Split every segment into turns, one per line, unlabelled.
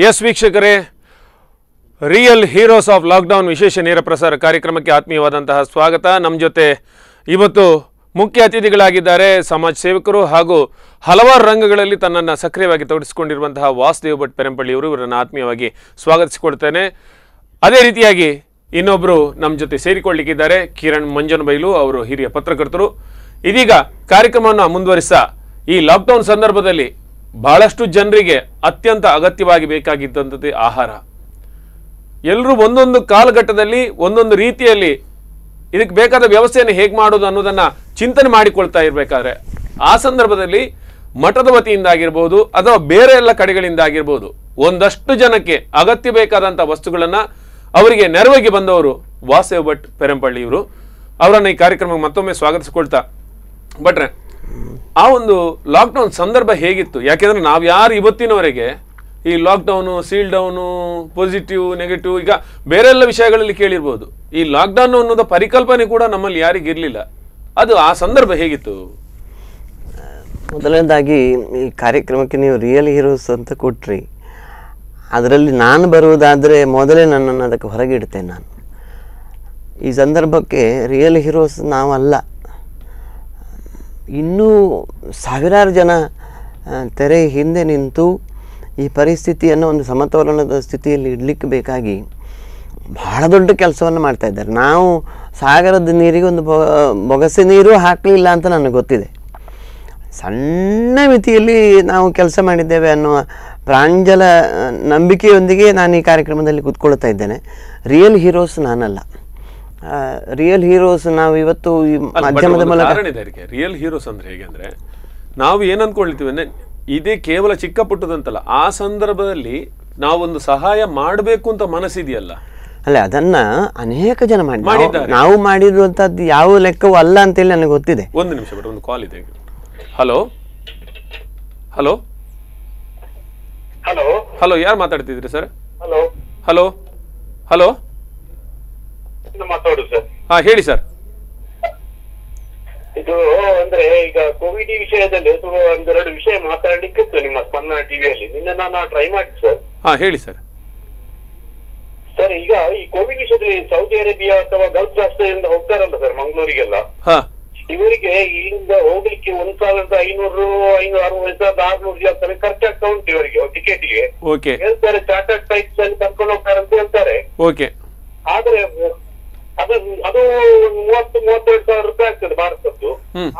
S ವೀಕ್ಷಕರೇ real heroes of lockdown ವಿಶೇಷ ನೇರ ಪ್ರಸಾರ ಕಾರ್ಯಕ್ರಮಕ್ಕೆ ಆತ್ಮೀಯವಾದಂತಹ ಸ್ವಾಗತ. ನಮ್ಮ ಜೊತೆ ಇವತ್ತು ಮುಖ್ಯ ಅತಿಥಿಗಳಾಗಿದ್ದಾರೆ. ಸಮಾಜ ಸೇವಕರು ಹಾಗೂ ಹಲವಾರು ರಂಗಗಳಲ್ಲಿ ತನ್ನನ್ನು ಸಕ್ರಿಯವಾಗಿ ತೊಡಗಿಸಿಕೊಂಡಿರುವಂತಹ ವಾಸುದೇವ್ ಭಟ್ ಪೆರಂಪಳ್ಳಿಯವರು ಇವರನ್ನು ಆತ್ಮೀಯವಾಗಿ ಸ್ವಾಗತಿಸಿಕೊಳ್ತೇನೆ. ಅದೇ ರೀತಿಯಾಗಿ ಇನ್ನೊಬ್ಬರು ನಮ್ಮ ಜೊತೆ ಸೇರಿಕೊಳ್ಳಿಕ್ಕಿದ್ದಾರೆ. ಕಿರಣ್ ಮಂಜನಬೈಲು ಅವರು ಹಿರಿಯ ಪತ್ರಕರ್ತರು. ಇದೀಗ ಕಾರ್ಯಕ್ರಮವನ್ನು ಮುಂದುವರಿಸ ಈ ಲಾಕ್ಡೌನ್ ಸಂದರ್ಭದಲ್ಲಿ ಬಹಳಷ್ಟು ಜನರಿಗೆ ಅತ್ಯಂತ ಅಗತ್ಯವಾಗಿ ಬೇಕಾಗಿದ್ದಂಥದ್ದು ಆಹಾರ. ಎಲ್ಲರೂ ಒಂದೊಂದು ಕಾಲಘಟ್ಟದಲ್ಲಿ, ಒಂದೊಂದು ರೀತಿಯಲ್ಲಿ ಇದಕ್ಕೆ ಬೇಕಾದ ವ್ಯವಸ್ಥೆಯನ್ನು ಹೇಗೆ ಮಾಡೋದು ಅನ್ನೋದನ್ನು ಚಿಂತನೆ ಮಾಡಿಕೊಳ್ತಾ ಇರಬೇಕಾದ್ರೆ, ಆ ಸಂದರ್ಭದಲ್ಲಿ ಮಠದ ವತಿಯಿಂದ ಆಗಿರ್ಬೋದು ಅಥವಾ ಬೇರೆ ಎಲ್ಲ ಕಡೆಗಳಿಂದ ಆಗಿರ್ಬೋದು ಒಂದಷ್ಟು ಜನಕ್ಕೆ ಅಗತ್ಯ ಬೇಕಾದಂಥ ವಸ್ತುಗಳನ್ನು ಅವರಿಗೆ ನೆರವಿಗೆ ಬಂದವರು ವಾಸೇವ್ ಭಟ್ ಪೆರಂಪಳ್ಳಿ ಇವರು ಅವರನ್ನು ಈ ಕಾರ್ಯಕ್ರಮಕ್ಕೆ ಮತ್ತೊಮ್ಮೆ ಸ್ವಾಗತಿಸಿಕೊಳ್ತಾ ಭಟ್ರೆ ಆ ಒಂದು ಲಾಕ್ಡೌನ್ ಸಂದರ್ಭ ಹೇಗಿತ್ತು? ಯಾಕೆಂದ್ರೆ ನಾವು ಯಾರು ಇವತ್ತಿನವರೆಗೆ ಈ lockdown seal down positive negative ಈಗ ಬೇರೆ ಎಲ್ಲ ವಿಷಯಗಳಲ್ಲಿ ಕೇಳಿರ್ಬೋದು. ಈ ಲಾಕ್ಡೌನ್ ಅನ್ನೋದ ಪರಿಕಲ್ಪನೆ ಕೂಡ ನಮ್ಮಲ್ಲಿ ಯಾರಿಗಿರಲಿಲ್ಲ ಅದು ಆ ಸಂದರ್ಭ ಹೇಗಿತ್ತು?
ಮೊದಲನೇದಾಗಿ ಈ ಕಾರ್ಯಕ್ರಮಕ್ಕೆ ನೀವು ರಿಯಲ್ ಹೀರೋಸ್ ಅಂತ ಕೊಟ್ರಿ. ಅದರಲ್ಲಿ ನಾನು ಬರುವುದಾದರೆ ಮೊದಲೇ ನನ್ನನ್ನು ಅದಕ್ಕೆ ಹೊರಗಿಡ್ತೇನೆ ನಾನು. ಈ ಸಂದರ್ಭಕ್ಕೆ ರಿಯಲ್ ಹೀರೋಸ್ ನಾವಲ್ಲ. ಇನ್ನೂ ಸಾವಿರಾರು ಜನ ತೆರೆ ಹಿಂದೆ ನಿಂತು ಈ ಪರಿಸ್ಥಿತಿಯನ್ನು ಒಂದು ಸಮತೋಲನದ ಸ್ಥಿತಿಯಲ್ಲಿ ಇಡಲಿಕ್ಕೆ ಬೇಕಾಗಿ ಬಹಳ ದೊಡ್ಡ ಕೆಲಸವನ್ನು ಮಾಡ್ತಾ ಇದ್ದಾರೆ. ನಾವು ಸಾಗರದ ನೀರಿಗೆ ಒಂದು ಬೊಗಸೆ ನೀರು ಹಾಕಲಿಲ್ಲ ಅಂತ ನನಗೆ ಗೊತ್ತಿದೆ. ಸಣ್ಣ ಮಿತಿಯಲ್ಲಿ ನಾವು ಕೆಲಸ ಮಾಡಿದ್ದೇವೆ ಅನ್ನುವ ಪ್ರಾಂಜಲ ನಂಬಿಕೆಯೊಂದಿಗೆ ನಾನು ಈ ಕಾರ್ಯಕ್ರಮದಲ್ಲಿ ಕೂತ್ಕೊಳ್ತಾ ಇದ್ದೇನೆ. ರಿಯಲ್ ಹೀರೋಸ್ ನಾನಲ್ಲ. ರಿಯಲ್ ಹೀರೋಸ್ ನಾವು ಇವತ್ತು ಮಾಧ್ಯಮದ ಮೂಲಕ
ರಿಯಲ್ ಹೀರೋಸ್ ಅಂದ್ರೆ ಹೇಗೆ ಅಂದ್ರೆ ನಾವು ಏನ್ ಅನ್ಕೊಳ್ತೀವಿ ಅಂದ್ರೆ ಇದೇ ಕೇವಲ ಚಿಕ್ಕ ಪುಟ್ಟದಂತಲ್ಲ ಆ ಸಂದರ್ಭದಲ್ಲಿ ನಾವೊಂದು ಸಹಾಯ ಮಾಡಬೇಕು ಅಂತ ಮನಸ್ಸಿದೆಯಲ್ಲ.
ಅಲ್ಲ ಅದನ್ನ ಅನೇಕ ಜನ ಮಾಡಿ. ನಾವು ಮಾಡಿರುವಂತದ್ದು ಯಾವ ಲೆಕ್ಕವೂ ಅಲ್ಲ ಅಂತೇಳಿ ನನಗೆ ಗೊತ್ತಿದೆ.
ಒಂದು ನಿಮಿಷ ಬಿಟ್ಟು ಒಂದು ಕಾಲ್ ಇದೆ ಹಲೋ ಹಲೋ
ಹಲೋ
ಹಲೋ ಯಾರು ಮಾತಾಡ್ತಿದ್ರಿ sir?
Hello
hello hello
sir.
ಹಾ ಹೇಳಿ ಸರ್.
ಇದು ಅಂದ್ರೆ ಈಗ ಕೋವಿಡ್ ವಿಷಯದಲ್ಲಿ ಒಂದೆರಡು ವಿಷಯ ಮಾತಾಡ್ಲಿಕ್ಕಿತ್ತು ನಿಮ್ಮ ಸ್ಪಂದನ ಟಿವಿಯಲ್ಲಿ ನಿನ್ನೆ ನಾನು ಟ್ರೈ ಮಾಡಿ ಸರ್.
ಹಾ ಹೇಳಿ ಸರ್.
ಸರ್ ಈಗ ಈ ಕೋವಿಡ್ ವಿಷಯದಲ್ಲಿ ಸೌದಿ ಅರೇಬಿಯಾ ಅಥವಾ ಗಲ್ಫ್ ರಾಷ್ಟ್ರದಿಂದ ಹೋಗ್ತಾರಲ್ಲ ಸರ್ ಮಂಗಳೂರಿಗೆಲ್ಲ. ಇವರಿಗೆ ಇಲ್ಲಿಂದ ಹೋಗ್ಲಿಕ್ಕೆ ಒಂದ್ ಸಾವಿರದ ಐನೂರು ಐನೂರ ಅರವತ್ತು ಸಾವಿರದ ಆರ್ನೂರು ಜಾಸ್ತಿ ಖರ್ಚಾಗ್ತಾ ಉಂಟು ಇವರಿಗೆ ಟಿಕೆಟ್ಗೆ. ಹೇಳ್ತಾರೆ ಚಾರ್ಟರ್ಡ್ ಫ್ಲೈಟ್ಸ್ ಅಲ್ಲಿ ಕರ್ಕೊಂಡು ಹೋಗ್ತಾರೆ ಅಂತ ಹೇಳ್ತಾರೆ ಆದ್ರೆ ಅದು ಅದು ಒಂದು ಮೂವತ್ತು ಮೂವತ್ತೆರಡು ಸಾವಿರ ರೂಪಾಯಿ ಆಗ್ತದೆ ಭಾರತದ್ದು.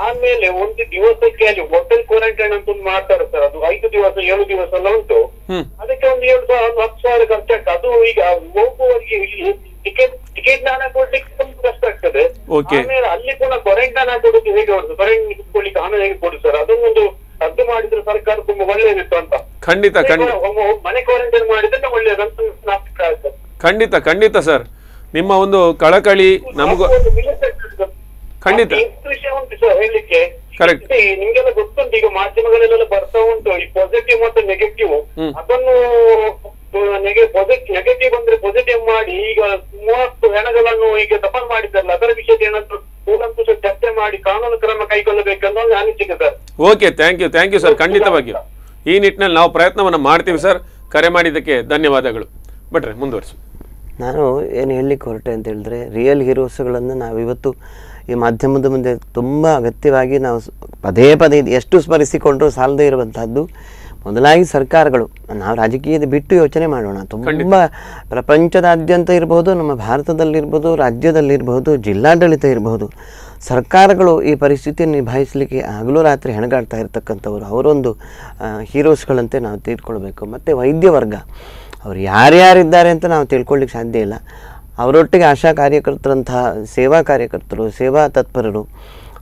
ಆಮೇಲೆ ಒಂದು ದಿವಸಕ್ಕೆ ಅಲ್ಲಿ ಹೋಟೆಲ್ ಕ್ವಾರಂಟೈನ್ ಅಂತ ಒಂದು ಮಾಡ್ತಾರೆ ಸರ್. ಅದು ಐದು ದಿವಸ ಏಳು ದಿವಸ ಎಲ್ಲ ಉಂಟು. ಅದಕ್ಕೆ ಒಂದು ಏಳು ಸಾವಿರ ಒಂದು ಹತ್ತು ಸಾವಿರ ಖರ್ಚಾಗ್ತದೆ ಅದು ಈಗ ಹೋಗುವವರಿಗೆ ಇಲ್ಲಿ ಟಿಕೆಟ್ ಟಿಕೆಟ್ ಹಣ ಕೊಡ್ಲಿಕ್ಕೆ ತುಂಬ ಕಷ್ಟ ಆಗ್ತದೆ. ಆಮೇಲೆ ಅಲ್ಲಿ ಕೂಡ ಕ್ವಾರಂಟೈನ್ ಕೊಡುದು ಹೇಗೆ ಉಂಟು? ಕ್ವಾರಂಟೈನ್ ಕೊಡ್ಲಿಕ್ಕೆ ಹಣ ಹೇಗೆ ಕೊಡು ಸರ್? ಅದನ್ನೊಂದು ರದ್ದು ಮಾಡಿದ್ರೆ ಸರ್ಕಾರ ತುಂಬಾ ಒಳ್ಳೇದಿತ್ತು ಅಂತ.
ಖಂಡಿತ ಖಂಡಿತ
ಮನೆ ಕ್ವಾರಂಟೈನ್ ಮಾಡಿದ್ರೆ ಒಳ್ಳೇದಂತ
ಖಂಡಿತ ಖಂಡಿತ ಸರ್. ನಿಮ್ಮ ಒಂದು ಕಳಕಳಿ ನಮಗೂ ಖಂಡಿತ.
ಹೇಳಲಿಕ್ಕೆ? ಕರೆಕ್ಟ್ ನಿಮ್ಗೆಲ್ಲ ಗೊತ್ತುಂಟು ಈಗ ಮಾಧ್ಯಮಗಳಲ್ಲೆಲ್ಲ ಬರ್ತಾ ಉಂಟು ಈ ಪಾಸಿಟಿವ್ ಮತ್ತು ನೆಗೆಟಿವ್. ಅದನ್ನು ನೆಗೆಟಿವ್ ಬಂದ್ರೆ ಪಾಸಿಟಿವ್ ಮಾಡಿ ಈಗ ಮೂವತ್ತು ಹೆಣಗಳನ್ನು ಈಗ ದಫನ್ ಮಾಡಿದ್ದಾರಲ್ಲ ಅದರ ವಿಷಯದ ಏನಾದ್ರು ಕೂಲಂಕುಷ ಚರ್ಚೆ ಮಾಡಿ ಕಾನೂನು ಕ್ರಮ ಕೈಗೊಳ್ಳಬೇಕನ್ನೋ ಒಂದು ಅನಿಸಿಕೆ sir.
Okay thank you thank you sir ಖಂಡಿತವಾಗಿಯೂ. ಈ ನಿಟ್ಟಿನಲ್ಲಿ ನಾವು ಪ್ರಯತ್ನವನ್ನು ಮಾಡ್ತೀವಿ ಸರ್ ಕರೆ ಮಾಡಿದ್ದಕ್ಕೆ ಧನ್ಯವಾದಗಳು. ಭಟ್ರೆ ಮುಂದುವರಿಸು.
ನಾನು ಏನು ಹೇಳಲಿಕ್ಕೆ ಹೊರಟೆ ಅಂತ ಹೇಳಿದ್ರೆ ರಿಯಲ್ ಹೀರೋಸ್ಗಳನ್ನು ನಾವು ಇವತ್ತು ಈ ಮಾಧ್ಯಮದ ಮುಂದೆ ತುಂಬ ಅಗತ್ಯವಾಗಿ ನಾವು ಪದೇ ಪದೇ ಎಷ್ಟು ಸ್ಮರಿಸಿಕೊಂಡರೂ ಸಾಲದೇ ಇರುವಂತಹದ್ದು ಮೊದಲಾಗಿ ಸರ್ಕಾರಗಳು. ನಾವು ರಾಜಕೀಯದ ಬಿಟ್ಟು ಯೋಚನೆ ಮಾಡೋಣ. ತುಂಬ ಪ್ರಪಂಚದಾದ್ಯಂತ ಇರಬಹುದು ನಮ್ಮ ಭಾರತದಲ್ಲಿರ್ಬೋದು ರಾಜ್ಯದಲ್ಲಿರ್ಬೋದು ಜಿಲ್ಲಾಡಳಿತ ಇರಬಹುದು ಸರ್ಕಾರಗಳು ಈ ಪರಿಸ್ಥಿತಿಯನ್ನು ನಿಭಾಯಿಸಲಿಕ್ಕೆ ಹಗಲು ರಾತ್ರಿ ಹೆಣಗಾಡ್ತಾ ಇರತಕ್ಕಂಥವ್ರು. ಅವರೊಂದು ಹೀರೋಸ್ಗಳಂತೆ ನಾವು ತೀರ್ಕೊಳ್ಬೇಕು. ಮತ್ತು ವೈದ್ಯ ವರ್ಗ. ಅವ್ರು ಯಾರ್ಯಾರಿದ್ದಾರೆ ಅಂತ ನಾವು ತಿಳ್ಕೊಳ್ಳಿಕ್ಕೆ ಸಾಧ್ಯ ಇಲ್ಲ. ಅವರೊಟ್ಟಿಗೆ ಆಶಾ ಕಾರ್ಯಕರ್ತರಂತಹ ಸೇವಾ ಕಾರ್ಯಕರ್ತರು, ಸೇವಾ ತತ್ಪರರು,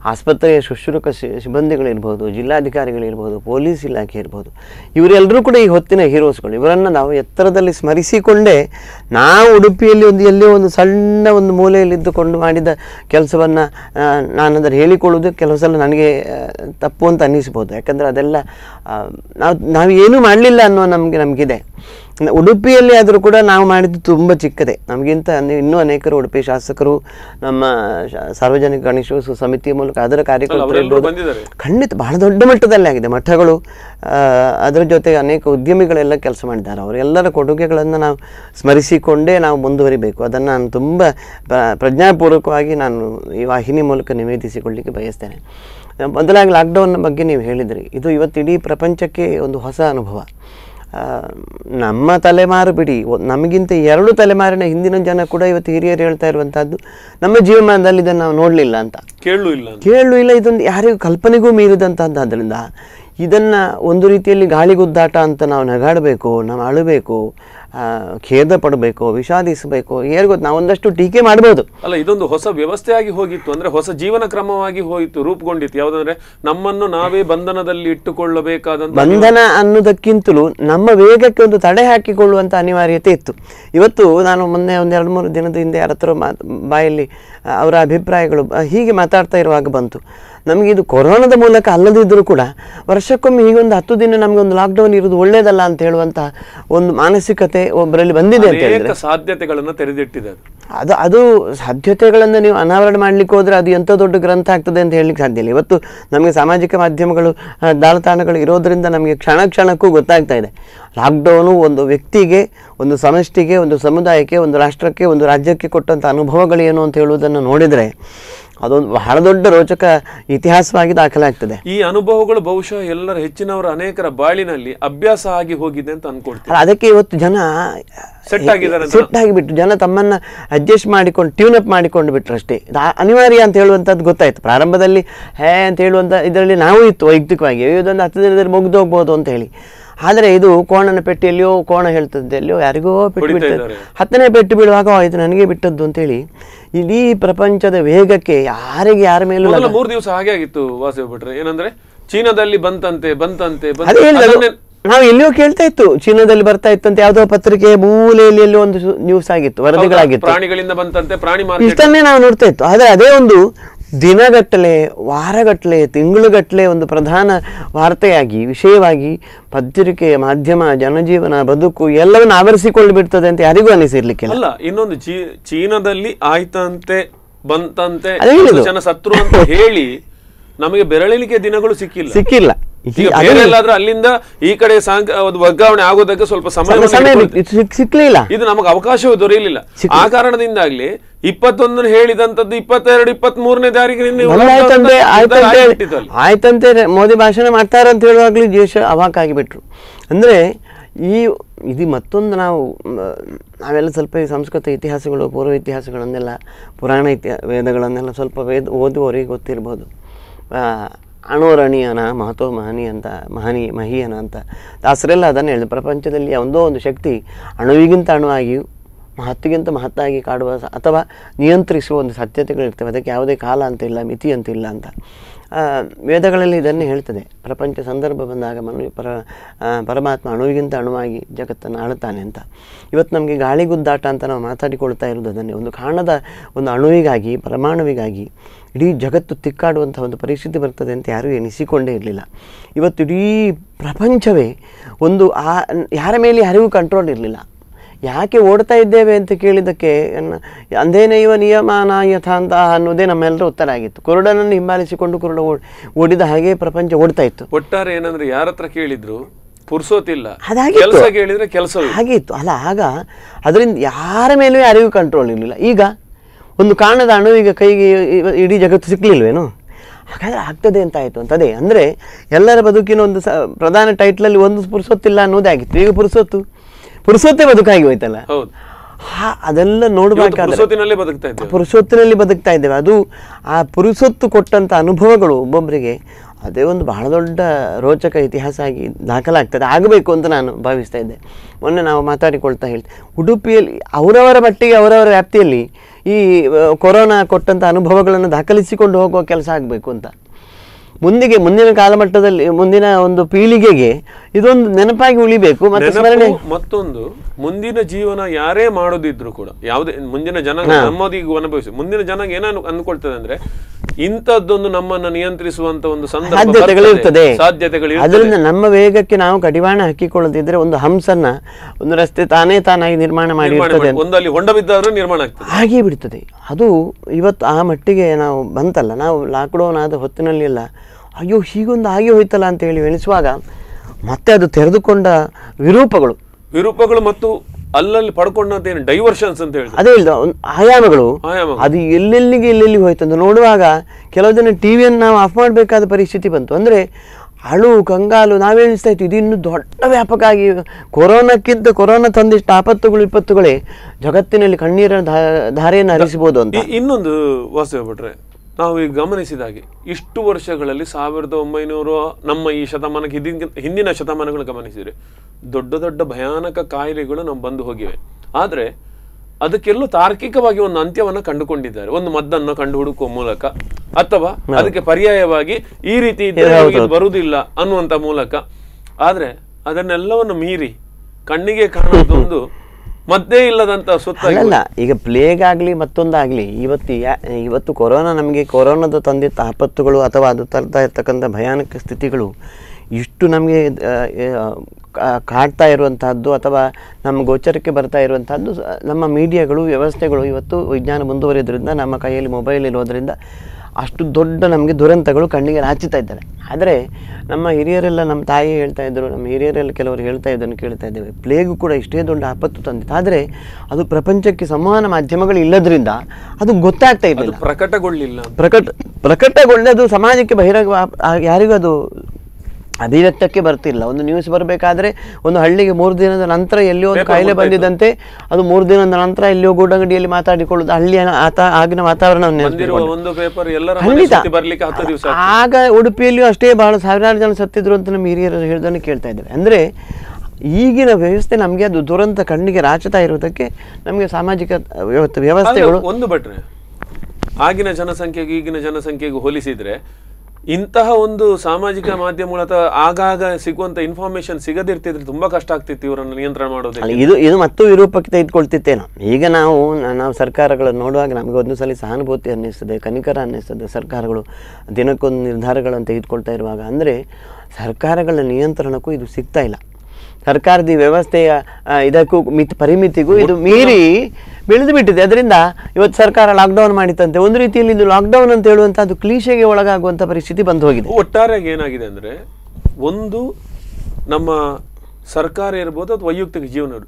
ಆಸ್ಪತ್ರೆಯ ಶುಶ್ರೂಷಕ ಸಿ- ಸಿಬ್ಬಂದಿಗಳಿರ್ಬೋದು, ಜಿಲ್ಲಾಧಿಕಾರಿಗಳಿರ್ಬೋದು, ಪೊಲೀಸ್ ಇಲಾಖೆ ಇರ್ಬೋದು, ಇವರೆಲ್ಲರೂ ಕೂಡ ಈ ಹೊತ್ತಿನ ಹೀರೋಸ್ಗಳು. ಇವರನ್ನು ನಾವು ಎತ್ತರದಲ್ಲಿ ಸ್ಮರಿಸಿಕೊಂಡೇ ನಾವು ಉಡುಪಿಯಲ್ಲಿ ಒಂದು ಎಲ್ಲೇ ಒಂದು ಸಣ್ಣ ಒಂದು ಮೂಲೆಯಲ್ಲಿದ್ದುಕೊಂಡು ಮಾಡಿದ ಕೆಲಸವನ್ನು ನಾನು ಅದನ್ನು ಹೇಳಿಕೊಳ್ಳುವುದು ಕೆಲವು ಸಲ ನನಗೆ ತಪ್ಪು ಅಂತ ಅನ್ನಿಸ್ಬೋದು. ಯಾಕಂದರೆ ಅದೆಲ್ಲ ನಾವು ನಾವು ಏನೂ ಮಾಡಲಿಲ್ಲ ಅನ್ನೋ ನಮಗೆ, ನಮಗಿದೆ. ಉಡುಪಿಯಲ್ಲಿ ಆದರೂ ಕೂಡ ನಾವು ಮಾಡಿದ್ದು ತುಂಬ ಚಿಕ್ಕದೆ. ನಮಗಿಂತ ಇನ್ನೂ ಅನೇಕರು ಉಡುಪಿ ಶಾಸಕರು ನಮ್ಮ ಸಾರ್ವಜನಿಕ ಗಣೇಶೋತ್ಸವ ಸಮಿತಿಯ ಮೂಲಕ ಅದರ
ಬಂದಿದ್ದಾರೆ.
ಖಂಡಿತ ಬಹಳ ದೊಡ್ಡ ಮಟ್ಟದಲ್ಲಿ ಆಗಿದೆ ಮಠಗಳು. ಅದರ ಜೊತೆಗೆ ಅನೇಕ ಉದ್ಯಮಿಗಳೆಲ್ಲ ಕೆಲಸ ಮಾಡಿದ್ದಾರೆ. ಅವರೆಲ್ಲರ ಕೊಡುಗೆಗಳನ್ನು ನಾವು ಸ್ಮರಿಸಿಕೊಂಡೇ ನಾವು ಮುಂದುವರಿಬೇಕು. ಅದನ್ನು ನಾನು ತುಂಬ ಪ್ರ- ಪ್ರಜ್ಞಾಪೂರ್ವಕವಾಗಿ ನಾನು ಈ ವಾಹಿನಿ ಮೂಲಕ ನಿವೇದಿಸಿಕೊಳ್ಳಿಕ್ಕೆ ಬಯಸ್ತೇನೆ. ಮೊದಲಾಗಿ ಲಾಕ್ಡೌನ್ನ ಬಗ್ಗೆ ನೀವು ಹೇಳಿದ್ರಿ. ಇದು ಇವತ್ತು ಇಡೀ ಪ್ರಪಂಚಕ್ಕೆ ಒಂದು ಹೊಸ ಅನುಭವ. ನಮ್ಮ ತಲೆಮಾರು ಬಿಡಿ. ನಮಗಿಂತ ಎರಡು ತಲೆಮಾರಿನ ಹಿಂದಿನ ಜನ ಕೂಡ ಇವತ್ತು ಹಿರಿಯರು ಹೇಳ್ತಾ ಇರುವಂತಹದ್ದು ನಮ್ಮ ಜೀವಮಾನದಲ್ಲಿ ಇದನ್ನು ನಾವು ನೋಡಲಿಲ್ಲ ಅಂತ.
ಕೇಳಲು ಇಲ್ಲ.
ಕೇಳು ಇಲ್ಲ ಇದೊಂದು ಯಾರಿಗೂ ಕಲ್ಪನೆಗೂ ಮೀರಿದಂತಹದ್ದಾದ್ರಿಂದ ಇದನ್ನು ಒಂದು ರೀತಿಯಲ್ಲಿ ಗಾಳಿಗುದ್ದಾಟ ಅಂತ ನಾವು ನಗಾಡಬೇಕು ನಾವು ಅಳಬೇಕು ಖೇದ ಪಡಬೇಕು ವಿಷಾದಿಸಬೇಕು ಗೊತ್ತು ನಾವು ಒಂದಷ್ಟು ಟೀಕೆ ಮಾಡ್ಬೋದು.
ಅಲ್ಲ ಇದೊಂದು ಹೊಸ ವ್ಯವಸ್ಥೆಯಾಗಿ ಹೋಗಿತ್ತು. ಅಂದ್ರೆ ಹೊಸ ಜೀವನ ಕ್ರಮವಾಗಿ ಹೋಯಿತು ರೂಪುಗೊಂಡಿತ್ತು. ಯಾವುದಂದ್ರೆ ನಮ್ಮನ್ನು ನಾವೇ ಬಂಧನದಲ್ಲಿ ಇಟ್ಟುಕೊಳ್ಳಬೇಕಾದ
ಬಂಧನ ಅನ್ನೋದಕ್ಕಿಂತಲೂ ನಮ್ಮ ವೇಗಕ್ಕೆ ಒಂದು ತಡೆ ಹಾಕಿಕೊಳ್ಳುವಂಥ ಅನಿವಾರ್ಯತೆ ಇತ್ತು. ಇವತ್ತು ನಾನು ಮೊನ್ನೆ ಒಂದು ಎರಡು ಮೂರು ದಿನದ ಹಿಂದೆ ಯಾರ ಹತ್ರ ಬಾಯಲ್ಲಿ ಅವರ ಅಭಿಪ್ರಾಯಗಳು ಹೀಗೆ ಮಾತಾಡ್ತಾ ಇರುವಾಗ ಬಂತು. ನಮಗೆ ಇದು ಕೊರೋನಾದ ಮೂಲಕ ಅಲ್ಲದಿದ್ದರೂ ಕೂಡ ವರ್ಷಕ್ಕೊಮ್ಮೆ ಈಗೊಂದು ಹತ್ತು ದಿನ ನಮಗೆ ಒಂದು ಲಾಕ್ಡೌನ್ ಇರೋದು ಒಳ್ಳೇದಲ್ಲ ಅಂತ ಹೇಳುವಂತ ಒಂದು ಮಾನಸಿಕತೆ ಒಬ್ಬರಲ್ಲಿ ಬಂದಿದೆ ಅಂತ ಹೇಳಿದ್ರೆ.
ಸಾಧ್ಯತೆಗಳನ್ನ ತೆರೆದಿಟ್ಟಿದೆ ಅದು.
ಅದು ಸಾಧ್ಯತೆಗಳನ್ನು ನೀವು ಅನಾವರಣ ಮಾಡ್ಲಿಕ್ಕೆ ಹೋದರೆ ಅದು ಎಂಥ ದೊಡ್ಡ ಗ್ರಂಥ ಆಗ್ತದೆ ಅಂತ ಹೇಳಲಿಕ್ಕೆ ಸಾಧ್ಯ ಇಲ್ಲ. ಇವತ್ತು ನಮಗೆ ಸಾಮಾಜಿಕ ಮಾಧ್ಯಮಗಳು ಜಾಲತಾಣಗಳು ಇರೋದರಿಂದ ನಮಗೆ ಕ್ಷಣ ಕ್ಷಣಕ್ಕೂ ಗೊತ್ತಾಗ್ತಾ ಇದೆ. ಲಾಕ್ಡೌನು ಒಂದು ವ್ಯಕ್ತಿಗೆ ಒಂದು ಸಮಷ್ಟಿಗೆ ಒಂದು ಸಮುದಾಯಕ್ಕೆ ಒಂದು ರಾಷ್ಟ್ರಕ್ಕೆ ಒಂದು ರಾಜ್ಯಕ್ಕೆ ಕೊಟ್ಟಂಥ ಅನುಭವಗಳೇನು ಅಂತ ಹೇಳುವುದನ್ನು ನೋಡಿದರೆ ಅದೊಂದು ಬಹಳ ದೊಡ್ಡ ರೋಚಕ ಇತಿಹಾಸವಾಗಿ ದಾಖಲಾಗ್ತದೆ.
ಈ ಅನುಭವಗಳು ಬಹುಶಃ ಎಲ್ಲರ ಹೆಚ್ಚಿನವರ ಅನೇಕರ ಬಾಳಿನಲ್ಲಿ ಅಭ್ಯಾಸ ಆಗಿ ಹೋಗಿದೆ ಅಂತ
ಅನ್ಕೊಳ್ತಾರೆ ಅದಕ್ಕೆ ಇವತ್ತು ಜನ
ಸೆಟ್ ಆಗಿದ್ದಾರೆ.
ಸೆಟ್ ಆಗಿಬಿಟ್ಟು ಜನ ತಮ್ಮನ್ನ ಅಡ್ಜಸ್ಟ್ ಮಾಡಿಕೊಂಡು ಟ್ಯೂನ್ ಅಪ್ ಮಾಡಿಕೊಂಡು ಬಿಟ್ರು ಅಷ್ಟೇ. ಅನಿವಾರ್ಯ ಅಂತ ಹೇಳುವಂಥದ್ದು ಗೊತ್ತಾಯ್ತು. ಪ್ರಾರಂಭದಲ್ಲಿ ಹೇ ಅಂತ ಹೇಳುವಂಥ ಇದರಲ್ಲಿ ನಾವು ಇತ್ತು ವೈಯಕ್ತಿಕವಾಗಿ. ಇದೊಂದು ಹತ್ತು ದಿನದಲ್ಲಿ ಮುಗ್ದು ಹೋಗ್ಬೋದು ಅಂತ ಹೇಳಿ. ಆದರೆ ಇದು ಕೋಣನ ಪೆಟ್ಟಿಯಲ್ಲಿಯೋ ಕೋಣ ಹೇಳ್ತದ್ದೆಲ್ಲಿಯೋ ಯಾರಿಗೋ ಪೆಟ್ಟು ಬಿಡ್ತದೆ. ಹತ್ತನೇ ಪೆಟ್ಟು ಬೀಳುವಾಗ "ಓ, ಇದು ನನಗೆ ಬಿಟ್ಟದ್ದು ಅಂತೇಳಿ ಇಡೀ ಪ್ರಪಂಚದ ವೇಗಕ್ಕೆ ಯಾರಿಗೆ ಯಾರ ಮೇಲೂ
ಮೂರು ದಿವಸ ಹಾಗೆ ಆಗಿತ್ತು ವಾಸವಿ ಭಟ್ರೆ. ಏನಂದ್ರೆ ಚೀನಾದಲ್ಲಿ ಬಂತಂತೆ ಬಂತಂತೆ
ನಾವು ಎಲ್ಲಿಯೋ ಕೇಳ್ತಾ ಇತ್ತು ಚೀನಾದಲ್ಲಿ ಬರ್ತಾ ಇತ್ತು ಅಂತ ಯಾವುದೋ ಪತ್ರಿಕೆ ಮೂಲೆಯಲ್ಲಿ ಎಲ್ಲೋ ಒಂದು ನ್ಯೂಸ್ ಆಗಿತ್ತು ವರದಿಗಳಾಗಿತ್ತು.
ಪ್ರಾಣಿಗಳಿಂದ ಬಂತಂತೆ ಪ್ರಾಣಿ
ಇಷ್ಟನ್ನೇ ನಾವು ನೋಡ್ತಾ ಇತ್ತು. ಆದರೆ ಅದೇ ಒಂದು ದಿನಗಟ್ಟಲೆ ವಾರಗಟ್ಟಲೆ ತಿಂಗಳುಗಟ್ಟಲೆ ಒಂದು ಪ್ರಧಾನ ವಾರ್ತೆಯಾಗಿ ವಿಷಯವಾಗಿ ಪತ್ರಿಕೆ ಮಾಧ್ಯಮ ಜನಜೀವನ ಬದುಕು ಎಲ್ಲವನ್ನು ಆವರಿಸಿಕೊಂಡು ಬಿಡ್ತದೆ ಅಂತ ಯಾರಿಗೂ ಅನಿಸಿರ್ಲಿಕ್ಕೆ
ಅಲ್ಲ ಇನ್ನೊಂದು ಚೀ ಚೀನಾದಲ್ಲಿ ಆಯ್ತಂತೆ ಬಂತಂತೆ ಜನ ಸತ್ರು ಅಂತ ಹೇಳಿ ನಮಗೆ ಬೆರಳಿಕೆ ದಿನಗಳು ಸಿಕ್ಕಿಲ್ಲ.
ಸಿಕ್ಕಿಲ್ಲ.
ಎಲ್ಲಾದ್ರೂ ಅಲ್ಲಿಂದ ಈ ಕಡೆ ವರ್ಗಾವಣೆ ಆಗೋದಕ್ಕೆ ಸ್ವಲ್ಪ ಸಮಯ
ಸಿಕ್ಲಿಲ್ಲ.
ಇದು ನಮಗೆ ಅವಕಾಶವೂ ದೊರೆಯಲಿಲ್ಲ. ಆ ಕಾರಣದಿಂದಾಗ್ಲಿ ಇಪ್ಪತ್ತೊಂದನ್ನು ಹೇಳಿದಂತದ್ದು ಇಪ್ಪತ್ತೆರಡು ಇಪ್ಪತ್ತ್ ಮೂರನೇ ತಾರೀಕಿನಿಂದ
ಆಯ್ತಂತೆ ಮೋದಿ ಭಾಷಣ ಮಾಡ್ತಾರೆ ಅಂತ ಹೇಳುವಾಗ್ಲೂ ದೇಶ ಅವಾಕ್ ಆಗಿಬಿಟ್ರು. ಅಂದ್ರೆ ಈ ಇದು ಮತ್ತೊಂದು ನಾವು ನಾವೆಲ್ಲ ಸ್ವಲ್ಪ ಈ ಸಂಸ್ಕೃತ ಇತಿಹಾಸಗಳು ಪೂರ್ವ ಇತಿಹಾಸಗಳನ್ನೆಲ್ಲ ಪುರಾಣ ಇತಿಹಾಸ ವೇದಗಳನ್ನೆಲ್ಲ ಸ್ವಲ್ಪ ವೇದ ಓದುವವರಿಗೆ ಗೊತ್ತಿರ್ಬೋದು. ಅಣೋರಣೀಯನ ಮಹತೋ ಮಹನಿ ಅಂತ, ಮಹನಿ, ಮಹಿಯನ ಅಂತ. ದಾಸರೆಲ್ಲ ಅದನ್ನು ಹೇಳಿದ್ರು. ಪ್ರಪಂಚದಲ್ಲಿ ಒಂದೋ ಒಂದು ಶಕ್ತಿ ಅಣುವಿಗಿಂತ ಅಣುವಾಗಿಯೂ ಮಹತ್ತಿಗಿಂತ ಮಹತ್ತಾಗಿ ಕಾಡುವ ಅಥವಾ ನಿಯಂತ್ರಿಸುವ ಒಂದು ಸಾಧ್ಯತೆಗಳಿರ್ತವೆ ಅದಕ್ಕೆ ಯಾವುದೇ ಕಾಲ ಅಂತ ಇಲ್ಲ, ಮಿತಿ ಅಂತ ಇಲ್ಲ ಅಂತ. ವೇದಗಳಲ್ಲಿ ಇದನ್ನೇ ಹೇಳ್ತದೆ. ಪ್ರಪಂಚ ಸಂದರ್ಭ ಬಂದಾಗ ಮನು, ಪರ ಪರಮಾತ್ಮ ಅಣುವಿಗಿಂತ ಅಣುವಾಗಿ ಜಗತ್ತನ್ನು ಆಳುತ್ತಾನೆ ಅಂತ. ಇವತ್ತು ನಮಗೆ ಗಾಳಿಗುದ್ದಾಟ ಅಂತ ನಾವು ಮಾತಾಡಿಕೊಳ್ತಾ ಇರೋದು ಅದನ್ನೇ. ಒಂದು ಕಾಣದ ಒಂದು ಅಣುವಿಗಾಗಿ, ಪರಮಾಣುವಿಗಾಗಿ ಇಡೀ ಜಗತ್ತು ತಿಕ್ಕಾಡುವಂಥ ಒಂದು ಪರಿಸ್ಥಿತಿ ಬರ್ತದೆ ಅಂತ ಯಾರೂ ಎನಿಸಿಕೊಂಡೇ ಇರಲಿಲ್ಲ. ಇವತ್ತು ಇಡೀ ಪ್ರಪಂಚವೇ ಒಂದು ಆ, ಯಾರ ಮೇಲೆ ಯಾರಿಗೂ ಕಂಟ್ರೋಲ್ ಇರಲಿಲ್ಲ. ಯಾಕೆ ಓಡ್ತಾ ಇದ್ದೇವೆ ಅಂತ ಕೇಳಿದ್ದಕ್ಕೆ ಅಂದೇನೈವ ನಿಯಮಾನ ಯಥಾಂತ ಅನ್ನೋದೇ ನಮ್ಮೆಲ್ಲರ ಉತ್ತರ ಆಗಿತ್ತು. ಕುರುಡನನ್ನು ಹಿಂಬಾಲಿಸಿಕೊಂಡು ಕುರುಡ ಓಡ್- ಓಡಿದ ಹಾಗೆ ಪ್ರಪಂಚ ಓಡ್ತಾ ಇತ್ತು.
ಒಟ್ಟಾರೆ ಏನಂದ್ರೆ ಯಾರ ಹತ್ರ ಕೇಳಿದ್ರು ಪುರ್ಸೋತಿಲ್ಲ. ಕೆಲಸ ಕೇಳಿದ್ರೆ ಕೆಲಸ
ಹಾಗೆ ಇತ್ತು ಅಲ್ಲ ಆಗ ಅದರಿಂದ ಯಾರ ಮೇಲೂ ಯಾರಿಗೂ ಕಂಟ್ರೋಲ್ ಇರಲಿಲ್ಲ. ಈಗ ಒಂದು ಕಾರಣದ ಈಗ ಕೈಗೆ ಇಡೀ ಜಗತ್ತು ಸಿಕ್ಕಲಿಲ್ವೇನು ಹಾಗಾದ್ರೆ ಆಗ್ತದೆ ಅಂತ ಆಯಿತು. ಅಂತ ಅದೇ ಅಂದರೆ ಎಲ್ಲರ ಬದುಕಿನ ಒಂದು ಸ ಪ್ರಧಾನ ಟೈಟ್ಲಲ್ಲಿ ಒಂದು ಪುರುಸೊತ್ತಿಲ್ಲ ಅನ್ನೋದೇ ಆಗಿತ್ತು. ಈಗ ಪುರುಸೊತ್ತು. ಪುರುಸೊತ್ತೇ ಬದುಕಾಗಿ ಹೋಯ್ತಲ್ಲ? ಅದೆಲ್ಲ ನೋಡ್ಬೇಕಾದ್ರೆ ಪುರುಷೋತ್ತಿನಲ್ಲಿ ಬದುಕ್ತಾ ಇದ್ದೇವೆ. ಅದು ಆ ಪುರುಷೊತ್ತು ಕೊಟ್ಟಂತ ಅನುಭವಗಳು ಒಬ್ಬೊಬ್ಬರಿಗೆ ಅದೇ ಒಂದು ಬಹಳ ದೊಡ್ಡ ರೋಚಕ ಇತಿಹಾಸ ಆಗಿ ದಾಖಲಾಗ್ತದೆ. ಆಗಬೇಕು ಅಂತ ನಾನು ಭಾವಿಸ್ತಾ ಇದ್ದೆ. ಮೊನ್ನೆ ನಾವು ಮಾತಾಡಿಕೊಳ್ತಾ ಹೇಳ್ತೀವಿ ಉಡುಪಿಯಲ್ಲಿ ಅವರವರ ಮಟ್ಟಿಗೆ ಅವರವರ ವ್ಯಾಪ್ತಿಯಲ್ಲಿ ಈ ಕೊರೋನಾ ಕೊಟ್ಟಂಥ ಅನುಭವಗಳನ್ನು ದಾಖಲಿಸಿಕೊಂಡು ಹೋಗುವ ಕೆಲಸ ಆಗಬೇಕು ಅಂತ. ಮುಂದಿಗೆ ಮುಂದಿನ ಕಾಲಮಟ್ಟದಲ್ಲಿ ಮುಂದಿನ ಒಂದು ಪೀಳಿಗೆಗೆ ಇದೊಂದು ನೆನಪಾಗಿ ಉಳಿಬೇಕು. ಮತ್ತೆ ಸ್ಮರಣೆ
ಮತ್ತೊಂದು ಮುಂದಿನ ಜೀವನ ಯಾರೇ ಮಾಡೋದಿದ್ರು ಕೂಡ ಯಾವುದೇ ಮುಂದಿನ ಜನ ನಮ್ಮದಿಗೂ ಅನುಭವಿಸಿ ಮುಂದಿನ ಜನ ಏನ ಅಂದ್ಕೊಳ್ತದೆ ಅಂದ್ರೆ ಇಂಥದ್ದೊಂದು ನಮ್ಮನ್ನ ನಿಯಂತ್ರಿಸುವಂತ ಒಂದು
ಸಾಧ್ಯತೆಗಳು. ಇರ್ತದೆ.
ಸಾಧ್ಯತೆಗಳು.
ಅದರಿಂದ ನಮ್ಮ ವೇಗಕ್ಕೆ ನಾವು ಕಡಿವಾಣ ಹಾಕಿಕೊಳ್ಳದಿದ್ರೆ ಒಂದು ಹಂಸನ್ನ ಒಂದು ರಸ್ತೆ ತಾನೇ ತಾನಾಗಿ ನಿರ್ಮಾಣ ಮಾಡಿ-
ಒಂದಲ್ಲಿ ಹೊಂಡ ಬಿದ್ದಾದ್ರೂ ನಿರ್ಮಾಣ ಆಗ್ತದೆ.
ಹಾಗೆ ಬಿಡ್ತದೆ. ಅದು ಇವತ್ತು ಆ ಮಟ್ಟಿಗೆ ನಾವು ಬಂತಲ್ಲ ನಾವು ಲಾಕ್ಡೌನ್ ಆದ ಹೊತ್ತಿನಲ್ಲಿ ಎಲ್ಲ ಅಯ್ಯೋ ಹೀಗೊಂದು ಆಗಿ ಹೋಯ್ತಲ್ಲ ಅಂತ ಹೇಳಿ ಎಣಿಸುವಾಗ ಮತ್ತೆ ಅದು ತೆರೆದುಕೊಂಡ ವಿರೂಪಗಳು.
ವಿರೂಪಗಳು ಮತ್ತು ಅಲ್ಲಲ್ಲಿ ಪಡ್ಕೊಂಡಂತೇನು ಡೈವರ್ಷನ್ಸ್ ಅಂತ ಹೇಳಿ
ಅದೇ ಇಲ್ಲ ಆಯಾಮಗಳು. ಅದು ಎಲ್ಲೆಲ್ಲಿಗೆ ಎಲ್ಲೆಲ್ಲಿ ಹೋಯ್ತು ಅಂತ ನೋಡುವಾಗ ಕೆಲವು ಜನ ಟಿವಿಯನ್ನು ನಾವು ಆಫ್ ಮಾಡಬೇಕಾದ ಪರಿಸ್ಥಿತಿ ಬಂತು. ಅಂದರೆ ಅಳು ಕಂಗಾಲು ನಾವೇನಿಸ್ತಾ ಇತ್ತು ಇದು ಇನ್ನೂ ದೊಡ್ಡ ವ್ಯಾಪಕ ಆಗಿ ಕೊರೋನಾಕ್ಕಿಂತ ಕೊರೋನಾ ತಂದಿಷ್ಟು ಆಪತ್ತುಗಳು ವಿಪತ್ತುಗಳೇ ಜಗತ್ತಿನಲ್ಲಿ ಕಣ್ಣೀರ ಧಾರೆಯನ್ನು ಹರಿಸಬಹುದು ಅಂತ.
ಇನ್ನೊಂದು ವಾಸ್ತವ ಬಿಟ್ರೆ ನಾವು ಈಗ ಗಮನಿಸಿದ ಹಾಗೆ ಇಷ್ಟು ವರ್ಷಗಳಲ್ಲಿ ಸಾವಿರದ ಒಂಬೈನೂರು ನಮ್ಮ ಈ ಶತಮಾನಕ್ಕೆ ಹಿಂದಿನ ಹಿಂದಿನ ಶತಮಾನಗಳು ಗಮನಿಸಿದ್ರೆ ದೊಡ್ಡ ದೊಡ್ಡ ಭಯಾನಕ ಕಾಯಿಲೆಗಳು ನಾವು ಬಂದು ಹೋಗಿವೆ. ಆದರೆ ಅದಕ್ಕೆಲ್ಲೂ ತಾರ್ಕಿಕವಾಗಿ ಒಂದು ಅಂತ್ಯವನ್ನು ಕಂಡುಕೊಂಡಿದ್ದಾರೆ. ಒಂದು ಮದ್ದನ್ನು ಕಂಡು ಹುಡುಕುವ ಮೂಲಕ ಅಥವಾ ಅದಕ್ಕೆ ಪರ್ಯಾಯವಾಗಿ ಈ ರೀತಿ ಬರುವುದಿಲ್ಲ ಅನ್ನುವಂತ ಮೂಲಕ. ಆದರೆ ಅದನ್ನೆಲ್ಲವನ್ನು ಮೀರಿ ಕಣ್ಣಿಗೆ ಕಾಣೋದೊಂದು ಮದ್ದೇ ಇಲ್ಲದಂತ ಸುತ್ತ
ಅಲ್ಲ ಈಗ ಪ್ಲೇಗ್ ಆಗಲಿ ಮತ್ತೊಂದಾಗಲಿ ಇವತ್ತು ಯಾ ಇವತ್ತು ಕೊರೋನಾ ನಮಗೆ ಕೊರೋನಾದ ತಂದಿದ್ದ ಆಪತ್ತುಗಳು ಅಥವಾ ಅದು ತರ್ತಾ ಇರ್ತಕ್ಕಂಥ ಭಯಾನಕ ಸ್ಥಿತಿಗಳು ಇಷ್ಟು ನಮಗೆ ಕಾಡ್ತಾ ಇರುವಂತಹದ್ದು ಅಥವಾ ನಮ್ಮ ಗೋಚರಕ್ಕೆ ಬರ್ತಾ ಇರುವಂತಹದ್ದು ನಮ್ಮ ಮೀಡಿಯಾಗಳು ವ್ಯವಸ್ಥೆಗಳು ಇವತ್ತು ವಿಜ್ಞಾನ ಮುಂದುವರಿಯೋದ್ರಿಂದ ನಮ್ಮ ಕೈಯಲ್ಲಿ ಮೊಬೈಲ್ ಇರೋದ್ರಿಂದ ಅಷ್ಟು ದೊಡ್ಡ ನಮಗೆ ದುರಂತಗಳು ಕಣ್ಣಿಗೆ ರಾಚುತ್ತಾ ಇದ್ದಾರೆ ಆದರೆ ನಮ್ಮ ಹಿರಿಯರೆಲ್ಲ ನಮ್ಮ ತಾಯಿ ಹೇಳ್ತಾ ಇದ್ದರು ನಮ್ಮ ಹಿರಿಯರೆಲ್ಲ ಕೆಲವರು ಹೇಳ್ತಾ ಇದ್ದನ್ನು ಕೇಳ್ತಾ ಇದ್ದೇವೆ. ಪ್ಲೇಗು ಕೂಡ ಇಷ್ಟೇ ದೊಡ್ಡ ಆಪತ್ತು ತಂದಿತ್ತು ಆದರೆ ಅದು ಪ್ರಪಂಚಕ್ಕೆ ಸಮಾನ ಮಾಧ್ಯಮಗಳು ಇಲ್ಲದರಿಂದ ಅದು ಗೊತ್ತಾಗ್ತಾ ಇರಲಿಲ್ಲ.
ಪ್ರಕಟಗೊಳ್ಳಿಲ್ಲ
ಪ್ರಕಟ ಪ್ರಕಟಗೊಂಡೆ ಅದು ಸಮಾಜಕ್ಕೆ ಬಹಿರಂಗ ಯಾರಿಗೂ ಅದು ಅಭಿವ್ಯಕ್ತಕ್ಕೆ ಬರ್ತಿಲ್ಲ. ಒಂದು ನ್ಯೂಸ್ ಬರಬೇಕಾದ್ರೆ ಒಂದು ಹಳ್ಳಿಗೆ ಮೂರು ದಿನದ ನಂತರ ಎಲ್ಲಿಯೋ ಒಂದು ಕಾಯಿಲೆ
ಬರ್ತಾ
ಬಂದಿದ್ದಂತೆ ಅದು ಮೂರು ದಿನದ ನಂತರ ಎಲ್ಲಿಯೋ ಗೂಡಂಗಡಿಯಲ್ಲಿ ಮಾತಾಡಿಕೊಳ್ಳೋದು ಹಳ್ಳಿಯ ಆಗಿನ ವಾತಾವರಣ ಆಗ ಉಡುಪಿಯಲ್ಲಿಯೂ ಅಷ್ಟೇ ಬಹಳ ಸಾವಿರಾರು ಜನ ಸತ್ತಿದ್ರು ಅಂತ ನಮ್ಮ ಹಿರಿಯರು ಹೇಳಿದನ್ನು ಕೇಳ್ತಾ ಇದ್ದೇವೆ. ಅಂದರೆ ಈಗಿನ ವ್ಯವಸ್ಥೆ ನಮಗೆ ಅದು ದುರಂತ ಕಣ್ಣಿಗೆ ರಾಚತಾ ಇರುವುದಕ್ಕೆ ನಮಗೆ ಸಾಮಾಜಿಕ ವ್ಯವಸ್ಥೆ ವ್ಯವಸ್ಥೆಗಳು
ಒಂದು ಬಟ್ರೆ ಆಗಿನ ಜನಸಂಖ್ಯೆಗೆ ಈಗಿನ ಜನಸಂಖ್ಯೆಗೆ ಹೋಲಿಸಿದ್ರೆ ಇಂತಹ ಒಂದು ಸಾಮಾಜಿಕ ಮಾಧ್ಯಮ ಅಥವಾ ಆಗಾಗ ಸಿಗುವಂತ ಇನ್ಫಾರ್ಮೇಶನ್ ಸಿಗದಿರ್ತಿದ್ರೆ ತುಂಬಾ ಕಷ್ಟ ಆಗ್ತಿತ್ತು ಇವರನ್ನು ನಿಯಂತ್ರಣ ಮಾಡೋದು
ಇದು ಇದು ಮತ್ತು ವಿರೂಪಕ್ಕೆ ತೆಗೆದುಕೊಳ್ತಿತ್ತೇನೋ? ಈಗ ನಾವು ನಾವು ಸರ್ಕಾರಗಳನ್ನು ನೋಡುವಾಗ ನಮಗೆ ಒಂದು ಸಲ ಸಹಾನುಭೂತಿ ಅನ್ನಿಸ್ತದೆ ಕನಿಕರ ಅನ್ನಿಸ್ತದೆ ಸರ್ಕಾರಗಳು ದಿನಕ್ಕೊಂದು ನಿರ್ಧಾರಗಳನ್ನು ತೆಗೆದುಕೊಳ್ತಾ ಇರುವಾಗ. ಅಂದರೆ ಸರ್ಕಾರಗಳ ನಿಯಂತ್ರಣಕ್ಕೂ ಇದು ಸಿಗ್ತಾ ಇಲ್ಲ. ಸರ್ಕಾರದ ವ್ಯವಸ್ಥೆಯ ಇದಕ್ಕೂ ಮಿತ್ ಪರಿಮಿತಿಗೂ ಇದು ಮೀರಿ ಬೆಳೆದು ಬಿಟ್ಟಿದೆ. ಅದರಿಂದ ಇವತ್ತು ಸರ್ಕಾರ ಲಾಕ್ಡೌನ್ ಮಾಡಿತಂತೆ. ಒಂದು ರೀತಿಯಲ್ಲಿ ಇದು ಲಾಕ್ಡೌನ್ ಅಂತ ಹೇಳುವಂತಹ ಅದು ಕ್ಲೀಶೆಗೆ ಒಳಗಾಗುವಂಥ ಪರಿಸ್ಥಿತಿ ಬಂದು ಹೋಗಿದೆ.
ಒಟ್ಟಾರೆಯಾಗಿ ಏನಾಗಿದೆ ಅಂದ್ರೆ ಒಂದು ನಮ್ಮ ಸರ್ಕಾರ ಇರ್ಬೋದು ಅಥವಾ ವೈಯಕ್ತಿಕ ಜೀವನ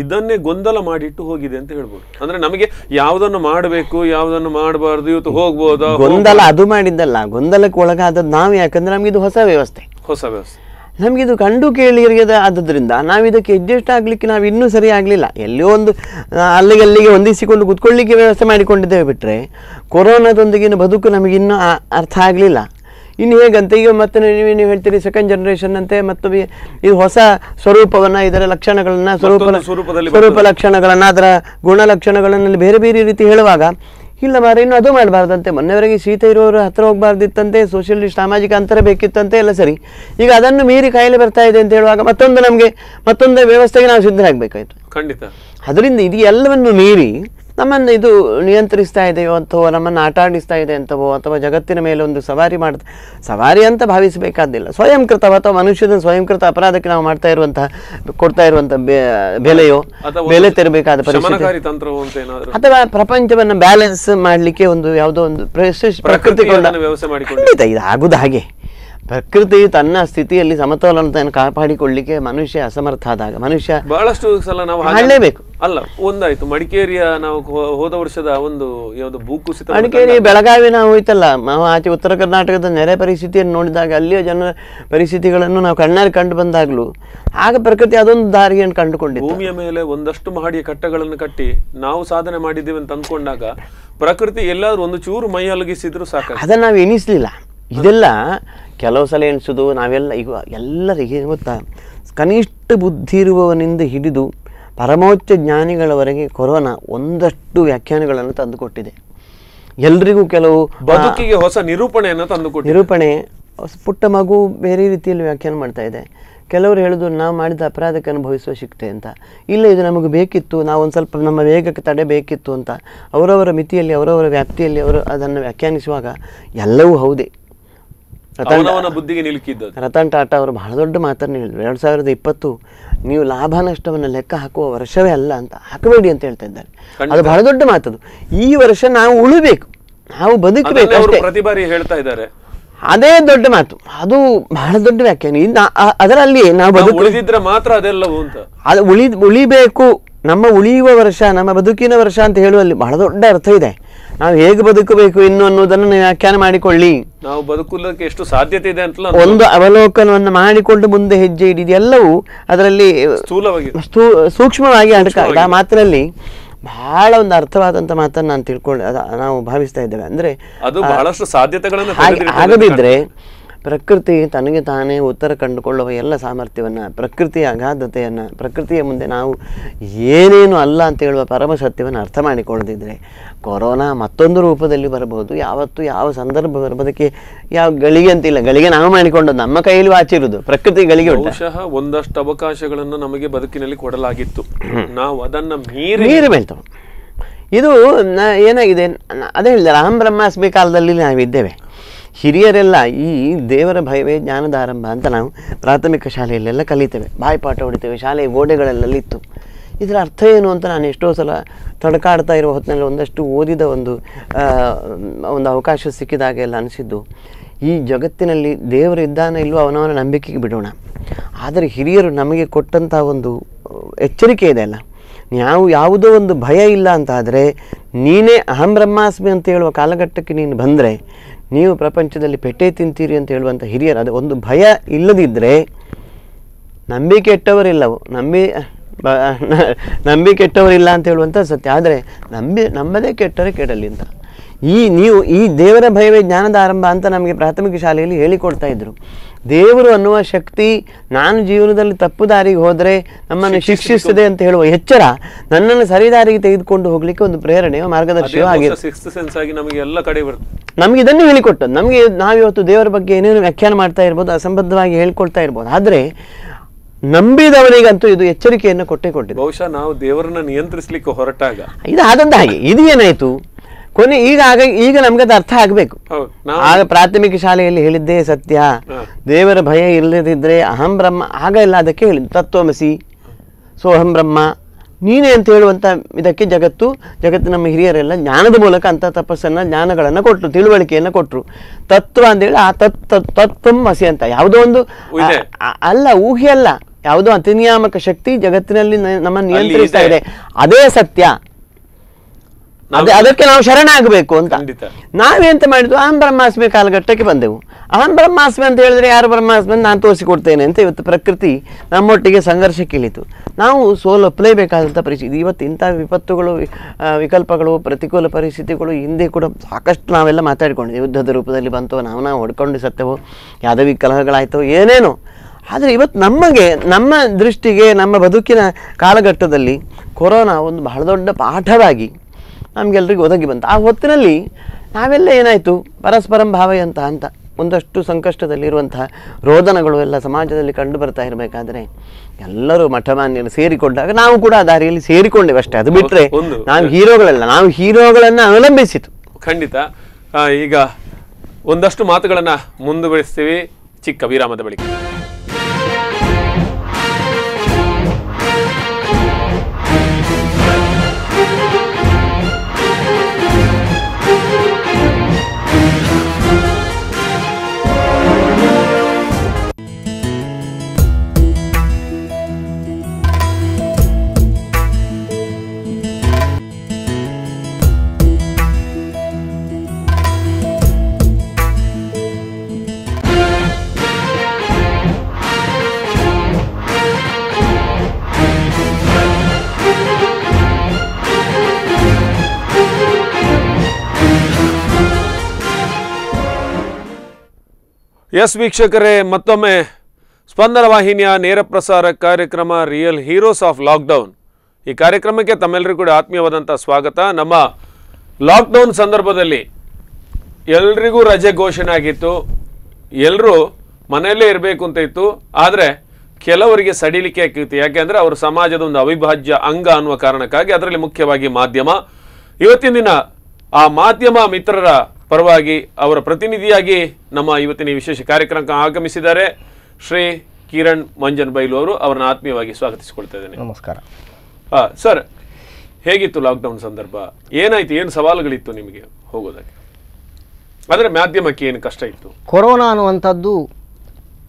ಇದನ್ನೇ ಗೊಂದಲ ಮಾಡಿಟ್ಟು ಹೋಗಿದೆ ಅಂತ ಹೇಳ್ಬೋದು. ಅಂದ್ರೆ ನಮಗೆ ಯಾವುದನ್ನು ಮಾಡಬೇಕು ಯಾವುದನ್ನು ಮಾಡಬಾರ್ದು ಇವತ್ತು ಹೋಗ್ಬೋದಾ
ಗೊಂದಲ ಅದು ಮಾಡಿದ್ದಲ್ಲ. ಗೊಂದಲಕ್ಕೆ ಒಳಗಾದದ್ದು ನಾವು ಯಾಕಂದ್ರೆ ನಮಗೆ ಇದು ಹೊಸ ವ್ಯವಸ್ಥೆ.
ಹೊಸ ವ್ಯವಸ್ಥೆ.
ನಮಗಿದು ಕಂಡು ಕೇಳಿ ಆದ್ದರಿಂದ ನಾವು ಇದಕ್ಕೆ ಅಡ್ಜಸ್ಟ್ ಆಗಲಿಕ್ಕೆ ನಾವು ಇನ್ನೂ ಸರಿ ಆಗಲಿಲ್ಲ. ಎಲ್ಲೋ ಒಂದು ಅಲ್ಲಿಗೆ ಅಲ್ಲಿಗೆ ಹೊಂದಿಸಿಕೊಂಡು ಕುತ್ಕೊಳ್ಳಿಕ್ಕೆ ವ್ಯವಸ್ಥೆ ಮಾಡಿಕೊಂಡಿದ್ದೇವೆ ಬಿಟ್ಟರೆ ಕೊರೋನಾದೊಂದಿಗಿನ ಬದುಕು ನಮಗೆ ಇನ್ನೂ ಅರ್ಥ ಆಗಲಿಲ್ಲ. ಇನ್ನು ಹೇಗಂತ ಈಗ ಮತ್ತೆ ನೀವು ನೀವು ಹೇಳ್ತೀರಿ ಸೆಕೆಂಡ್ ಜನರೇಷನ್ ಅಂತೆ ಮತ್ತು ಇದು ಹೊಸ ಸ್ವರೂಪವನ್ನು ಇದರ ಲಕ್ಷಣಗಳನ್ನು ಸ್ವರೂಪ
ಸ್ವರೂಪದಲ್ಲಿ
ಸ್ವರೂಪ ಲಕ್ಷಣಗಳನ್ನು ಅದರ ಗುಣಲಕ್ಷಣಗಳನ್ನು ಬೇರೆ ಬೇರೆ ರೀತಿ ಹೇಳುವಾಗ ಇಲ್ಲ ಮಾರ ಇನ್ನು ಅದು ಮಾಡಬಾರ್ದಂತೆ. ಮೊನ್ನೆವರೆಗೆ ಶೀತ ಇರೋರು ಹತ್ರ ಹೋಗಬಾರ್ದಿತ್ತಂತೆ ಸೋಷಿಯಲಿಸ್ಟ್ ಸಾಮಾಜಿಕ ಅಂತರ ಬೇಕಿತ್ತಂತೆ ಎಲ್ಲ ಸರಿ. ಈಗ ಅದನ್ನು ಮೀರಿ ಕಾಯಿಲೆ ಬರ್ತಾ ಇದೆ ಅಂತ ಹೇಳುವಾಗ ಮತ್ತೊಂದು ನಮಗೆ ಮತ್ತೊಂದು ವ್ಯವಸ್ಥೆಗೆ ನಾವು ಸಿದ್ಧರಾಗಬೇಕಾಯ್ತು.
ಖಂಡಿತ.
ಅದರಿಂದ ಇದು ಎಲ್ಲವನ್ನು ಮೀರಿ ನಮ್ಮನ್ನು ಇದು ನಿಯಂತ್ರಿಸ್ತಾ ಇದೆಯೋ ಅಥವಾ ನಮ್ಮನ್ನು ಆಟಾಡಿಸ್ತಾ ಇದೆ ಅಂತವೋ ಅಥವಾ ಜಗತ್ತಿನ ಮೇಲೆ ಒಂದು ಸವಾರಿ ಮಾಡ್ತಾ ಸವಾರಿ ಅಂತ ಭಾವಿಸಬೇಕಾದಿಲ್ಲ. ಸ್ವಯಂಕೃತ ಅಥವಾ ಮನುಷ್ಯದ ಸ್ವಯಂಕೃತ ಅಪರಾಧಕ್ಕೆ ನಾವು ಮಾಡ್ತಾ ಇರುವಂತಹ ಕೊಡ್ತಾ ಇರುವಂತಹ ಬೆಲೆಯೋ ಬೆಲೆ ತೆರಬೇಕಾದ ಪರಿಸ್ಥಿತಿ. ಅಥವಾ ಪ್ರಪಂಚವನ್ನು ಬ್ಯಾಲೆನ್ಸ್ ಮಾಡಲಿಕ್ಕೆ ಒಂದು ಯಾವುದೋ ಒಂದು ಪ್ರಕೃತಿ ಖಂಡಿತ ಇದು ಆಗುದು ಹಾಗೆ. ಪ್ರಕೃತಿ ತನ್ನ ಸ್ಥಿತಿಯಲ್ಲಿ ಸಮತೋಲನತೆಯನ್ನು ಕಾಪಾಡಿಕೊಳ್ಳಿಕ್ಕೆ ಮನುಷ್ಯ ಅಸಮರ್ಥ ಆದಾಗ ಮನುಷ್ಯ
ಬಹಳಷ್ಟು ಸಲ ನಾವು ಹಳ್ಳೇಬೇಕು.
ಮಾಡಲೇಬೇಕು.
ಅಲ್ಲ ಒಂದಾಯ್ತು. ಮಡಿಕೇರಿಯ ನಾವು ಹೋದ ವರ್ಷದ ಒಂದು ಯಾವುದು ಭೂಕುಸಿತ
ಮಡಿಕೇರಿ ಬೆಳಗಾವಿ ನಾವು ಹೋಯ್ತಲ್ಲ. ನಾವು ಆಚೆ ಉತ್ತರ ಕರ್ನಾಟಕದ ನೆರೆ ಪರಿಸ್ಥಿತಿಯನ್ನು ನೋಡಿದಾಗ ಅಲ್ಲಿಯ ಜನರ ಪರಿಸ್ಥಿತಿಗಳನ್ನು ನಾವು ಕಣ್ಣಾರಿ ಕಂಡು ಬಂದಾಗಲೂ ಆಗ ಪ್ರಕೃತಿ ಅದೊಂದು ದಾರಿಯನ್ನು ಕಂಡುಕೊಂಡಿದೆ
ಭೂಮಿಯ ಮೇಲೆ ಒಂದಷ್ಟು ಮಹಡಿಯ ಕಟ್ಟಗಳನ್ನು ಕಟ್ಟಿ ನಾವು ಸಾಧನೆ ಮಾಡಿದ್ದೀವಿ ಅಂತ ಅಂದ್ಕೊಂಡಾಗ ಪ್ರಕೃತಿ ಎಲ್ಲಾದ್ರೂ ಒಂದು ಚೂರು ಮೈ ಅಲಗಿಸಿದ್ರು ಸಾಕು
ಅದನ್ನು ನಾವು ಎಣಿಸ್ಲಿಲ್ಲ. ಇದೆಲ್ಲ ಕೆಲವು ಸಲ ಎಣಿಸೋದು ನಾವೆಲ್ಲ ಈಗ ಎಲ್ಲರಿಗೆ ಗೊತ್ತಾ? ಕನಿಷ್ಠ ಬುದ್ಧಿ ಇರುವವನಿಂದ ಹಿಡಿದು ಪರಮೋಚ್ಚ ಜ್ಞಾನಿಗಳವರೆಗೆ ಕೊರೋನಾ ಒಂದಷ್ಟು ವ್ಯಾಖ್ಯಾನಗಳನ್ನು ತಂದುಕೊಟ್ಟಿದೆ. ಎಲ್ರಿಗೂ ಕೆಲವು
ಬದುಕಿಗೆ ಹೊಸ ನಿರೂಪಣೆಯನ್ನು ತಂದುಕೊಟ್ಟು
ನಿರೂಪಣೆ ಪುಟ್ಟ ಮಗು ಬೇರೆ ರೀತಿಯಲ್ಲಿ ವ್ಯಾಖ್ಯಾನ ಮಾಡ್ತಾ ಇದೆ. ಕೆಲವರು ಹೇಳೋದು ನಾವು ಮಾಡಿದ ಅಪರಾಧಕ್ಕೆ ಅನುಭವಿಸುವ ಶಿಕ್ಷೆ ಅಂತ. ಇಲ್ಲ ಇದು ನಮಗೆ ಬೇಕಿತ್ತು ನಾವು ಒಂದು ಸ್ವಲ್ಪ ನಮ್ಮ ವೇಗಕ್ಕೆ ತಡೆ ಬೇಕಿತ್ತು ಅಂತ. ಅವರವರ ಮಿತಿಯಲ್ಲಿ ಅವರವರ ವ್ಯಾಪ್ತಿಯಲ್ಲಿ ಅವರು ಅದನ್ನು ವ್ಯಾಖ್ಯಾನಿಸುವಾಗ ಎಲ್ಲವೂ ಹೌದೇ.
ಅವನವನ ಬುದ್ಧಿಗೆ
ರತನ್ ಟಾಟಾ ಅವರು ಬಹಳ ದೊಡ್ಡ ಮಾತನ್ನು ಹೇಳಿದ್ರು. ಎರಡು ಸಾವಿರದ ಇಪ್ಪತ್ತು ನೀವು ಲಾಭ ನಷ್ಟವನ್ನು ಲೆಕ್ಕ ಹಾಕುವ ವರ್ಷವೇ ಅಲ್ಲ ಅಂತ ಹಾಕಬೇಡಿ ಅಂತ ಹೇಳ್ತಾ ಇದ್ದಾರೆ. ಅದು ಬಹಳ ದೊಡ್ಡ ಮಾತದು ಈ ವರ್ಷ ನಾವು ಉಳಿಬೇಕು. ನಾವು ಬದುಕಬೇಕು
ಪ್ರತಿ ಬಾರಿ ಹೇಳ್ತಾ ಇದ್ದಾರೆ.
ಅದೇ ದೊಡ್ಡ ಮಾತು. ಅದು ಬಹಳ ದೊಡ್ಡ ವ್ಯಾಖ್ಯಾನ. ಅದರಲ್ಲಿ ನಾವು
ಬದುಕಿದ್ರೆ ಮಾತ್ರ ಅದೆಲ್ಲವೂ ಅಂತ.
ಅದು ಉಳಿ ಉಳಿಬೇಕು. ನಮ್ಮ ಉಳಿಯುವ ವರ್ಷ ನಮ್ಮ ಬದುಕಿನ ವರ್ಷ ಅಂತ ಹೇಳುವಲ್ಲಿ ಬಹಳ ದೊಡ್ಡ ಅರ್ಥ ಇದೆ. ನಾವು ಹೇಗೆ ಬದುಕಬೇಕು ಇನ್ನು ಅನ್ನೋದನ್ನು ವ್ಯಾಖ್ಯಾನ ಮಾಡಿಕೊಳ್ಳಿ.
ನಾವು ಬದುಕುಲಕ್ಕೆ ಎಷ್ಟು ಸಾಧ್ಯತೆ ಇದೆ ಅಂತ
ಒಂದು ಅವಲೋಕನವನ್ನು ಮಾಡಿಕೊಂಡು ಮುಂದೆ ಹೆಜ್ಜೆ ಇಡಿದ. ಎಲ್ಲವೂ ಅದರಲ್ಲಿ
ಸ್ಥೂಲವಾಗಿ.
ಸ್ಥೂ- ಸೂಕ್ಷ್ಮವಾಗಿ ಅಡಕ ಆ ಮಾತಿನಲ್ಲಿ ಬಹಳ ಒಂದು ಅರ್ಥವಾದಂತ ಮಾತನ್ನು ನಾನು ತಿಳ್ಕೊಂಡು ನಾವು ಭಾವಿಸ್ತಾ ಇದ್ದೇವೆ. ಅಂದ್ರೆ
ಅದು ಬಹಳಷ್ಟು ಸಾಧ್ಯತೆಗಳನ್ನು
ಆಗದಿದ್ರೆ ಪ್ರಕೃತಿ ತನಗೆ ತಾನೇ ಉತ್ತರ ಕಂಡುಕೊಳ್ಳುವ ಎಲ್ಲ ಸಾಮರ್ಥ್ಯವನ್ನು ಪ್ರಕೃತಿಯ ಅಗಾಧತೆಯನ್ನು ಪ್ರಕೃತಿಯ ಮುಂದೆ ನಾವು ಏನೇನು ಅಲ್ಲ ಅಂತ ಹೇಳುವ ಪರಮ ಸತ್ಯವನ್ನು ಅರ್ಥ ಮಾಡಿಕೊಳ್ಳದಿದ್ದರೆ ಕೊರೋನಾ ಮತ್ತೊಂದು ರೂಪದಲ್ಲಿ ಬರಬಹುದು. ಯಾವತ್ತು ಯಾವ ಸಂದರ್ಭ ಬರಬೋದಕ್ಕೆ ಯಾವ ಗಳಿಗೆ ಅಂತಿಲ್ಲ ಗಳಿಗೆ ನಾವು ಮಾಡಿಕೊಂಡದ್ದು ನಮ್ಮ ಕೈಯಲ್ಲಿ ಆಚಿರುವುದು ಪ್ರಕೃತಿ ಗಳಿಗೆ
ಬಹುಶಃ ಒಂದಷ್ಟು ಅವಕಾಶಗಳನ್ನು ನಮಗೆ ಬದುಕಿನಲ್ಲಿ ಕೊಡಲಾಗಿತ್ತು. ನಾವು ಅದನ್ನು ಮೀರಿ
ಮೀರಿ ಮೇಲ್ತವ ಇದು ಏನಾಗಿದೆ? ಅದೇ ಹೇಳಿದೆ ರಾಮ್ ಬ್ರಹ್ಮಾಸ್ಮಿ ಕಾಲದಲ್ಲಿ ನಾವಿದ್ದೇವೆ. ಹಿರಿಯರೆಲ್ಲ ಈ ದೇವರ ಭಯವೇ ಜ್ಞಾನದ ಆರಂಭ ಅಂತ ನಾವು ಪ್ರಾಥಮಿಕ ಶಾಲೆಯಲ್ಲೆಲ್ಲ ಕಲಿತೇವೆ. ಬಾಯಿಪಾಠ ಹೊಡಿತೇವೆ ಶಾಲೆಯ ಗೋಡೆಗಳಲ್ಲೆಲ್ಲ ಇತ್ತು ಇದರ ಅರ್ಥ ಏನು ಅಂತ ನಾನು ಎಷ್ಟೋ ಸಲ ತಡಕಾಡ್ತಾ ಇರುವ ಹೊತ್ತಿನಲ್ಲಿ ಒಂದಷ್ಟು ಓದಿದ ಒಂದು ಒಂದು ಅವಕಾಶ ಸಿಕ್ಕಿದಾಗೆಲ್ಲ ಅನಿಸಿದ್ದು. ಈ ಜಗತ್ತಿನಲ್ಲಿ ದೇವರು ಇದ್ದಾನೆ ಇಲ್ಲವೋ ಅವನವನ ನಂಬಿಕೆಗೆ ಬಿಡೋಣ. ಆದರೆ ಹಿರಿಯರು ನಮಗೆ ಕೊಟ್ಟಂಥ ಒಂದು ಎಚ್ಚರಿಕೆ ಇದೆ ಅಲ್ಲ. ನಾವು ಯಾವುದೋ ಒಂದು ಭಯ ಇಲ್ಲ ಅಂತಾದರೆ ನೀನೇ ಅಹಂ ಬ್ರಹ್ಮಾಸ್ಮಿ ಅಂತ ಹೇಳುವ ಕಾಲಘಟ್ಟಕ್ಕೆ ನೀನು ಬಂದರೆ ನೀವು ಪ್ರಪಂಚದಲ್ಲಿ ಪೆಟ್ಟೆ ತಿಂತೀರಿ ಅಂತ ಹೇಳುವಂಥ ಹಿರಿಯರು, ಅದು ಒಂದು ಭಯ ಇಲ್ಲದಿದ್ದರೆ ನಂಬಿಕೆಟ್ಟವರಿಲ್ಲವು ನಂಬಿ ನಂಬಿ ಕೆಟ್ಟವರಿಲ್ಲ ಅಂತ ಹೇಳುವಂಥ ಸತ್ಯ. ಆದರೆ ನಂಬಿ, ನಂಬದೇ ಕೆಟ್ಟರೆ ಕೆಡಲಿ ಅಂತ. ಈ ನೀವು, ಈ ದೇವರ ಭಯವೇ ಜ್ಞಾನದ ಆರಂಭ ಅಂತ ನಮಗೆ ಪ್ರಾಥಮಿಕ ಶಾಲೆಯಲ್ಲಿ ಹೇಳಿಕೊಡ್ತಾ ಇದ್ರು. ದೇವರು ಅನ್ನುವ ಶಕ್ತಿ ನಾನು ಜೀವನದಲ್ಲಿ ತಪ್ಪು ದಾರಿಗೆ ಹೋದರೆ ನಮ್ಮನ್ನು ಶಿಕ್ಷಿಸ್ತದೆ ಅಂತ ಹೇಳುವ ಎಚ್ಚರ ನನ್ನನ್ನು ಸರಿದಾರಿಗೆ ತೆಗೆದುಕೊಂಡು ಹೋಗ್ಲಿಕ್ಕೆ ಒಂದು ಪ್ರೇರಣೆಯ ಮಾರ್ಗದರ್ಶಿಯೋ ಆಗಿದೆ
ನಮಗೆ
ನಮ್ಗೆ ಇದನ್ನು ಹೇಳಿಕೊಟ್ಟು ನಮಗೆ ನಾವಿವತ್ತು ದೇವರ ಬಗ್ಗೆ ಏನೇನು ವ್ಯಾಖ್ಯಾನ ಮಾಡ್ತಾ ಇರ್ಬೋದು ಅಸಂಬದ್ಧವಾಗಿ ಹೇಳ್ಕೊಳ್ತಾ ಇರ್ಬೋದು. ಆದರೆ ನಂಬಿದವರಿಗಂತೂ ಇದು ಎಚ್ಚರಿಕೆಯನ್ನು ಕೊಟ್ಟೆ ಕೊಟ್ಟಿದೆ.
ಬಹುಶಃ ನಾವು ದೇವರನ್ನ ನಿಯಂತ್ರಿಸಲಿಕ್ಕೆ ಹೊರಟಾಗ.
ಇದು ಆದಂತಹ ಹಾಗೆ. ಇದು ಏನಾಯ್ತು? ಕೊನೆ ಈಗ ಆಗ ಈಗ ನಮ್ಗೆ ಅದು ಅರ್ಥ ಆಗಬೇಕು. ಆಗ ಪ್ರಾಥಮಿಕ ಶಾಲೆಯಲ್ಲಿ ಹೇಳಿದ್ದೇ ಸತ್ಯ. ದೇವರ ಭಯ ಇಲ್ಲದಿದ್ದರೆ ಅಹಂ ಬ್ರಹ್ಮ ಆಗ ಇಲ್ಲ ಅದಕ್ಕೆ ಹೇಳಿದ್ದು ತತ್ವಮಸಿ ಸೋಹಂ ಬ್ರಹ್ಮ. ನೀನೇ ಅಂತ ಹೇಳುವಂಥ ಇದಕ್ಕೆ ಜಗತ್ತು ಜಗತ್ತು ನಮ್ಮ ಹಿರಿಯರೆಲ್ಲ ಜ್ಞಾನದ ಮೂಲಕ ಅಂತ ತಪಸ್ಸನ್ನು ಜ್ಞಾನಗಳನ್ನು ಕೊಟ್ಟರು ತಿಳುವಳಿಕೆಯನ್ನು ಕೊಟ್ಟರು ತತ್ವ ಅಂತೇಳಿ ಆ ತತ್ ತತ್ವಮಸಿ ತತ್ವಂ ಮಸಿ ಅಂತ ಯಾವುದೋ ಒಂದು ಅಲ್ಲ ಊಹೆ ಅಲ್ಲ. ಯಾವುದೋ ಅತಿನಿಯಾಮಕ ಶಕ್ತಿ ಜಗತ್ತಿನಲ್ಲಿ ನಮ್ಮ ನಮ್ಮನ್ನು ನಿಯಂತ್ರಿಸ್ತಾ
ಇದೆ.
ಅದೇ ಸತ್ಯ. ಅದಕ್ಕೆ ನಾವು ಶರಣಾಗಬೇಕು ಅಂತ. ನಾವೆಂತ ಮಾಡಿದ್ವು? ಅಹಂ ಬ್ರಹ್ಮಾಸ್ಮಿ ಕಾಲಘಟ್ಟಕ್ಕೆ ಬಂದೆವು. ಅಹಂ ಬ್ರಹ್ಮಾಸ್ಮಿ ಅಂತ ಹೇಳಿದ್ರೆ ಯಾರು ಬ್ರಹ್ಮಾಸ್ಮಿ? ಅಂತ ನಾನು ತೋರಿಸಿಕೊಡ್ತೇನೆ ಅಂತ ಇವತ್ತು ಪ್ರಕೃತಿ ನಮ್ಮೊಟ್ಟಿಗೆ ಸಂಘರ್ಷಕ್ಕೆ ಇಳಿತು ನಾವು ಸೋಲೊಪ್ಪಲೇಬೇಕಾದಂಥ ಪರಿಸ್ಥಿತಿ. ಇವತ್ತು ಇಂಥ ವಿಪತ್ತುಗಳು ವಿಕಲ್ಪಗಳು ಪ್ರತಿಕೂಲ ಪರಿಸ್ಥಿತಿಗಳು ಹಿಂದೆ ಕೂಡ ಸಾಕಷ್ಟು ನಾವೆಲ್ಲ ಮಾತಾಡಿಕೊಂಡಿದ್ದೀವಿ. ಯುದ್ಧದ ರೂಪದಲ್ಲಿ ಬಂತು ನಾವು ನಾವು ಹೊಡ್ಕೊಂಡು ಸತ್ತೇವೋ ಯಾದವಿ ಕಲಹಗಳಾಯ್ತೋ ಏನೇನೋ. ಆದರೆ ಇವತ್ತು ನಮಗೆ ನಮ್ಮ ದೃಷ್ಟಿಗೆ ನಮ್ಮ ಬದುಕಿನ ಕಾಲಘಟ್ಟದಲ್ಲಿ ಕೊರೋನಾ ಒಂದು ಬಹಳ ದೊಡ್ಡ ಪಾಠವಾಗಿ ನಮಗೆಲ್ರಿಗೂ ಒದಗಿ ಬಂತು. ಆ ಹೊತ್ತಿನಲ್ಲಿ ನಾವೆಲ್ಲ ಏನಾಯಿತು? ಪರಸ್ಪರಂ ಭಾವಯಂತ ಅಂತ ಒಂದಷ್ಟು ಸಂಕಷ್ಟದಲ್ಲಿರುವಂತಹ ರೋದನಗಳು ಎಲ್ಲ ಸಮಾಜದಲ್ಲಿ ಕಂಡು ಬರ್ತಾ ಇರಬೇಕಾದ್ರೆ ಎಲ್ಲರೂ ಮಠಮಾನ್ಯರು ಸೇರಿಕೊಂಡಾಗ ನಾವು ಕೂಡ ಆ ದಾರಿಯಲ್ಲಿ ಸೇರಿಕೊಂಡೇವೆ ಅಷ್ಟೇ. ಅದು ಬಿಟ್ಟರೆ ನಾವು ಹೀರೋಗಳಲ್ಲ ನಾವು ಹೀರೋಗಳನ್ನು ಅವಲಂಬಿಸಿತು.
ಖಂಡಿತ. ಈಗ ಒಂದಷ್ಟು ಮಾತುಗಳನ್ನು ಮುಂದುವರಿಸ್ತೀವಿ ಚಿಕ್ಕ ವಿರಾಮದ ಬಳಿಕ. ಎಸ್ ವೀಕ್ಷಕರೇ, ಮತ್ತೊಮ್ಮೆ ಸ್ಪಂದನ ವಾಹಿನಿಯ ನೇರ ಪ್ರಸಾರ ಕಾರ್ಯಕ್ರಮ ರಿಯಲ್ ಹೀರೋಸ್ ಆಫ್ ಲಾಕ್ಡೌನ್ ಈ ಕಾರ್ಯಕ್ರಮಕ್ಕೆ ತಮ್ಮೆಲ್ಲರಿಗೂ ಕೂಡ ಆತ್ಮೀಯವಾದಂಥ ಸ್ವಾಗತ. ನಮ್ಮ ಲಾಕ್ಡೌನ್ ಸಂದರ್ಭದಲ್ಲಿ ಎಲ್ರಿಗೂ ರಜೆ ಘೋಷಣೆ ಆಗಿತ್ತು ಎಲ್ಲರೂ ಮನೆಯಲ್ಲೇ ಇರಬೇಕು ಅಂತ ಇತ್ತು. ಆದರೆ ಕೆಲವರಿಗೆ ಸಡಿಲಿಕೆ ಆಗಿತ್ತು ಯಾಕೆಂದರೆ ಅವರು ಸಮಾಜದ ಒಂದು ಅವಿಭಾಜ್ಯ ಅಂಗ ಅನ್ನುವ ಕಾರಣಕ್ಕಾಗಿ ಅದರಲ್ಲಿ ಮುಖ್ಯವಾಗಿ ಮಾಧ್ಯಮ. ಇವತ್ತಿನ ದಿನ ಆ ಮಾಧ್ಯಮ ಮಿತ್ರರ ಪರವಾಗಿ ಅವರ ಪ್ರತಿನಿಧಿಯಾಗಿ ನಮ್ಮ ಇವತ್ತಿನ ಈ ವಿಶೇಷ ಕಾರ್ಯಕ್ರಮಕ್ಕೆ ಆಗಮಿಸಿದ್ದಾರೆ ಶ್ರೀ ಕಿರಣ್ ಮಂಜನ್ ಬೈಲು ಅವರು. ಅವರನ್ನ ಆತ್ಮೀಯವಾಗಿ ಸ್ವಾಗತಿಸಿಕೊಳ್ತಾ ಇದ್ದೇನೆ.
ನಮಸ್ಕಾರ.
ಆ, ಸರ್ ಹೇಗಿತ್ತು ಲಾಕ್ಡೌನ್ ಸಂದರ್ಭ? ಏನಾಯ್ತು? ಏನು ಸವಾಲುಗಳಿತ್ತು ನಿಮಗೆ ಹೋಗೋದಕ್ಕೆ? ಆದರೆ ಮಾಧ್ಯಮಕ್ಕೆ ಏನು ಕಷ್ಟ ಇತ್ತು?
ಕೊರೋನಾ ಅನ್ನುವಂಥದ್ದು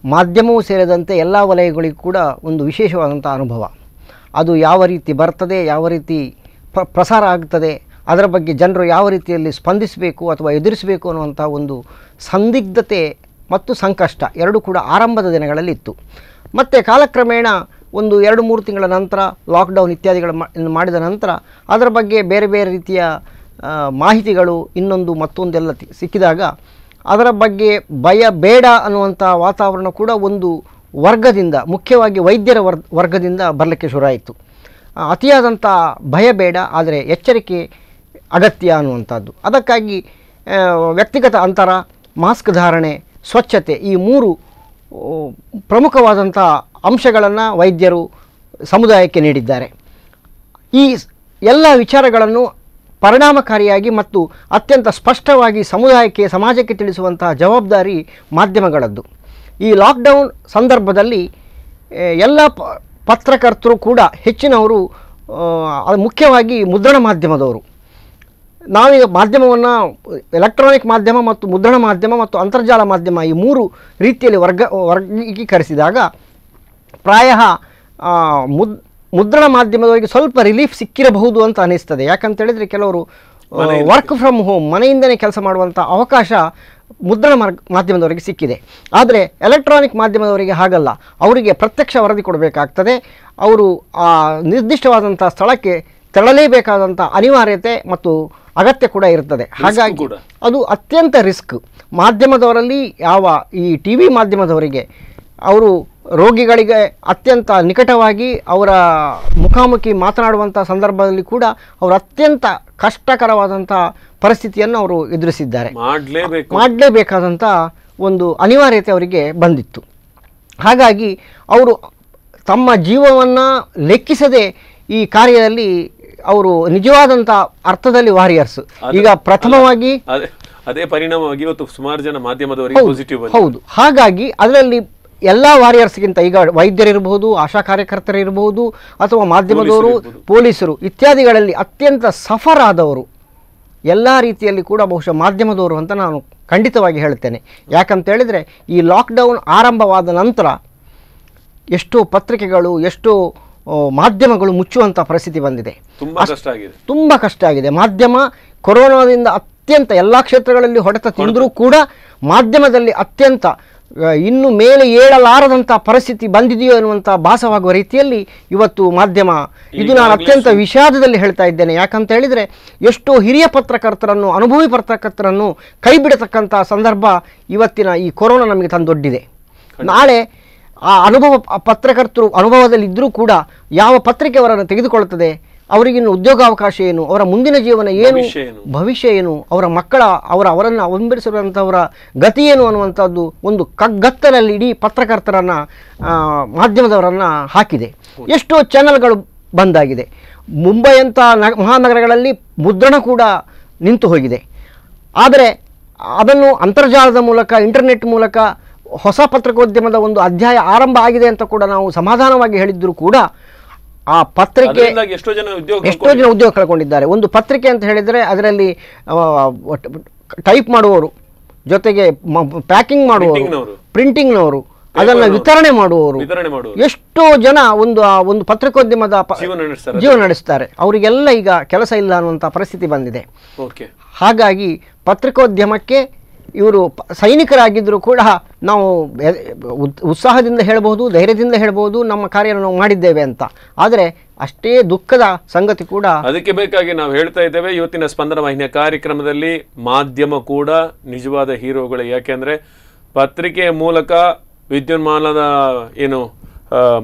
ಮಾಧ್ಯಮವೂ ಸೇರಿದಂತೆ ಎಲ್ಲ ವಲಯಗಳಿಗೂ ಕೂಡ ಒಂದು ವಿಶೇಷವಾದಂಥ ಅನುಭವ. ಅದು ಯಾವ ರೀತಿ ಬರ್ತದೆ ಯಾವ ರೀತಿ ಪ್ರ ಪ್ರಸಾರ ಆಗ್ತದೆ ಅದರ ಬಗ್ಗೆ ಜನರು ಯಾವ ರೀತಿಯಲ್ಲಿ ಸ್ಪಂದಿಸಬೇಕು ಅಥವಾ ಎದುರಿಸಬೇಕು ಅನ್ನುವಂಥ ಒಂದು ಸಂದಿಗ್ಧತೆ ಮತ್ತು ಸಂಕಷ್ಟ ಎರಡೂ ಕೂಡ ಆರಂಭದ ದಿನಗಳಲ್ಲಿ ಇತ್ತು ಮತ್ತು ಕಾಲಕ್ರಮೇಣ ಒಂದು ಎರಡು ಮೂರು ತಿಂಗಳ ನಂತರ ಲಾಕ್ಡೌನ್ ಇತ್ಯಾದಿಗಳನ್ನು ಮಾ- ಮಾಡಿದ ನಂತರ ಅದರ ಬಗ್ಗೆ ಬೇರೆ ಬೇರೆ ರೀತಿಯ ಮಾಹಿತಿಗಳು ಇನ್ನೊಂದು ಮತ್ತೊಂದೆಲ್ಲ ಸಿಕ್ಕಿದಾಗ ಅದರ ಬಗ್ಗೆ ಭಯ ಬೇಡ ಅನ್ನುವಂಥ ವಾತಾವರಣ ಕೂಡ ಒಂದು ವರ್ಗದಿಂದ, ಮುಖ್ಯವಾಗಿ ವೈದ್ಯರ ವರ್ಗದಿಂದ ಬರಲಿಕ್ಕೆ ಶುರುವಾಯಿತು ಅತಿಯಾದಂಥ ಭಯ ಬೇಡ, ಆದರೆ ಎಚ್ಚರಿಕೆ ಅಗತ್ಯ ಅನ್ನುವಂಥದ್ದು. ಅದಕ್ಕಾಗಿ ವ್ಯಕ್ತಿಗತ ಅಂತರ, ಮಾಸ್ಕ್ ಧಾರಣೆ, ಸ್ವಚ್ಛತೆ ಈ ಮೂರು ಪ್ರಮುಖವಾದಂಥ ಅಂಶಗಳನ್ನು ವೈದ್ಯರು ಸಮುದಾಯಕ್ಕೆ ನೀಡಿದ್ದಾರೆ. ಈ ಎಲ್ಲ ವಿಚಾರಗಳನ್ನು ಪರಿಣಾಮಕಾರಿಯಾಗಿ ಮತ್ತು ಅತ್ಯಂತ ಸ್ಪಷ್ಟವಾಗಿ ಸಮುದಾಯಕ್ಕೆ, ಸಮಾಜಕ್ಕೆ ತಿಳಿಸುವಂತಹ ಜವಾಬ್ದಾರಿ ಮಾಧ್ಯಮಗಳದ್ದು. ಈ ಲಾಕ್ಡೌನ್ ಸಂದರ್ಭದಲ್ಲಿ ಎಲ್ಲ ಪತ್ರಕರ್ತರು ಕೂಡ ಹೆಚ್ಚಿನವರು ಮುಖ್ಯವಾಗಿ ಮುದ್ರಣ ಮಾಧ್ಯಮದವರು. ನಾವೀಗ ಮಾಧ್ಯಮವನ್ನು ಎಲೆಕ್ಟ್ರಾನಿಕ್ ಮಾಧ್ಯಮ ಮತ್ತು ಮುದ್ರಣ ಮಾಧ್ಯಮ ಮತ್ತು ಅಂತರ್ಜಾಲ ಮಾಧ್ಯಮ ಈ ಮೂರು ರೀತಿಯಲ್ಲಿ ವರ್ಗ ವರ್ಗೀಕರಿಸಿದಾಗ ಪ್ರಾಯ ಮುದ್ ಮುದ್ರಣ ಮಾಧ್ಯಮದವರಿಗೆ ಸ್ವಲ್ಪ ರಿಲೀಫ್ ಸಿಕ್ಕಿರಬಹುದು ಅಂತ ಅನಿಸ್ತದೆ. ಯಾಕಂತೇಳಿದರೆ ಕೆಲವರು ವರ್ಕ್ ಫ್ರಮ್ ಹೋಮ್ ಮನೆಯಿಂದಲೇ ಕೆಲಸ ಮಾಡುವಂಥ ಅವಕಾಶ ಮುದ್ರಣ ಮಾಧ್ಯಮದವರಿಗೆ ಸಿಕ್ಕಿದೆ. ಆದರೆ ಎಲೆಕ್ಟ್ರಾನಿಕ್ ಮಾಧ್ಯಮದವರಿಗೆ ಹಾಗಲ್ಲ. ಅವರಿಗೆ ಪ್ರತ್ಯಕ್ಷ ವರದಿ ಕೊಡಬೇಕಾಗ್ತದೆ. ಅವರು ಆ ನಿರ್ದಿಷ್ಟವಾದಂಥ ಸ್ಥಳಕ್ಕೆ ತೆರಳಲೇಬೇಕಾದಂಥ ಅನಿವಾರ್ಯತೆ ಮತ್ತು ಅಗತ್ಯ ಕೂಡ ಇರ್ತದೆ. ಹಾಗಾಗಿ ಅದು ಅತ್ಯಂತ ರಿಸ್ಕ್. ಮಾಧ್ಯಮದವರಲ್ಲಿ ಯಾವ ಈ ಟಿ ವಿ ಮಾಧ್ಯಮದವರಿಗೆ ಅವರು ರೋಗಿಗಳಿಗೆ ಅತ್ಯಂತ ನಿಕಟವಾಗಿ ಅವರ ಮುಖಾಮುಖಿ ಮಾತನಾಡುವಂಥ ಸಂದರ್ಭದಲ್ಲಿ ಕೂಡ ಅವರು ಅತ್ಯಂತ ಕಷ್ಟಕರವಾದಂಥ ಪರಿಸ್ಥಿತಿಯನ್ನು ಅವರು ಎದುರಿಸಿದ್ದಾರೆ.
ಮಾಡಲೇಬೇಕು.
ಮಾಡಲೇಬೇಕಾದಂಥ ಒಂದು ಅನಿವಾರ್ಯತೆ ಅವರಿಗೆ ಬಂದಿತ್ತು. ಹಾಗಾಗಿ ಅವರು ತಮ್ಮ ಜೀವವನ್ನು ಲೆಕ್ಕಿಸದೆ ಈ ಕಾರ್ಯದಲ್ಲಿ ಅವರು ನಿಜವಾದಂತ ಅರ್ಥದಲ್ಲಿ ವಾರಿಯರ್ಸ್. ಈಗ ಪ್ರಥಮವಾಗಿ
ಅದೇ ಪರಿಣಾಮವಾಗಿ ಇವತ್ತು ಸುಮಾರು ಜನ ಮಾಧ್ಯಮದವರಿಗೆ
ಹೌದು,
ಪಾಸಿಟಿವ್
ಹೌದು. ಹಾಗಾಗಿ ಅದರಲ್ಲಿ ಎಲ್ಲ ವಾರಿಯರ್ಸ್ಗಿಂತ ಈಗ ವೈದ್ಯರಿರಬಹುದು ಆಶಾ ಕಾರ್ಯಕರ್ತರಿರಬಹುದು ಅಥವಾ ಮಾಧ್ಯಮದವರು ಪೊಲೀಸರು ಇತ್ಯಾದಿಗಳಲ್ಲಿ ಅತ್ಯಂತ ಸಫರ್ ಆದವರು ಎಲ್ಲ ರೀತಿಯಲ್ಲಿ ಕೂಡ ಬಹುಶಃ ಮಾಧ್ಯಮದವರು ಅಂತ ನಾನು ಖಂಡಿತವಾಗಿ ಹೇಳ್ತೇನೆ ಯಾಕಂತ ಹೇಳಿದರೆ ಈ ಲಾಕ್ಡೌನ್ ಆರಂಭವಾದ ನಂತರ ಎಷ್ಟೋ ಪತ್ರಿಕೆಗಳು ಎಷ್ಟೋ ಮಾಧ್ಯಮಗಳು ಮುಚ್ಚುವಂಥ ಪರಿಸ್ಥಿತಿ ಬಂದಿದೆ.
ತುಂಬಾ ಕಷ್ಟ ಆಗಿದೆ.
ತುಂಬ ಕಷ್ಟ ಆಗಿದೆ. ಮಾಧ್ಯಮ ಕೊರೋನಾದಿಂದ ಅತ್ಯಂತ ಎಲ್ಲ ಕ್ಷೇತ್ರಗಳಲ್ಲಿ ಹೊಡೆತ ತಿಂದರೂ ಕೂಡ ಮಾಧ್ಯಮದಲ್ಲಿ ಅತ್ಯಂತ ಇನ್ನು ಮೇಲೆ ಏಳಲಾರದಂಥ ಪರಿಸ್ಥಿತಿ ಬಂದಿದೆಯೋ ಎನ್ನುವಂಥ ಭಾಸವಾಗುವ ರೀತಿಯಲ್ಲಿ ಇವತ್ತು ಮಾಧ್ಯಮ ಇದು ನಾನು ಅತ್ಯಂತ ವಿಷಾದದಲ್ಲಿ ಹೇಳ್ತಾ ಇದ್ದೇನೆ. ಯಾಕಂತ ಹೇಳಿದರೆ ಎಷ್ಟೋ ಹಿರಿಯ ಪತ್ರಕರ್ತರನ್ನು ಅನುಭವಿ ಪತ್ರಕರ್ತರನ್ನು ಕೈ ಬಿಡತಕ್ಕಂಥ ಸಂದರ್ಭ ಇವತ್ತಿನ ಈ ಕೊರೋನಾ ನಮಗೆ ತಂದೊಡ್ಡಿದೆ. ನಾಳೆ ಆ ಅನುಭವ ಪತ್ರಕರ್ತರು ಅನುಭವದಲ್ಲಿದ್ದರೂ ಕೂಡ ಯಾವ ಪತ್ರಿಕೆ ಅವರನ್ನು ತೆಗೆದುಕೊಳ್ಳುತ್ತದೆ? ಅವರಿಗಿನ್ನು ಉದ್ಯೋಗಾವಕಾಶ ಏನು? ಅವರ ಮುಂದಿನ ಜೀವನ ಏನು?
ಭವಿಷ್ಯ ಏನು?
ಅವರ ಮಕ್ಕಳ ಅವರ ಅವರನ್ನು ಅವಲಂಬಿಸಿರುವಂಥವರ ಗತಿ ಏನು ಅನ್ನುವಂಥದ್ದು ಒಂದು ಕಗ್ಗತ್ತಲಲ್ಲಿ ಇಡೀ ಪತ್ರಕರ್ತರನ್ನು ಮಾಧ್ಯಮದವರನ್ನು ಹಾಕಿದೆ. ಎಷ್ಟೋ ಚಾನೆಲ್ಗಳು ಬಂದಾಗಿದೆ. ಮುಂಬೈಯಂಥ ನ ಮಹಾನಗರಗಳಲ್ಲಿ ಮುದ್ರಣ ಕೂಡ ನಿಂತು ಹೋಗಿದೆ. ಆದರೆ ಅದನ್ನು ಅಂತರ್ಜಾಲದ ಮೂಲಕ ಇಂಟರ್ನೆಟ್ ಮೂಲಕ ಹೊಸ ಪತ್ರಿಕೋದ್ಯಮದ ಒಂದು ಅಧ್ಯಾಯ ಆರಂಭ ಆಗಿದೆ ಅಂತ ಕೂಡ ನಾವು ಸಮಾಧಾನವಾಗಿ ಹೇಳಿದ್ರು ಕೂಡ ಆ ಪತ್ರಿಕೆ
ಎಷ್ಟೋ ಜನ ಉದ್ಯೋಗ
ಎಷ್ಟೋ ಜನ ಉದ್ಯೋಗ ಕಳ್ಕೊಂಡಿದ್ದಾರೆ. ಒಂದು ಪತ್ರಿಕೆ ಅಂತ ಹೇಳಿದರೆ ಅದರಲ್ಲಿ ಟೈಪ್ ಮಾಡುವವರು ಜೊತೆಗೆ ಪ್ಯಾಕಿಂಗ್ ಮಾಡುವವರು. ಪ್ರಿಂಟಿಂಗ್ನವರು. ಅದನ್ನು ವಿತರಣೆ ಮಾಡುವವರು. ಎಷ್ಟೋ ಜನ ಒಂದು ಆ ಒಂದು ಪತ್ರಿಕೋದ್ಯಮದ
ಜೀವನ ನಡೆಸ್ತಾರೆ
ಅವರಿಗೆಲ್ಲ ಈಗ ಕೆಲಸ ಇಲ್ಲ ಅನ್ನುವಂಥ ಪರಿಸ್ಥಿತಿ ಬಂದಿದೆ. ಹಾಗಾಗಿ ಪತ್ರಿಕೋದ್ಯಮಕ್ಕೆ ಇವರು ಸೈನಿಕರಾಗಿದ್ದರೂ ಕೂಡ ನಾವು ಉತ್ಸಾಹದಿಂದ ಹೇಳಬಹುದು, ಧೈರ್ಯದಿಂದ ಹೇಳಬಹುದು, ನಮ್ಮ ಕಾರ್ಯವನ್ನು ನಾವು ಮಾಡಿದ್ದೇವೆ ಅಂತ. ಆದರೆ ಅಷ್ಟೇ ದುಃಖದ ಸಂಗತಿ ಕೂಡ
ಅದಕ್ಕೆ ಬೇಕಾಗಿ ನಾವು ಹೇಳ್ತಾ ಇದ್ದೇವೆ, ಇವತ್ತಿನ ಸ್ಪಂದನ ವಾಹಿನಿಯ ಕಾರ್ಯಕ್ರಮದಲ್ಲಿ ಮಾಧ್ಯಮ ಕೂಡ ನಿಜವಾದ ಹೀರೋಗಳು. ಯಾಕೆಂದ್ರೆ ಪತ್ರಿಕೆಯ ಮೂಲಕ ವಿದ್ಯುನ್ಮಾನದ ಏನು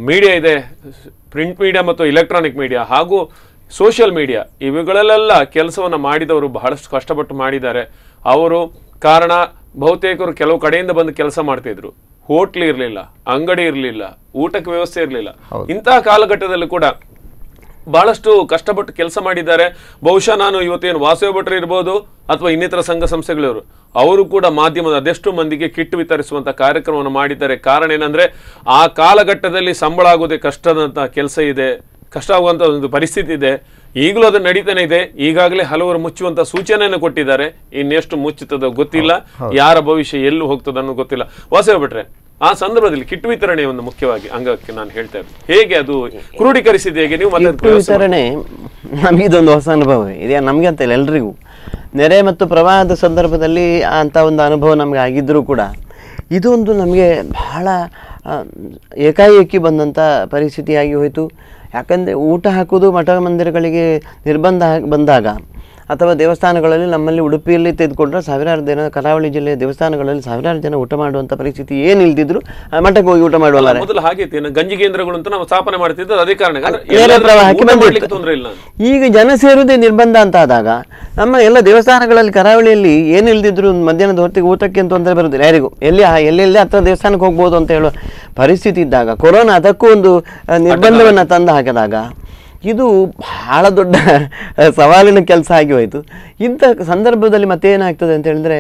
ಮೀಡಿಯಾ ಇದೆ, ಪ್ರಿಂಟ್ ಮೀಡಿಯಾ ಮತ್ತು ಎಲೆಕ್ಟ್ರಾನಿಕ್ ಮೀಡಿಯಾ ಹಾಗೂ ಸೋಷಿಯಲ್ ಮೀಡಿಯಾ, ಇವುಗಳಲ್ಲೆಲ್ಲ ಕೆಲಸವನ್ನು ಮಾಡಿದವರು ಬಹಳಷ್ಟು ಕಷ್ಟಪಟ್ಟು ಮಾಡಿದ್ದಾರೆ. ಅವರು ಕಾರಣ ಬಹುತೇಕರು ಕೆಲವು ಕಡೆಯಿಂದ ಬಂದು ಕೆಲಸ ಮಾಡ್ತಿದ್ರು. ಹೋಟ್ಲ್ ಇರಲಿಲ್ಲ ಅಂಗಡಿ ಇರಲಿಲ್ಲ ಊಟಕ್ಕೆ ವ್ಯವಸ್ಥೆ ಇರಲಿಲ್ಲ. ಇಂತಹ ಕಾಲಘಟ್ಟದಲ್ಲಿ ಕೂಡ ಬಹಳಷ್ಟು ಕಷ್ಟಪಟ್ಟು ಕೆಲಸ ಮಾಡಿದ್ದಾರೆ. ಬಹುಶಃ ನಾನು ಇವತ್ತೇನು ವಾಸವ ಭಟ್ರು ಇರ್ಬೋದು ಅಥವಾ ಇನ್ನಿತರ ಸಂಘ ಸಂಸ್ಥೆಗಳಿವರು ಅವರು ಕೂಡ ಮಾಧ್ಯಮದ ಅದೆಷ್ಟು ಮಂದಿಗೆ ಕಿಟ್ ವಿತರಿಸುವಂಥ ಕಾರ್ಯಕ್ರಮವನ್ನು ಮಾಡಿದ್ದಾರೆ. ಕಾರಣ ಏನಂದ್ರೆ ಆ ಕಾಲಘಟ್ಟದಲ್ಲಿ ಸಂಬಳ ಆಗೋದೇ ಕಷ್ಟದಂಥ ಕೆಲಸ ಇದೆ. ಕಷ್ಟ ಆಗುವಂಥ ಒಂದು ಪರಿಸ್ಥಿತಿ ಇದೆ. ಈಗಲೂ ಅದು ನಡೀತಾನೆ ಇದೆ. ಈಗಾಗಲೇ ಹಲವರು ಮುಚ್ಚುವಂತ ಸೂಚನೆಯನ್ನು ಕೊಟ್ಟಿದ್ದಾರೆ. ಇನ್ನೆಷ್ಟು ಮುಚ್ಚುತ್ತದೋ ಗೊತ್ತಿಲ್ಲ. ಯಾರ ಭವಿಷ್ಯ ಎಲ್ಲೂ ಹೋಗ್ತದ ಅನ್ನೋ ಗೊತ್ತಿಲ್ಲ. ವಾಸ ಬಿಟ್ರೆ ಆ ಸಂದರ್ಭದಲ್ಲಿ ಕಿಟ್ ವಿತರಣೆ ಒಂದು ಮುಖ್ಯವಾಗಿ ಅಂಗಕ್ಕೆ ನಾನು ಹೇಳ್ತಾ ಇದ್ದೆ ಹೇಗೆ ಅದು ಕ್ರೋಢೀಕರಿಸಿದ ಹೇಗೆ? ನೀವು
ವಿತರಣೆ ನಮಗಿದೊಂದು ಹೊಸ ಅನುಭವ ಇದೆ. ನಮಗೆ ಅಂತ ಇಲ್ಲ ಎಲ್ರಿಗೂ. ನೆರೆ ಮತ್ತು ಪ್ರವಾಹದ ಸಂದರ್ಭದಲ್ಲಿ ಅಂತ ಒಂದು ಅನುಭವ ನಮಗೆ ಆಗಿದ್ದರೂ ಕೂಡ ಇದೊಂದು ಒಂದು ನಮಗೆ ಬಹಳ ಏಕಾಏಕಿ ಬಂದಂಥ ಪರಿಸ್ಥಿತಿಯಾಗಿ ಹೋಯಿತು. ಯಾಕಂದರೆ ಊಟ ಹಾಕೋದು ಮಠ ಮಂದಿರಗಳಿಗೆ ನಿರ್ಬಂಧ ಬಂದಾಗ ಅಥವಾ ದೇವಸ್ಥಾನಗಳಲ್ಲಿ ನಮ್ಮಲ್ಲಿ ಉಡುಪಿಯಲ್ಲಿ ತೆಗೆದುಕೊಂಡ್ರೆ ಸಾವಿರಾರು ಜನ ಕರಾವಳಿ ಜಿಲ್ಲೆಯ ದೇವಸ್ಥಾನಗಳಲ್ಲಿ ಸಾವಿರಾರು ಜನ ಊಟ ಮಾಡುವಂಥ ಪರಿಸ್ಥಿತಿ ಏನು ಇಲ್ದಿದ್ರು ಆ ಮಠಕ್ಕೆ ಹೋಗಿ ಊಟ ಮಾಡುವಲ್ಲ
ಮೊದಲು ಹಾಗೆ ಗಂಜಿ ಕೇಂದ್ರಗಳು ಅಂತ ನಾವು ಸ್ಥಾಪನೆ ಮಾಡ್ತಿದ್ದು ಅದೇ ಕಾರಣ
ಈಗ ಜನ ಸೇರುವುದೇ ನಿರ್ಬಂಧ ಅಂತ ಆದಾಗ ನಮ್ಮ ಎಲ್ಲ ದೇವಸ್ಥಾನಗಳಲ್ಲಿ ಕರಾವಳಿಯಲ್ಲಿ ಏನು ಇಲ್ದಿದ್ರು ಮಧ್ಯಾಹ್ನದ ಹೊತ್ತಿಗೆ ಊಟಕ್ಕೆ ಅಂತ ತೊಂದರೆ ಬರುದಿಲ್ಲ. ಯಾರಿಗೂ? ಎಲ್ಲಿ ಎಲ್ಲೆಲ್ಲಿ ಹತ್ರ ದೇವಸ್ಥಾನಕ್ಕೆ ಹೋಗ್ಬೋದು ಅಂತ ಹೇಳುವ ಪರಿಸ್ಥಿತಿ ಇದ್ದಾಗ ಕೊರೋನಾ ಅದಕ್ಕೂ ಒಂದು ನಿರ್ಬಂಧವನ್ನು ತಂದು ಹಾಕಿದಾಗ ಇದು ಬಹಳ ದೊಡ್ಡ ಸವಾಲಿನ ಕೆಲಸ ಆಗಿ ಹೋಯಿತು. ಇಂಥ ಸಂದರ್ಭದಲ್ಲಿ ಮತ್ತೇನಾಗ್ತದೆ ಅಂತ ಹೇಳಿದ್ರೆ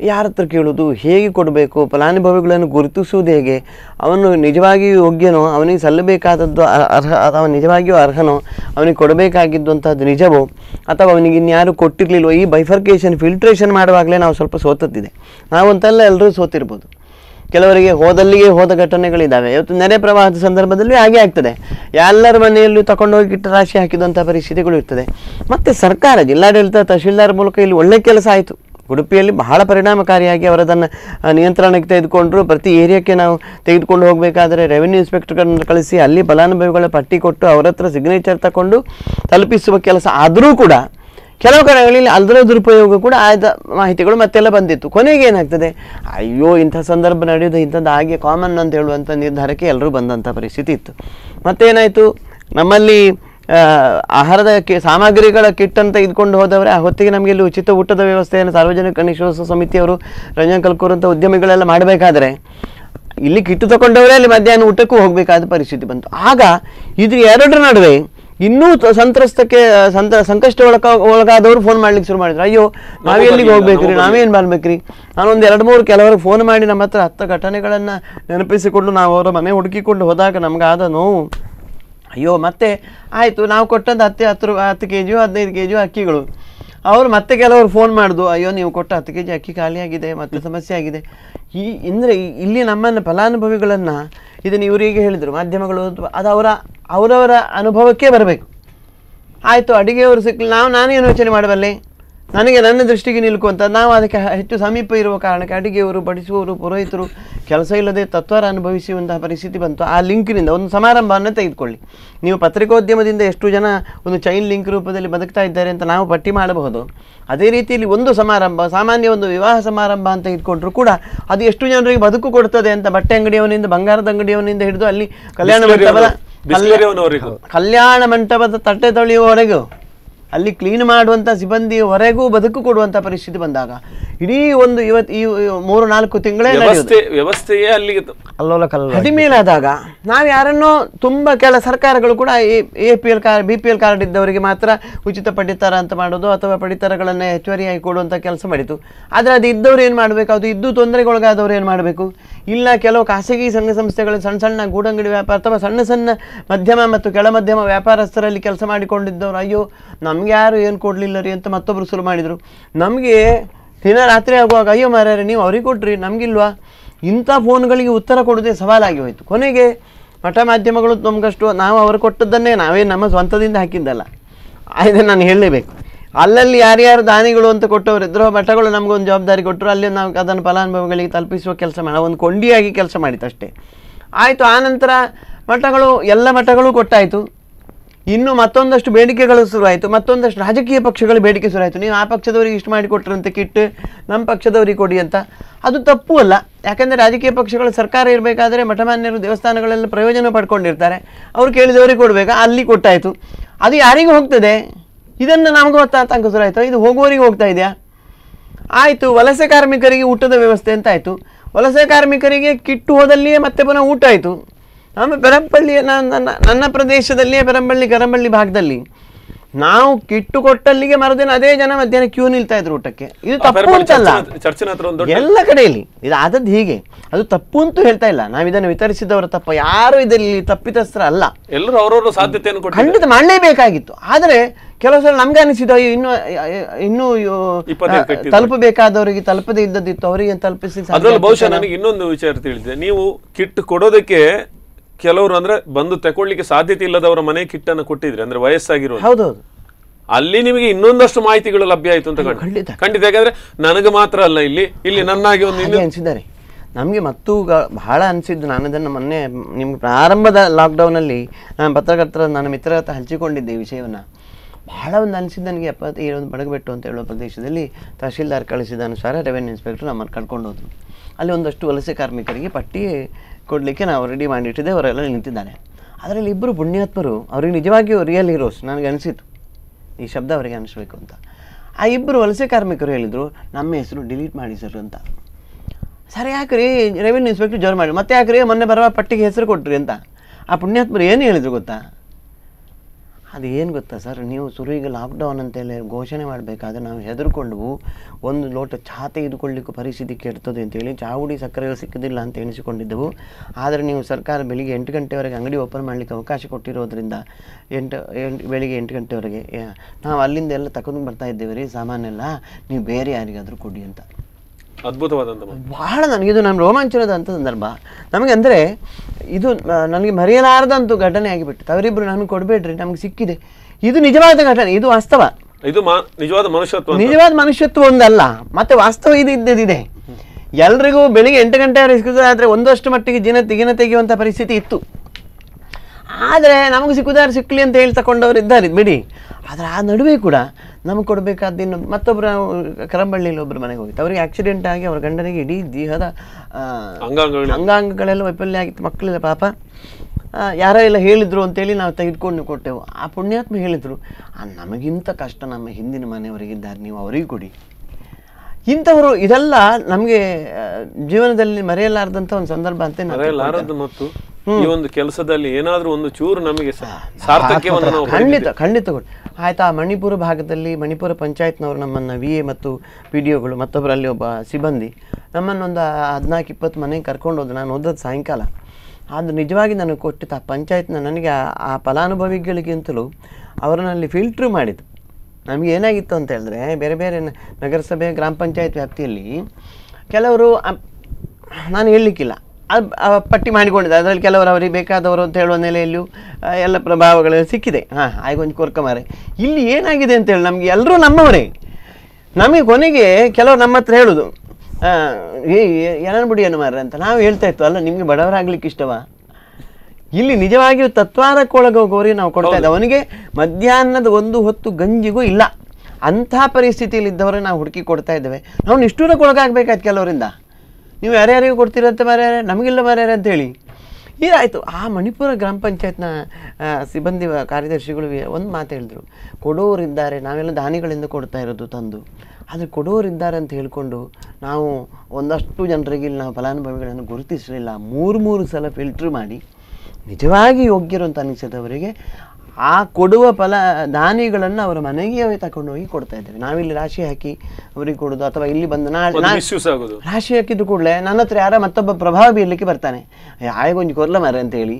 ಯಾರ ಹತ್ರ ಕೇಳೋದು, ಹೇಗೆ ಕೊಡಬೇಕು, ಫಲಾನುಭವಿಗಳನ್ನು ಗುರುತಿಸುವುದು ಹೇಗೆ, ಅವನು ನಿಜವಾಗಿಯೂ ಯೋಗ್ಯನೋ, ಅವನಿಗೆ ಸಲ್ಲಬೇಕಾದದ್ದು ಅರ್ಹ ಅಥವಾ ನಿಜವಾಗಿಯೂ ಅರ್ಹನೋ, ಅವನಿಗೆ ಕೊಡಬೇಕಾಗಿದ್ದಂಥದ್ದು ನಿಜವೋ, ಅಥವಾ ಅವನಿಗೆ ಇನ್ಯಾರು ಕೊಟ್ಟಿರಲಿಲ್ವೋ, ಈ ಬೈಫರ್ಕೇಷನ್ ಫಿಲ್ಟ್ರೇಷನ್ ಮಾಡುವಾಗಲೇ ನಾವು ಸ್ವಲ್ಪ ಸೋತದ್ದಿದೆ. ನಾವಂತೆಲ್ಲ ಎಲ್ಲರೂ ಸೋತಿರ್ಬೋದು. ಕೆಲವರಿಗೆ ಹೋದಲ್ಲಿಗೆ ಹೋದ ಘಟನೆಗಳಿದ್ದಾವೆ. ಇವತ್ತು ನೆರೆ ಪ್ರವಾಹದ ಸಂದರ್ಭದಲ್ಲಿ ಹಾಗೆ ಆಗ್ತದೆ. ಎಲ್ಲರ ಮನೆಯಲ್ಲೂ ತಗೊಂಡೋಗಿ ಗಿಟ್ಟ ರಾಶಿ ಹಾಕಿದಂಥ ಪರಿಸ್ಥಿತಿಗಳು ಇರ್ತದೆ. ಮತ್ತು ಸರ್ಕಾರ, ಜಿಲ್ಲಾಡಳಿತ, ತಹಶೀಲ್ದಾರ್ ಮೂಲಕ ಇಲ್ಲಿ ಒಳ್ಳೆ ಕೆಲಸ ಆಯಿತು. ಉಡುಪಿಯಲ್ಲಿ ಬಹಳ ಪರಿಣಾಮಕಾರಿಯಾಗಿ ಅವರದನ್ನು ನಿಯಂತ್ರಣಕ್ಕೆ ತೆಗೆದುಕೊಂಡರು. ಪ್ರತಿ ಏರಿಯಾಕ್ಕೆ ನಾವು ತೆಗೆದುಕೊಂಡು ಹೋಗಬೇಕಾದರೆ ರೆವಿನ್ಯೂ ಇನ್ಸ್ಪೆಕ್ಟರ್ಗಳನ್ನು ಕಳಿಸಿ ಅಲ್ಲಿ ಫಲಾನುಭವಿಗಳ ಪಟ್ಟಿ ಕೊಟ್ಟು ಅವರ ಹತ್ರ ಸಿಗ್ನೇಚರ್ ತಗೊಂಡು ತಲುಪಿಸುವ ಕೆಲಸ ಆದರೂ ಕೂಡ ಕೆಲವು ಕಡೆಗಳಲ್ಲಿ ಅದರ ದುರುಪಯೋಗ ಕೂಡ ಆದ ಮಾಹಿತಿಗಳು ಮತ್ತೆಲ್ಲ ಬಂದಿತ್ತು. ಕೊನೆಗೆ ಏನಾಗ್ತದೆ? ಅಯ್ಯೋ, ಇಂಥ ಸಂದರ್ಭ ನಡೆಯೋದು ಇಂಥದ್ದು ಹಾಗೆ ಕಾಮನ್ ಅಂತ ಹೇಳುವಂಥ ನಿರ್ಧಾರಕ್ಕೆ ಎಲ್ಲರೂ ಬಂದಂಥ ಪರಿಸ್ಥಿತಿ ಇತ್ತು. ಮತ್ತೇನಾಯಿತು? ನಮ್ಮಲ್ಲಿ ಆಹಾರದ ಕಿ, ಸಾಮಗ್ರಿಗಳ ಕಿಟ್ ಅಂತ ಇದ್ಕೊಂಡು ಹೋದವರೆ, ಆ ಹೊತ್ತಿಗೆ ನಮಗೆ ಇಲ್ಲಿ ಉಚಿತ ಊಟದ ವ್ಯವಸ್ಥೆಯನ್ನು ಸಾರ್ವಜನಿಕ ಗಣೇಶೋತ್ಸವ ಸಮಿತಿಯವರು ರಂಜನ್ ಕಲ್ಕೂರ್ ಅಂತ ಉದ್ಯಮಿಗಳೆಲ್ಲ ಮಾಡಬೇಕಾದ್ರೆ, ಇಲ್ಲಿ ಕಿಟ್ಟು ತಗೊಂಡವರೇ ಅಲ್ಲಿ ಮಧ್ಯಾಹ್ನ ಊಟಕ್ಕೂ ಹೋಗಬೇಕಾದ ಪರಿಸ್ಥಿತಿ ಬಂತು. ಆಗ ಇದು ಎರಡರ ನಡುವೆ ಇನ್ನೂ ಸಂತ್ರಸ್ತಕ್ಕೆ ಸಂತ ಸಂಕಷ್ಟ ಒಳಕ ಒಳಗಾದವರು ಫೋನ್ ಮಾಡ್ಲಿಕ್ಕೆ ಶುರು ಮಾಡಿದ್ರು. ಅಯ್ಯೋ ನಾವೇ ಎಲ್ಲಿಗೆ ಹೋಗ್ಬೇಕ್ರಿ ನಾವೇನು ಮಾಡ್ಬೇಕ್ರಿ? ನಾನೊಂದು ಎರಡು ಮೂರು ಕೆಲವರು ಫೋನ್ ಮಾಡಿ ನಮ್ಮ ಹತ್ರ ಹತ್ತು ಘಟನೆಗಳನ್ನು ನೆನಪಿಸಿಕೊಂಡು ನಾವು ಅವರ ಮನೆ ಹುಡುಕಿಕೊಂಡು ಹೋದಾಗ ನಮಗಾದ ನೋವು. ಅಯ್ಯೋ ಮತ್ತೆ ಆಯಿತು ನಾವು ಕೊಟ್ಟದ್ದು ಹತ್ತು ಹತ್ತು ಹತ್ತು ಕೆ ಜಿಯು ಹದಿನೈದು ಕೆ ಜಿಯು ಅಕ್ಕಿಗಳು. ಅವರು ಮತ್ತೆ ಕೆಲವರು ಫೋನ್ ಮಾಡಿದ್ರು ಅಯ್ಯೋ ನೀವು ಕೊಟ್ಟ ಹತ್ತು ಕೆ ಜಿ ಅಕ್ಕಿ ಖಾಲಿಯಾಗಿದೆ ಮತ್ತೆ ಸಮಸ್ಯೆ ಆಗಿದೆ. ಈ ಅಂದರೆ ಇಲ್ಲಿ ನಮ್ಮನ್ನು ಫಲಾನುಭವಿಗಳನ್ನು ಇದನ್ನು ಇವರಿಗೆ ಹೇಳಿದರು, ಮಾಧ್ಯಮಗಳು ಅದು ಅವರ, ಅವರವರ ಅನುಭವಕ್ಕೆ ಬರಬೇಕು. ಆಯಿತು, ಅಡುಗೆಯವರು ಸಿಕ್ಕಲಿ ನಾವು, ನಾನೇನು ಯೋಚನೆ ಮಾಡಬಲ್ಲೆ ನನಗೆ ನನ್ನ ದೃಷ್ಟಿಗೆ ನಿಲ್ಕುವಂತ ನಾವು ಅದಕ್ಕೆ ಹೆಚ್ಚು ಸಮೀಪ ಇರುವ ಕಾರಣಕ್ಕೆ ಅಡುಗೆಯವರು ಬಡಿಸುವವರು ಪುರೋಹಿತರು ಕೆಲಸ ಇಲ್ಲದೆ ತತ್ವಾರ ಅನುಭವಿಸುವಂತಹ ಪರಿಸ್ಥಿತಿ ಬಂತು. ಆ ಲಿಂಕ್ನಿಂದ ಒಂದು ಸಮಾರಂಭವನ್ನು ತೆಗೆದುಕೊಳ್ಳಿ. ನೀವು ಪತ್ರಿಕೋದ್ಯಮದಿಂದ ಎಷ್ಟು ಜನ ಒಂದು ಚೈನ್ ಲಿಂಕ್ ರೂಪದಲ್ಲಿ ಬದುಕ್ತಾ ಇದ್ದಾರೆ ಅಂತ ನಾವು ಪಟ್ಟಿ ಮಾಡಬಹುದು. ಅದೇ ರೀತಿಯಲ್ಲಿ ಒಂದು ಸಮಾರಂಭ ಸಾಮಾನ್ಯ ಒಂದು ವಿವಾಹ ಸಮಾರಂಭ ಅಂತ ಇಟ್ಕೊಂಡ್ರು ಕೂಡ ಅದು ಎಷ್ಟು ಜನರಿಗೆ ಬದುಕು ಕೊಡ್ತದೆ ಅಂತ ಬಟ್ಟೆ ಅಂಗಡಿಯವನಿಂದ ಬಂಗಾರದ ಅಂಗಡಿಯವನಿಂದ ಹಿಡಿದು ಅಲ್ಲಿ ಕಲ್ಯಾಣ ಮಂಟಪದ ಕಲ್ಯಾಣ ಮಂಟಪದ ತಟ್ಟೆ ತೊಳೆಯುವವರೆಗೂ. ಅಲ್ಲಿ ಕ್ಲೀನ್ ಮಾಡುವಂಥ ಸಿಬ್ಬಂದಿಯವರೆಗೂ ಬದುಕು ಕೊಡುವಂಥ ಪರಿಸ್ಥಿತಿ ಬಂದಾಗ ಇಡೀ ಒಂದು ಇವತ್ತು ಈ ಮೂರು ನಾಲ್ಕು ತಿಂಗಳೇ
ವ್ಯವಸ್ಥೆಯೇ ಅಲ್ಲಿಗೆ ತ-
ಅಲ್ಲೋಲ ಕಲ್ಲ
ಕಡಿಮೆಲಾದಾಗ ನಾವು ಯಾರನ್ನೋ ತುಂಬ ಕೆಲ ಸರ್ಕಾರಗಳು ಕೂಡ A P L card B P L card ಇದ್ದವರಿಗೆ ಮಾತ್ರ ಉಚಿತ ಪಡಿತರ ಅಂತ ಮಾಡೋದು ಅಥವಾ ಪಡಿತರಗಳನ್ನು ಹೆಚ್ಚುವರಿಯಾಗಿ ಕೊಡುವಂಥ ಕೆಲಸ ಮಾಡಿತು ಆದರೆ ಅದು ಇದ್ದವ್ರು ಏನು ಮಾಡಬೇಕು? ಅದು ಇದ್ದು ತೊಂದರೆಗೊಳಗಾದವ್ರು ಏನು ಮಾಡಬೇಕು? ಇಲ್ಲ ಕೆಲವು ಖಾಸಗಿ ಸಂಘ ಸಂಸ್ಥೆಗಳು ಸಣ್ಣ ಸಣ್ಣ ಗೂಡಂಗಡಿ ವ್ಯಾಪಾರ ಅಥವಾ ಸಣ್ಣ ಸಣ್ಣ ಮಧ್ಯಮ ಮತ್ತು ಕೆಳ ಮಧ್ಯಮ ವ್ಯಾಪಾರಸ್ಥರಲ್ಲಿ ಕೆಲಸ ಮಾಡಿಕೊಂಡಿದ್ದವರು. ಅಯ್ಯೋ, ನಮ್ಗೆ ಯಾರು ಏನು ಕೊಡಲಿಲ್ಲ ರೀ ಅಂತ ಮತ್ತೊಬ್ಬರು ಶುರು ಮಾಡಿದರು. ನಮಗೆ ದಿನ ರಾತ್ರಿ ಆಗುವಾಗ, ಅಯ್ಯೋ ಮಾರ್ಯಾರೆ ನೀವು ಅವ್ರಿಗೆ ಕೊಟ್ರಿ, ನಮಗಿಲ್ವಾ? ಇಂಥ ಫೋನ್ಗಳಿಗೆ ಉತ್ತರ ಕೊಡೋದೇ ಸವಾಲಾಗಿ ಹೋಯಿತು. ಕೊನೆಗೆ ಮಠ ಮಾಧ್ಯಮಗಳು ನಮಗಷ್ಟು ನಾವು ಅವರು ಕೊಟ್ಟದ್ದನ್ನೇ ನಾವೇ ನಮ್ಮ ಸ್ವಂತದಿಂದ ಹಾಕಿದ್ದಲ್ಲ. ಇದನ್ನು ನಾನು ಹೇಳಲೇಬೇಕು. ಅಲ್ಲಲ್ಲಿ ಯಾರ್ಯಾರು ದಾನಿಗಳು ಅಂತ ಕೊಟ್ಟವರಿದ್ರು ಮಠಗಳು ನಮಗೊಂದು ಜವಾಬ್ದಾರಿ ಕೊಟ್ಟರು, ಅಲ್ಲಿ ನಾವು ಅದನ್ನು ಫಲಾನುಭವಿಗಳಿಗೆ ತಲುಪಿಸುವ ಕೆಲಸ ಮಾಡಿ, ಒಂದು ಕೊಂಡಿಯಾಗಿ ಕೆಲಸ ಮಾಡಿತ್ತು ಅಷ್ಟೇ ಆಯಿತು ಆನಂತರ ಮಠಗಳು, ಎಲ್ಲ ಮಠಗಳು ಕೊಟ್ಟಾಯಿತು. ಇನ್ನು ಮತ್ತೊಂದಷ್ಟು ಬೇಡಿಕೆಗಳು ಶುರುವಾಯಿತು. ಮತ್ತೊಂದಷ್ಟು ರಾಜಕೀಯ ಪಕ್ಷಗಳು ಬೇಡಿಕೆ ಶುರುವಾಯಿತು. ನೀವು ಆ ಪಕ್ಷದವರಿಗೆ ಇಷ್ಟು ಮಾಡಿ ಕೊಟ್ರಂತೆ, ಕಿಟ್ಟು, ನಮ್ಮ ಪಕ್ಷದವರಿಗೆ ಕೊಡಿ ಅಂತ. ಅದು ತಪ್ಪು ಅಲ್ಲ. ಯಾಕೆಂದರೆ ರಾಜಕೀಯ ಪಕ್ಷಗಳು ಸರ್ಕಾರ ಇರಬೇಕಾದ್ರೆ ಮಠಮಾನ್ಯರು ದೇವಸ್ಥಾನಗಳೆಲ್ಲ ಪ್ರಯೋಜನ ಪಡ್ಕೊಂಡಿರ್ತಾರೆ. ಅವ್ರು ಕೇಳಿದವರಿಗೆ ಕೊಡಬೇಕಾ. ಅಲ್ಲಿ ಕೊಟ್ಟಾಯಿತು. ಅದು ಯಾರಿಗೂ ಹೋಗ್ತದೆ. ಇದನ್ನು ನಮಗೂ ಆತಂಕ ಶುರುವಾಯಿತು ಇದು ಹೋಗುವವರಿಗೆ ಹೋಗ್ತಾ ಇದೆಯಾ? ಆಯಿತು ವಲಸೆ ಕಾರ್ಮಿಕರಿಗೆ ಊಟದ ವ್ಯವಸ್ಥೆ ಅಂತ ಆಯಿತು. ವಲಸೆ ಕಾರ್ಮಿಕರಿಗೆ ಕಿಟ್ಟು ಹೋದಲ್ಲಿಯೇ ಮತ್ತೆ ಪುನಃ ಊಟ ಆಯಿತು. ಆಮೇಲೆ ಪೆರಂಪಳ್ಳಿಯ ನನ್ನ ನನ್ನ- ಪ್ರದೇಶದಲ್ಲಿಯೇ ಪೆರಂಬಳ್ಳಿ ಕರಂಬಳ್ಳಿ ಭಾಗದಲ್ಲಿ ನಾವು ಕಿಟ್ಟು ಕೊಟ್ಟಲ್ಲಿಗೆ ಮರುದಿನ ಅದೇ ಜನ ಮಧ್ಯಾಹ್ನ ಕ್ಯೂ ನಿಲ್ತಾ ಇದ್ರು ಊಟಕ್ಕೆ. ಇದು ತಪ್ಪು ಅಂತಲ್ಲ ಎಲ್ಲ ಕಡೆಯಲ್ಲಿ. ಇದು ಆದದ್ದು ಹೀಗೆ. ಅದು ತಪ್ಪು ಅಂತೂ ಹೇಳ್ತಾ ಇಲ್ಲ. ನಾವು ಇದನ್ನು ವಿತರಿಸಿದವರ ತಪ್ಪ ಯಾರು ಇದರಲ್ಲಿ ತಪ್ಪಿತಸ್ತ್ರ ಅಲ್ಲ.
ಎಲ್ಲರೂ ಅವರವರ ಸಾಧ್ಯತೆಯನ್ನು
ಖಂಡಿತ ಮಾಡಲೇಬೇಕಾಗಿತ್ತು. ಆದರೆ ಕೆಲವು ಸಲ ನಮ್ಗೆ ಅನಿಸಿದ ಇನ್ನು ಇನ್ನು. ತಲುಪಬೇಕಾದವರಿಗೆ ತಲುಪದೇ ಇದ್ದದಿತ್ತು ಅವರಿಗೆ ತಲುಪಿಸಿ
ಅದ್ರಲ್ಲಿ ಬಹುಶಃ ನನಗೆ ಇನ್ನೊಂದು ವಿಚಾರ ತಿಳಿದಿದೆ. ನೀವು ಕಿಟ್ ಕೊಡೋದಕ್ಕೆ ಕೆಲವರು ಅಂದ್ರೆ ಬಂದು ತಗೊಳ್ಳಿಕ್ಕೆ ಸಾಧ್ಯತೆ ಇಲ್ಲದವರ ಮನೆ ಕಿಟ್ ಅನ್ನು ಕೊಟ್ಟಿದ್ರೆ ಅಂದ್ರೆ ವಯಸ್ಸಾಗಿರೋ
ಹೌದೌದು.
ಅಲ್ಲಿ ನಿಮಗೆ ಇನ್ನೊಂದಷ್ಟು ಮಾಹಿತಿಗಳು ಲಭ್ಯ ಆಯ್ತು ಅಂತ.
ಖಂಡಿತ.
ಖಂಡಿತ. ಯಾಕಂದ್ರೆ ನನಗೆ ಮಾತ್ರ ಅಲ್ಲ ಇಲ್ಲಿ. ಇಲ್ಲಿ ನನ್ನಾಗಿ ಒಂದು
ಅನಿಸಿದ್ದಾರೆ. ನಮಗೆ ಮತ್ತೂ ಗ- ಬಹಳ ಅನಿಸಿದ್ದು ನಾನು ಅದನ್ನು ಮೊನ್ನೆ ನಿಮ್ಗೆ ಪ್ರಾರಂಭದ ಲಾಕ್ಡೌನಲ್ಲಿ ನಾನು ಪತ್ರಕರ್ತರ ನನ್ನ ಮಿತ್ರರ ಹತ್ರ ಹಂಚಿಕೊಂಡಿದ್ದೆ ಈ ವಿಷಯವನ್ನು. ಬಹಳ ಒಂದು ಅನಿಸಿದ್ದು ನನಗೆ ಎಪ್ಪತ್ತು ಈ ಒಂದು ಬಡಗಬೆಟ್ಟು ಅಂತ ಹೇಳೋ ಪ್ರದೇಶದಲ್ಲಿ ತಹಶೀಲ್ದಾರ್ ಕಳಿಸಿದ ಅನುಸಾರ ರೆವೆನ್ಯೂ ಇನ್ಸ್ಪೆಕ್ಟರ್ ನಮ್ಮನ್ನು ಕರ್ಕೊಂಡು ಹೋದರು. ಅಲ್ಲಿ ಒಂದಷ್ಟು ವಲಸೆ ಕಾರ್ಮಿಕರಿಗೆ ಪಟ್ಟಿ ಕೊಡಲಿಕ್ಕೆ ನಾವು ರೆಡಿ ಮಾಡಿಟ್ಟಿದ್ದೆ, ಅವರೆಲ್ಲ ನಿಂತಿದ್ದಾರೆ. ಅದರಲ್ಲಿ ಇಬ್ಬರು ಪುಣ್ಯಾತ್ಮರು, ಅವ್ರಿಗೆ ನಿಜವಾಗಿಯೂ ರಿಯಲ್ ಹೀರೋಸ್ ನನಗೆ ಅನಿಸಿತು ಈ ಶಬ್ದ ಅವರಿಗೆ ಅನಿಸ್ಬೇಕು ಅಂತ. ಆ ಇಬ್ಬರು ವಲಸೆ ಕಾರ್ಮಿಕರು ಹೇಳಿದರು, ನಮ್ಮ ಹೆಸರು ಡಿಲೀಟ್ ಮಾಡಿ ಸರ್ ಅಂತ. ಸರ್, ಯಾಕ್ರಿ? ರೆವೆನ್ಯೂ ಇನ್ಸ್ಪೆಕ್ಟರ್ ಜೋರು ಮಾಡಿ, ಮತ್ತೆ ಯಾಕ್ರಿ? ಮೊನ್ನೆ ಬರುವ ಪಟ್ಟಿಗೆ ಹೆಸರು ಕೊಟ್ರಿ ಅಂತ. ಆ ಪುಣ್ಯಾತ್ಮರು ಏನು ಹೇಳಿದ್ರು ಗೊತ್ತಾ? ಅದು ಏನು ಗೊತ್ತಾ ಸರ್? ನೀವು ಸುರುವಿಗೆ ಈಗ ಲಾಕ್ಡೌನ್ ಅಂತೇಳಿ ಘೋಷಣೆ ಮಾಡಬೇಕಾದ್ರೆ ನಾವು ಹೆದರ್ಕೊಂಡು ಒಂದು ಲೋಟ ಚಹಾ ತೆಗೆದುಕೊಳ್ಳಿಕ್ಕೂ ಪರಿಸ್ಥಿತಿ ಕೆಡ್ತದೆ ಅಂತೇಳಿ ಚಾವುಡಿ ಸಕ್ಕರೆಗಳು ಸಿಕ್ಕದಿಲ್ಲ ಅಂತ ಎಣಿಸಿಕೊಂಡಿದ್ದೆವು. ಆದರೆ ನೀವು ಸರ್ಕಾರ ಬೆಳಿಗ್ಗೆ ಎಂಟು ಗಂಟೆವರೆಗೆ ಅಂಗಡಿ ಓಪನ್ ಮಾಡಲಿಕ್ಕೆ ಅವಕಾಶ ಕೊಟ್ಟಿರೋದ್ರಿಂದ ಎಂಟು ಎಂಟು, ಬೆಳಿಗ್ಗೆ ಎಂಟು ಗಂಟೆವರೆಗೆ ನಾವು ಅಲ್ಲಿಂದ ಎಲ್ಲ ತಗೊಂಡು ಬರ್ತಾ ಇದ್ದೇವೆ ರೀ ಸಾಮಾನೆಲ್ಲ ನೀವು ಬೇರೆ ಯಾರಿಗಾದರೂ ಕೊಡಿ ಅಂತ.
ಅದ್ಭುತವಾದಂತ ನನಗೆ
ಬಹಳ ನನಗಿದು ನಮ್ಮ ರೋಮಾಂಚನದಂಥ ಸಂದರ್ಭ. ನಮಗೆ ಅಂದರೆ ಇದು ನನಗೆ ಮರೆಯಲಾರದಂತೂ ಘಟನೆ ಆಗಿಬಿಟ್ಟು ಅವರಿಬ್ಬರು ನನಗೆ ಕೊಡಬೇಡ್ರಿ ನಮ್ಗೆ ಸಿಕ್ಕಿದೆ. ಇದು ನಿಜವಾದ ಘಟನೆ ಇದು ವಾಸ್ತವ.
ಇದು ನಿಜವಾದ ಮನುಷ್ಯತ್ವ
ನಿಜವಾದ ಮನುಷ್ಯತ್ವ ಒಂದಲ್ಲ ಮತ್ತೆ ವಾಸ್ತವ ಇದು ಇದ್ದದಿದೆ ಎಲ್ರಿಗೂ ಬೆಳಿಗ್ಗೆ ಎಂಟು ಗಂಟೆ ಆದರೆ ಒಂದಷ್ಟು ಮಟ್ಟಿಗೆ ಜಿನ ತೆಗಿನ ತೆಗೆಯುವಂಥ ಪರಿಸ್ಥಿತಿ ಇತ್ತು. ಆದರೆ ನಮಗೆ ಸಿಕ್ಕುದಾರೆ ಸಿಕ್ಕಲಿ ಅಂತ ಹೇಳಿ ತಗೊಂಡವರು ಇದ್ದಾರೆ ಬಿಡಿ. ಆದರೆ ಆ ನಡುವೆ ಕೂಡ ನಮಗೆ ಕೊಡಬೇಕಾದ ಇನ್ನು ಮತ್ತೊಬ್ಬರು ಕರಂಬಳ್ಳಿಯಲ್ಲಿ ಒಬ್ಬರು ಮನೆಗೆ ಹೋಗಿತ್ತು. ಅವರಿಗೆ ಆಕ್ಸಿಡೆಂಟ್ ಆಗಿ ಅವ್ರ ಗಂಡನಿಗೆ ಇಡೀ ದೇಹದ ಅಂಗಾಂಗಗಳೆಲ್ಲ ವೈಫಲ್ಯ ಆಗಿತ್ತು ಮಕ್ಕಳೆಲ್ಲ ಪಾಪ. ಯಾರೋ ಎಲ್ಲ ಹೇಳಿದ್ರು ಅಂತೇಳಿ ನಾವು ತೆಗೆದುಕೊಂಡು ಕೊಟ್ಟೆವು. ಆ ಪುಣ್ಯಾತ್ಮ ಹೇಳಿದರು ನಮಗಿಂತ ಕಷ್ಟ ನಮ್ಮ ಹಿಂದಿನ ಮನೆಯವರಿಗಿದ್ದಾರೆ ನೀವು ಅವರಿಗೆ ಕೊಡಿ. ಇಂಥವರು ಇದೆಲ್ಲ ನಮಗೆ ಜೀವನದಲ್ಲಿ ಮರೆಯಲಾರದಂಥ ಒಂದು ಸಂದರ್ಭ ಅಂತ
ಮತ್ತು ಈ ಒಂದು ಕೆಲಸದಲ್ಲಿ ಏನಾದರೂ ಒಂದು ಚೂರು ನಮಗೆ ಸಾರ್ಥಕ್ಯವನ್ನು
ಖಂಡಿತ ಖಂಡಿತ ಆಯ್ತಾ ಆ ಮಣಿಪುರ ಭಾಗದಲ್ಲಿ ಮಣಿಪುರ ಪಂಚಾಯತ್ನವರು ನಮ್ಮನ್ನು ವಿ ಎ ಮತ್ತು ಪಿ ಡಿ ಒಗಳು ಮತ್ತೊಬ್ಬರಲ್ಲಿ ಒಬ್ಬ ಸಿಬ್ಬಂದಿ ನಮ್ಮನ್ನೊಂದು ಹದಿನಾಲ್ಕು ಇಪ್ಪತ್ತು ಮನೆಗೆ ಕರ್ಕೊಂಡು ಹೋದ್ರು. ನಾನು ಓದೋದು ಸಾಯಂಕಾಲ. ಅದು ನಿಜವಾಗಿ ನನಗೆ ಕೊಟ್ಟಿತ್ತು ಆ ಪಂಚಾಯತ್ನ ನನಗೆ ಆ- ಫಲಾನುಭವಿಗಳಿಗಿಂತಲೂ ಅವರನ್ನಲ್ಲಿ ಫಿಲ್ಟ್ರ್ ಮಾಡಿದ್ದು. ನಮಗೆ ಏನಾಗಿತ್ತು ಅಂತ ಹೇಳಿದ್ರೆ ಬೇರೆ ಬೇರೆ ನಗರಸಭೆ ಗ್ರಾಮ ಪಂಚಾಯತ್ ವ್ಯಾಪ್ತಿಯಲ್ಲಿ ಕೆಲವರು ನಾನು ಹೇಳಲಿಕ್ಕಿಲ್ಲ. ಅದು ಪಟ್ಟಿ ಮಾಡಿಕೊಂಡಿದೆ ಅದರಲ್ಲಿ ಕೆಲವರು ಅವರಿಗೆ ಬೇಕಾದವರು ಅಂತ ಹೇಳುವ ನೆಲೆಯಲ್ಲೂ ಎಲ್ಲ ಪ್ರಭಾವಗಳು ಸಿಕ್ಕಿದೆ. ಹಾಂ ಆಯ್ಗೊಂದು ಕೊರ್ಕಮಾರೆ ಇಲ್ಲಿ ಏನಾಗಿದೆ ಅಂತೇಳಿ ನಮಗೆ ಎಲ್ಲರೂ ನಮ್ಮವರೇ. ನಮಗೆ ಕೊನೆಗೆ ಕೆಲವರು ನಮ್ಮ ಹತ್ರ ಹೇಳೋದು. ಏ ಏನನ್ ಬಿಡಿ ಏನು ಮಾರ್ರೆ ಅಂತ. ನಾವು ಹೇಳ್ತಾ ಇತ್ತು ಅಲ್ಲ ನಿಮಗೆ ಬಡವರಾಗ್ಲಿಕ್ಕೆ ಇಷ್ಟವಾ? ಇಲ್ಲಿ ನಿಜವಾಗಿಯೂ ತತ್ವಾರಕ್ಕೊಳಗೋಗೋರಿಗೆ ನಾವು ಕೊಡ್ತಾ ಇದ್ದೇವೆ. ಅವನಿಗೆ ಮಧ್ಯಾಹ್ನದ ಒಂದು ಹೊತ್ತು ಗಂಜಿಗೂ ಇಲ್ಲ. ಅಂಥ ಪರಿಸ್ಥಿತಿಯಲ್ಲಿ ಇದ್ದವರೇ ನಾವು ಹುಡುಕಿ ಕೊಡ್ತಾ ಇದ್ದೇವೆ. ನಾವು ನಿಷ್ಠೂರಕ್ಕೊಳಗಾಗಬೇಕಾಯ್ತು ಕೆಲವರಿಂದ. ನೀವು ಯಾರ್ಯಾರಿಗೂ ಕೊಡ್ತೀರಂತೆ ಮಾರ್ಯಾರೆ ನಮಗಿಲ್ಲ ಮಾರ್ಯಾರೆ ಅಂತೇಳಿ ಇದಾಯಿತು ಆ ಮಣಿಪುರ ಗ್ರಾಮ ಪಂಚಾಯತ್ನ ಸಿಬ್ಬಂದಿ ಕಾರ್ಯದರ್ಶಿಗಳು ಒಂದು ಮಾತು ಹೇಳಿದ್ರು. ಕೊಡೋರಿದ್ದಾರೆ, ನಾವೆಲ್ಲ ದಾನಿಗಳಿಂದ ಕೊಡ್ತಾ ಇರೋದು ತಂದು. ಆದರೆ ಕೊಡೋರಿದ್ದಾರೆ ಅಂತ ಹೇಳಿಕೊಂಡು ನಾವು ಒಂದಷ್ಟು ಜನರಿಗೆ ಇಲ್ಲಿ ನಾವು ಫಲಾನುಭವಿಗಳನ್ನು ಗುರುತಿಸಲಿಲ್ಲ. ಮೂರು ಮೂರು ಸಲ ಫಿಲ್ಟ್ರ್ ಮಾಡಿ ನಿಜವಾಗಿ ಯೋಗ್ಯರು ಅಂತ ಅನಿಸಿದವರಿಗೆ ಆ ಕೊಡುವ ಫಲ ದಾನಿಗಳನ್ನು ಅವರ ಮನೆಗೆ ತಗೊಂಡು ಹೋಗಿ ಕೊಡ್ತಾ ಇದ್ದೇವೆ. ನಾವಿಲ್ಲಿ ರಾಶಿ ಹಾಕಿ ಅವರಿಗೆ ಕೊಡೋದು ಅಥವಾ ಇಲ್ಲಿ ಬಂದು ನಾಳೆ ರಾಶಿ ಹಾಕಿದ್ದು ಕೂಡಲೇ ನನ್ನ ಹತ್ರ ಯಾರ ಮತ್ತೊಬ್ಬ ಪ್ರಭಾವ ಬೀರ್ಲಿಕ್ಕೆ ಬರ್ತಾನೆ. ಯಾರಿಗೊಂದು ಕೊರ್ಲ ಮರ ಅಂತ ಹೇಳಿ.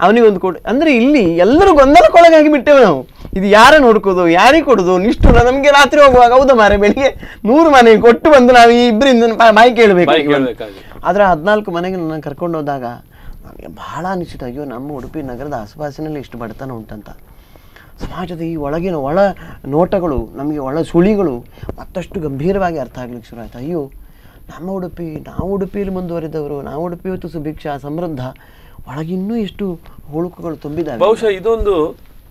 ಅವನಿಗೊಂದು ಕೊಡು ಅಂದರೆ ಇಲ್ಲಿ ಎಲ್ಲರೂ ಗೊಂದಲಕ್ಕೊಳಗಾಗಿ ಬಿಟ್ಟೆವು ನಾವು. ಇದು ಯಾರ ನೋಡ್ಕೋದು ಯಾರಿಗೆ ಕೊಡೋದು? ನಿಷ್ಠುರ ನಮಗೆ ರಾತ್ರಿ ಹೋಗುವಾಗ ಹೌದು ಮಾರೆ ಬೆಳಿಗ್ಗೆ ನೂರು ಮನೆಗೆ ಕೊಟ್ಟು ಬಂದು ನಾವು ಈ ಇಬ್ಬರಿಂದ ಬಾಯಿ
ಬಾಯಿ
ಕೇಳಬೇಕು ಆದರೆ ಹದಿನಾಲ್ಕು ಮನೆಗೆ ನನ್ನ ಕರ್ಕೊಂಡು ಹೋದಾಗ ನನಗೆ ಭಾಳ ಅನಿಸಿತು, ಅಯ್ಯೋ, ನಮ್ಮ ಉಡುಪಿ ನಗರದ ಆಸುಪಾಸಿನಲ್ಲಿ ಇಷ್ಟು ಬಡತನ ಉಂಟಂತ. ಸಮಾಜದ ಈ ಒಳಗಿನ ಒಳ ನೋಟಗಳು, ನಮಗೆ ಒಳ ಸುಳಿಗಳು ಮತ್ತಷ್ಟು ಗಂಭೀರವಾಗಿ ಅರ್ಥ ಆಗ್ಲಿಕ್ಕೆ ಶುರು ಆಯ್ತು. ಅಯ್ಯೋ, ನಮ್ಮ ಉಡುಪಿ, ನಾವು ಉಡುಪಿಯಲ್ಲಿ ಮುಂದುವರಿದವರು, ನಾವು ಉಡುಪಿ ಇವತ್ತು ಸುಭಿಕ್ಷ, ಸಮೃದ್ಧ, ಒಳಗಿನ್ನೂ ಎಷ್ಟು ಹುಳುಕುಗಳು ತುಂಬಿದ್ದಾವೆ.
ಬಹುಶಃ ಇದೊಂದು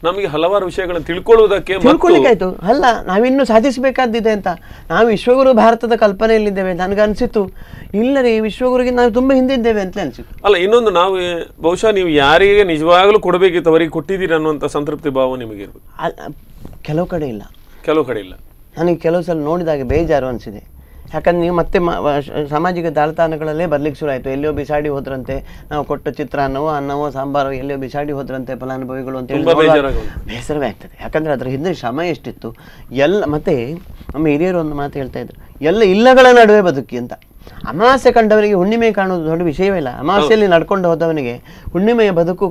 ನಮಗೆ ಹಲವಾರು ವಿಷಯಗಳನ್ನು ತಿಳ್ಕೊಳ್ಳುವುದಕ್ಕೆ
ತಿಳ್ಕೊಳ್ಳಿಕ್ಕಾಯ್ತು. ಅಲ್ಲ ನಾವಿನ್ನೂ ಸಾಧಿಸಬೇಕಾದಿದೆ ಅಂತ. ನಾವು ವಿಶ್ವಗುರು ಭಾರತದ ಕಲ್ಪನೆಯಲ್ಲಿದ್ದೇವೆ ಅನಿಸಿತು ಇಲ್ಲ ರೀ ವಿಶ್ವಗುರುಗೆ ನಾವು ತುಂಬ ಹಿಂದಿದ್ದೇವೆ ಅಂತ ಅನಿಸಿತು
ಅಲ್ಲ ಇನ್ನೊಂದು ನಾವು ಬಹುಶಃ ನೀವು ಯಾರಿಗೆ ನಿಜವಾಗ್ಲೂ ಕೊಡಬೇಕಿತ್ತು ಅವರಿಗೆ ಕೊಟ್ಟಿದ್ದೀರಿ ಅನ್ನುವಂಥ ಸಂತೃಪ್ತಿ ಭಾವ ನಿಮಗೆ
ಕೆಲವು ಕಡೆ ಇಲ್ಲ.
ಕೆಲವು ಕಡೆ ಇಲ್ಲ.
ನನಗೆ ಕೆಲವು ಸಲ ನೋಡಿದಾಗ ಬೇಜಾರು ಅನಿಸಿದೆ. ಯಾಕಂದ್ರೆ ನೀವು ಮತ್ತೆ ಸಾಮಾಜಿಕ ಜಾಲತಾಣಗಳಲ್ಲೇ ಬರ್ಲಿಕ್ಕೆ ಶುರು ಆಯಿತು. ಎಲ್ಲಿಯೋ ಬಿಸಾಡಿ ಹೋದ್ರಂತೆ ನಾವು ಕೊಟ್ಟ ಚಿತ್ರಾನ್ನವೋ ಅನ್ನವೋ ಸಾಂಬಾರು ಎಲ್ಲಿಯೋ ಬಿಸಾಡಿ ಹೋದ್ರಂತೆ ಫಲಾನುಭವಿಗಳು ಅಂತ ಹೇಳಿ ಬೇಸರವೇ ಆಗ್ತದೆ. ಯಾಕಂದ್ರೆ ಅದರ ಹಿಂದೆ ಶ್ರಮ ಎಷ್ಟಿತ್ತು? ಎಲ್ಲ ಮತ್ತೆ ನಮ್ಮ ಹಿರಿಯರು ಒಂದು ಮಾತು ಹೇಳ್ತಾ ಇದ್ರು. ಎಲ್ಲ ಇಲ್ಲಗಳ ನಡುವೆ ಬದುಕಿ ಅಂತ. ಅಮಾವಾಸ್ಯೆ ಕಂಡವರಿಗೆ ಹುಣ್ಣಿಮೆ ಕಾಣೋದು ದೊಡ್ಡ ವಿಷಯವೇ ಇಲ್ಲ. ಅಮಾವಾಸ್ಯೆಯಲ್ಲಿ ನಡ್ಕೊಂಡು ಹೋದವನಿಗೆ ಹುಣ್ಣಿಮೆಯ ಬದುಕು